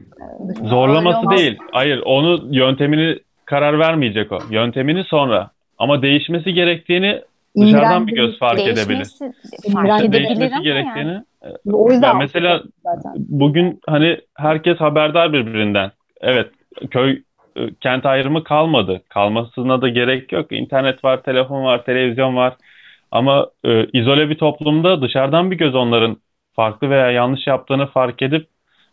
e, Zorlaması değil. Hayır, onu yöntemini karar vermeyecek o. Yöntemini sonra. Ama değişmesi gerektiğini dışarıdan bir göz fark edebilir. Fark edebilir gerektiğini. Yani. E, o yüzden mesela zaten. bugün hani herkes haberdar birbirinden. Evet, köy e, kent ayrımı kalmadı. Kalmasına da gerek yok. İnternet var, telefon var, televizyon var. Ama e, izole bir toplumda dışarıdan bir göz onların farklı veya yanlış yaptığını fark edip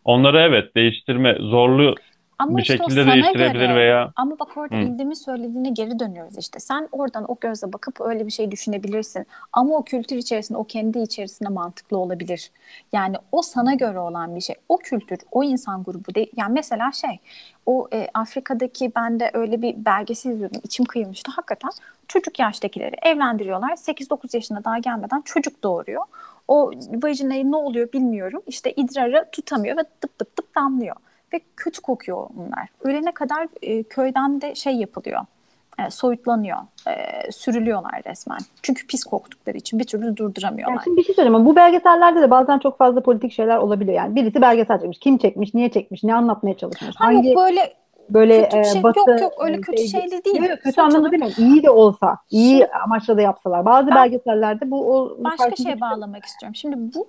onları evet değiştirme zorlu ama bir işte şekilde değiştirebilir göre, veya ama bak orada Hı. İldem'in söylediğine geri dönüyoruz işte. Sen oradan o gözle bakıp öyle bir şey düşünebilirsin. Ama o kültür içerisinde, o kendi içerisinde mantıklı olabilir. Yani o sana göre olan bir şey. O kültür, o insan grubu değil. Yani mesela şey, o e, Afrika'daki ben de öyle bir belgesel izliyordum. İçim kıyılmıştı hakikaten. Çocuk yaştakileri evlendiriyorlar. 8-9 yaşına daha gelmeden çocuk doğuruyor. O vajinayı ne oluyor bilmiyorum. İşte idrarı tutamıyor ve tıp tıp tıp damlıyor ve kötü kokuyor bunlar. Ölene kadar e, köyden de şey yapılıyor. E, soyutlanıyor. E, sürülüyorlar resmen. Çünkü pis koktukları için bir türlü durduramıyorlar. Yani şimdi bir şey söyleyeyim ama bu belgesellerde de bazen çok fazla politik şeyler olabiliyor. Yani birisi belgesel çekmiş. Kim çekmiş, niye çekmiş, ne anlatmaya çalışmış. Ha, Hangi... Yok böyle böyle kötü şey, batı, yok yok öyle kötü şey, şeyli değil. Yok, kötü anlamda değil mi? İyi de olsa, iyi Şimdi, amaçla da yapsalar. Bazı ben, belgesellerde bu o başka şey bağlamak istiyorum. Şimdi bu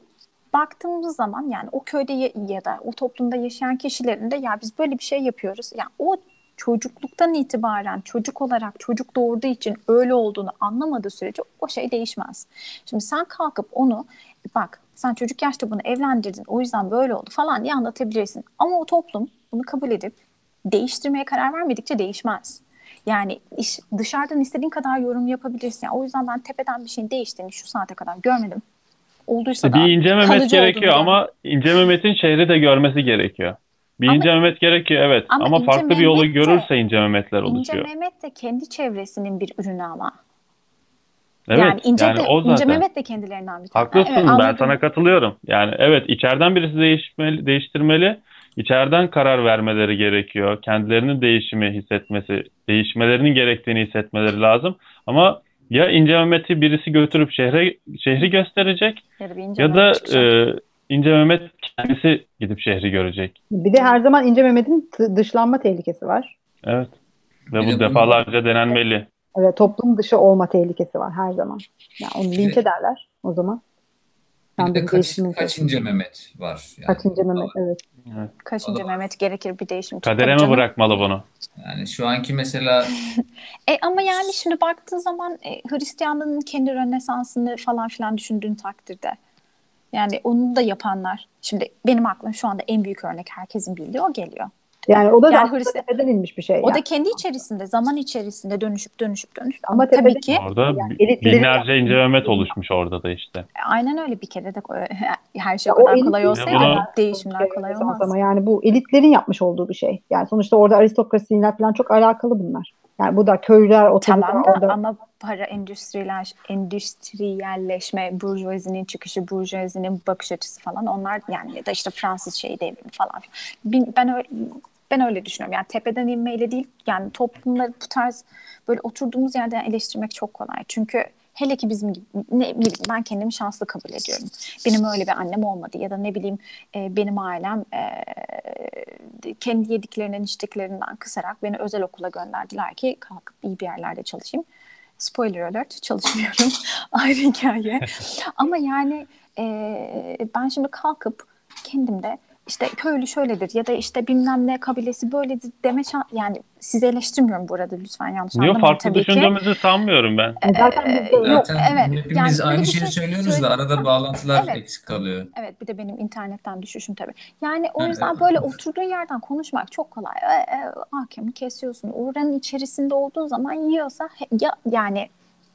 baktığımız zaman yani o köyde ya, ya da o toplumda yaşayan kişilerin de ya biz böyle bir şey yapıyoruz. Yani o çocukluktan itibaren çocuk olarak çocuk doğurduğu için öyle olduğunu anlamadığı sürece o şey değişmez. Şimdi sen kalkıp onu bak sen çocuk yaşta bunu evlendirdin o yüzden böyle oldu falan diye anlatabilirsin. Ama o toplum bunu kabul edip değiştirmeye karar vermedikçe değişmez. Yani iş, dışarıdan istediğin kadar yorum yapabilirsin. Yani o yüzden ben tepeden bir şeyin değiştiğini şu saate kadar görmedim olduysa işte da bir ince Mehmet gerekiyor ama ince Mehmet'in şehri de görmesi gerekiyor. Bir ama, ince Mehmet gerekiyor evet ama, ama farklı Mehmet bir yolu de, görürse ince Mehmetler oluşuyor. İnce Mehmet de kendi çevresinin bir ürünü ama. Evet, yani ince, yani de, o zaten. ince Mehmet de kendilerinden bir tane. Haklısın evet, ben sana katılıyorum. Yani evet içeriden birisi değişmeli, değiştirmeli. İçeriden karar vermeleri gerekiyor. Kendilerinin değişimi hissetmesi, değişmelerinin gerektiğini hissetmeleri lazım. Ama ya İnce Mehmet'i birisi götürüp şehre şehri gösterecek ya da, ya da e, İnce Mehmet kendisi gidip şehri görecek. Bir de her zaman İnce Mehmet'in dışlanma tehlikesi var. Evet. Ve bu defalarca denenmeli. Evet, toplum dışı olma tehlikesi var her zaman. Yani onu linç ederler o zaman. Bir de kaç, kaçıncı Mehmet var. Yani. Kaçıncı Mehmet evet. Evet. Kaçıncı Mehmet gerekir bir değişim. Kadere mi bırakmalı bunu? Yani şu anki mesela... e, ama yani şimdi baktığın zaman e, Hristiyanlığın kendi rönesansını falan filan düşündüğün takdirde. Yani onu da yapanlar. Şimdi benim aklım şu anda en büyük örnek herkesin bildiği o geliyor. Yani o da Yani Hristiyan- tepeden inmiş bir şey. O yani. da kendi içerisinde, zaman içerisinde dönüşüp dönüşüp dönüşüp. Ama tabii tepede- ki Orada Yani binlerce yaptığı- ince Mehmet oluşmuş orada da işte. aynen öyle bir kere de her şey Ya o kadar elit- kolay olsaydı Bunu- değişimler Şey, kolay Rönesans olmaz. Ama yani bu elitlerin yapmış olduğu bir şey. Yani sonuçta orada aristokrasiyle falan çok alakalı bunlar. Yani bu da köylüler, otobüsler Tamam da orada. ama para endüstriler, endüstriyelleşme, burjuvazinin çıkışı, burjuvazinin bakış açısı falan onlar yani ya da işte Fransız şey devrimi falan. Ben öyle, ben öyle düşünüyorum. Yani tepeden inmeyle değil yani toplumları bu tarz böyle oturduğumuz yerden eleştirmek çok kolay. Çünkü hele ki bizim gibi ne bileyim ben kendimi şanslı kabul ediyorum. Benim öyle bir annem olmadı ya da ne bileyim e, benim ailem e, kendi yediklerinden içtiklerinden kısarak beni özel okula gönderdiler ki kalkıp iyi bir yerlerde çalışayım. Spoiler alert çalışmıyorum ayrı hikaye. Ama yani e, ben şimdi kalkıp kendimde işte köylü şöyledir ya da işte bilmem ne kabilesi böyledir deme şan- yani sizi eleştirmiyorum bu arada lütfen yanlış Niye anlamayın farklı tabii ki. düşündüğümüzü sanmıyorum ben. Zaten biz de- Yok, Zaten evet. hepimiz Yani aynı bir şeyi şey söylüyoruz da arada bağlantılar Evet. eksik kalıyor. Evet bir de benim internetten düşüşüm tabii. Yani o yüzden evet. böyle oturduğun yerden konuşmak çok kolay. E, e, hakemi kesiyorsun. Oranın içerisinde olduğun zaman yiyorsa ya yani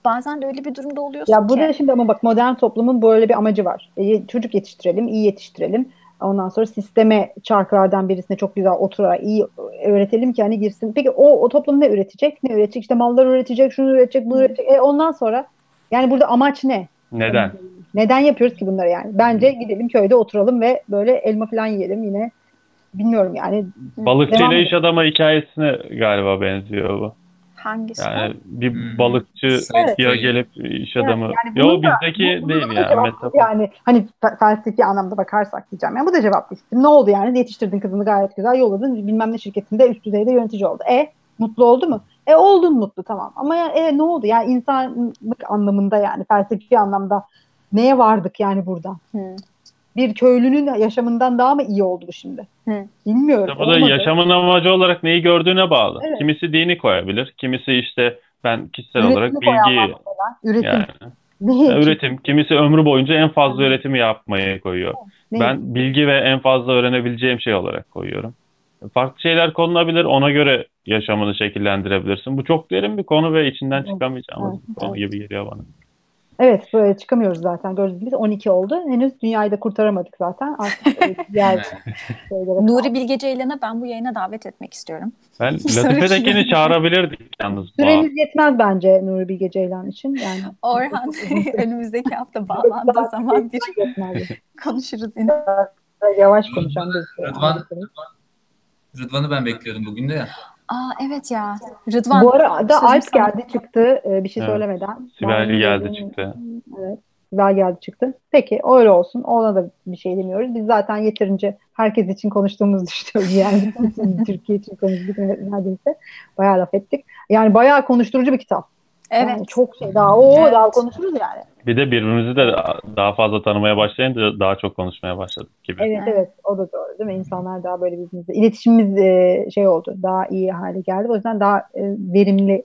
bazen de öyle bir durumda oluyorsun Ya bu ki. da şimdi ama bak modern toplumun böyle bir amacı var. E, çocuk yetiştirelim, iyi yetiştirelim. Ondan sonra sisteme çarklardan birisine çok güzel oturarak iyi öğretelim ki hani girsin. Peki o, o toplum ne üretecek? Ne üretecek? İşte mallar üretecek, şunu üretecek, bunu üretecek. E ondan sonra yani burada amaç ne? Neden? Neden yapıyoruz ki bunları yani? Bence gidelim köyde oturalım ve böyle elma falan yiyelim yine. Bilmiyorum yani. Balıkçı Devam ile edelim. iş adama hikayesine galiba benziyor bu. Hangisi? Yani bir Hmm. balıkçı Evet. ya gelip iş adamı. yani Yo da- bizdeki değil da yani. cevap- Metafor. Yani hani fe- felsefi anlamda bakarsak diyeceğim. Yani bu da cevap istedim. Ne oldu yani? Yetiştirdin kızını gayet güzel yolladın. Bilmem ne şirketinde üst düzeyde yönetici oldu. E mutlu oldu mu? E oldun mutlu tamam. Ama ya, e, ne oldu? Yani insanlık anlamında yani felsefi anlamda neye vardık yani burada? Hı. Bir köylünün yaşamından daha mı iyi oldu bu şimdi? Hı. Bilmiyorum. Bu da yaşamın amacı olarak neyi gördüğüne bağlı. Evet. Kimisi dini koyabilir. Kimisi işte ben kişisel Üretimi olarak mesela. Üretim. yani Ne? üretim. Kimisi ömrü boyunca en fazla üretimi yapmayı koyuyor. Ne? Ben bilgi ve en fazla öğrenebileceğim şey olarak koyuyorum. Farklı şeyler konulabilir. Ona göre yaşamını şekillendirebilirsin. Bu çok derin bir konu ve içinden çıkamayacağımız Evet. bir konu gibi geliyor bana. Evet böyle çıkamıyoruz zaten gördüğünüz gibi 12 oldu. Henüz dünyayı da kurtaramadık zaten. Artık diğer Nuri Bilge Ceylan'ı ben bu yayına davet etmek istiyorum. Ben Latife Tekin'i çağırabilirdik yalnız. bu Süremiz yetmez bence Nuri Bilge Ceylan için. Yani Orhan önümüzdeki hafta bağlandığı zaman bir konuşuruz yine. Yavaş konuşan bir Rıdvan, Rıdvan'ı ben bekliyordum bugün de ya. Aa evet ya. Rıdvan. Bu arada Alp sana. geldi çıktı e, bir şey Evet. söylemeden. Sibel Ben- geldi çıktı. Evet. Sibel geldi çıktı. Peki öyle olsun. Ona da bir şey demiyoruz. Biz zaten yeterince herkes için konuştuğumuzu düşünüyoruz. Yani Türkiye için konuştuk neredeyse. Bayağı laf ettik. Yani bayağı konuşturucu bir kitap. Evet. Yani çok şey daha o Evet. daha konuşuruz yani. Bir de birbirimizi de daha fazla tanımaya başlayınca daha çok konuşmaya başladık gibi. Evet evet o da doğru değil mi? İnsanlar daha böyle birbirimizle iletişimimiz e, şey oldu. Daha iyi hale geldi. O yüzden daha e, verimli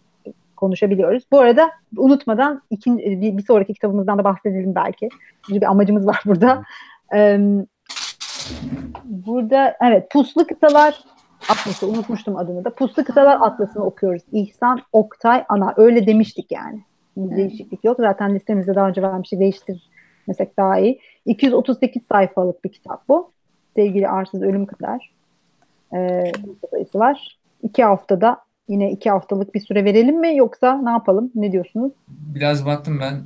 konuşabiliyoruz. Bu arada unutmadan ikinci, bir, bir sonraki kitabımızdan da bahsedelim belki. Çünkü bir amacımız var burada. Burada evet Puslu Kıtalar Atlası unutmuştum adını da. Puslu Kıtalar Atlası'nı okuyoruz. İhsan Oktay Ana. Öyle demiştik yani. Bir değişiklik yok. Zaten listemizde daha önce vermiştik. Değiştirmesek daha iyi. 238 sayfalık bir kitap bu. Sevgili Arsız Ölüm Kadar. Ee, bir sayısı var. İki haftada yine iki haftalık bir süre verelim mi yoksa ne yapalım? Ne diyorsunuz? Biraz baktım ben.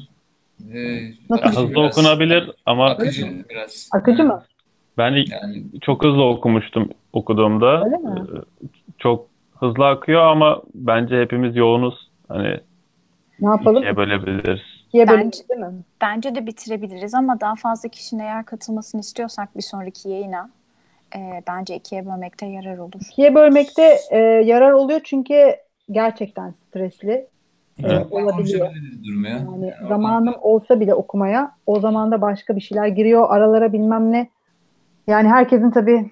Ee, Hızlı biraz. okunabilir ama Akıcı biraz. Akıcı mı? ben ilk Yani çok hızlı okumuştum okuduğumda. Öyle mi? Ee, Çok hızlı akıyor ama bence hepimiz yoğunuz. Hani Ne yapalım? ikiye bölebiliriz. İkiye Bence- değil mi? Bence de bitirebiliriz ama daha fazla kişinin eğer katılmasını istiyorsak bir sonraki yayına e, bence ikiye bölmekte yarar olur. İkiye bölmekte e, yarar oluyor çünkü gerçekten stresli. Evet. ben olabiliyor. ya. Yani Yani zamanım olsa bile okumaya o zaman da başka bir şeyler giriyor aralara bilmem ne. Yani herkesin tabii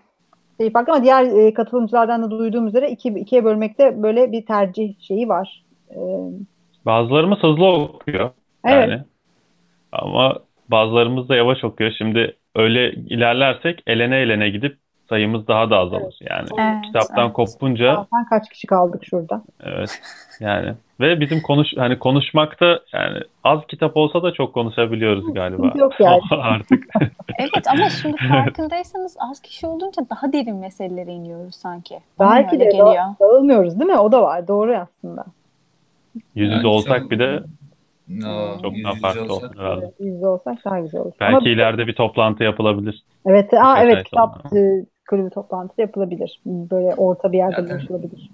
şey farklı ama diğer e, katılımcılardan da duyduğum üzere iki, ikiye bölmekte böyle bir tercih şeyi var. E, Bazılarımız hızlı okuyor. Evet. Yani. Ama bazılarımız da yavaş okuyor. Şimdi öyle ilerlersek elene elene gidip sayımız daha da azalır. Yani Evet, kitaptan evet. kopunca Zaten kaç kişi kaldık şurada? evet yani ve bizim konuş hani konuşmakta yani az kitap olsa da çok konuşabiliyoruz galiba. Yok yani. Artık. Evet ama şimdi farkındaysanız az kişi olunca daha derin meselelere iniyoruz sanki. Belki de geliyor. da- dağılmıyoruz değil mi? O da var. Doğru aslında. Yüz yüze Yani olsak çok- bir de No, çok yüz daha yüze farklı olur herhalde. Evet, yüzde olsak daha güzel olur. Belki Ama ileride bir toplantı yapılabilir. evet, aa, birkaç evet kitap sonra. e, kulübü toplantısı yapılabilir. Böyle orta bir yerde Zaten- buluşulabilir.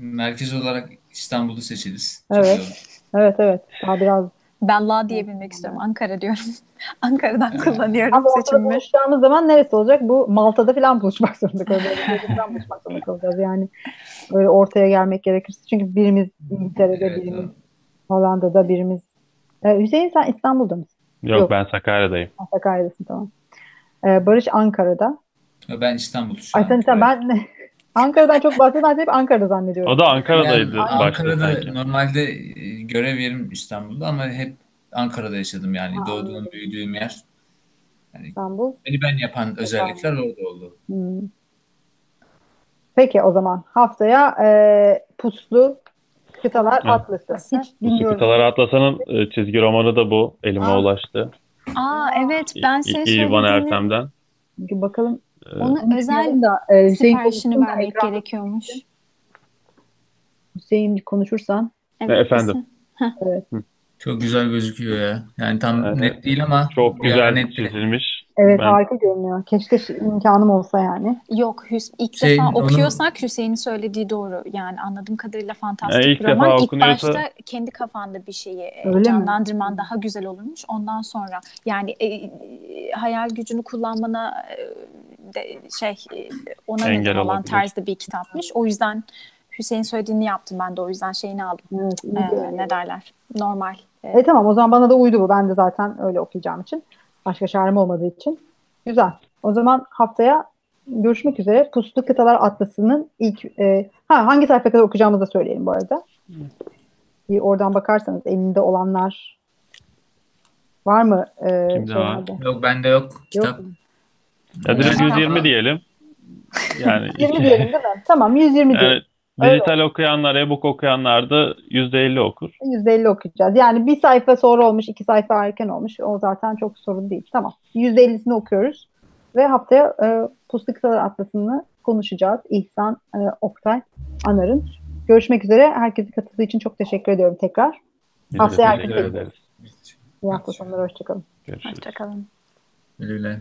Merkez olarak İstanbul'u seçeriz. Evet. Evet evet. Daha biraz Ben la diyebilmek istiyorum. Ankara diyorum. Ankara'dan kullanıyorum Ama seçimimi. buluşacağımız zaman neresi olacak? Bu Malta'da falan buluşmak zorunda kalacağız. Buluşmak zorunda kalacağız. Yani böyle ortaya gelmek gerekirse. Çünkü birimiz İngiltere'de, Evet, birimiz evet. Hollanda'da, birimiz... Ee, Hüseyin sen İstanbul'da mısın? Yok, Yok. ben Sakarya'dayım. Ha, Sakarya'dasın tamam. Ee, Barış Ankara'da. Ben İstanbul şu Ay sen, sen ben Ankara'dan çok bahseden hep Ankara'da zannediyorum. O da Ankara'daydı Yani başta Ankara'da sanki. normalde e, görev yerim İstanbul'da ama hep Ankara'da yaşadım yani. Ha, Doğduğum, anladım. büyüdüğüm yer. Yani İstanbul. beni ben yapan özellikler orada oldu. Hmm. Peki o zaman haftaya e, Puslu Kıtalar Evet. Atlası. Hiç Bu bilmiyorum. Sıkıntılar Atlas'ın e, çizgi romanı da bu. Elime Aa. ulaştı. Aa evet ben senin İ- İvan Ertem'den. Bakalım E, onu özel da, e, Hüseyin siparişini vermek gerekiyormuş. Hüseyin konuşursan. Evet, efendim. kesin. Çok güzel gözüküyor ya. Yani tam Evet. net değil ama Çok bir güzel ara net. çizilmiş. Evet Ben- harika görünüyor. Keşke şi- imkanım olsa yani. Yok Hüs ilk Şey, defa onu- okuyorsak Hüseyin'in söylediği doğru. Yani anladığım kadarıyla fantastik E, ilk bir roman. defa İlk okunuyorsa- başta kendi kafanda bir şeyi e, Öyle mi? canlandırman daha güzel olurmuş. Ondan sonra yani e, e, hayal gücünü kullanmana e, de, şey e, ona Engel neden olan olabilir. tarzda bir kitapmış. O yüzden Hüseyin söylediğini yaptım ben de o yüzden şeyini aldım. Evet, Ee, ne derler? Normal. Ee, E tamam o zaman bana da uydu bu. Ben de zaten öyle okuyacağım için. Başka çarem olmadığı için. Güzel. O zaman haftaya görüşmek üzere. Puslu Kıtalar Atlası'nın ilk e, ha hangi sayfa kadar okuyacağımızı da söyleyelim bu arada. Bir oradan bakarsanız elinde olanlar var mı? E, Kimde var? Yok bende yok kitap. Yok. Ya direkt Yani- 120 diyelim. Yani 20 diyelim değil mi? Tamam 120 diyelim. yani dijital okuyanlar, e-book okuyanlar da %50 okur. %50 okuyacağız. Yani bir sayfa sonra olmuş, iki sayfa erken olmuş. O zaten çok sorun değil. Tamam. %50'sini okuyoruz. Ve haftaya e, Puslu Kıtalar Atlası'nı konuşacağız. İhsan e, Oktay Anar'ın. Görüşmek üzere. Herkese katıldığı için çok teşekkür ediyorum tekrar. Biz Haftaya teşekkür herkese- ederiz. İyi hafta sonları. Hoşçakalın. Görüşürüz. Hoşçakalın. Güle güle.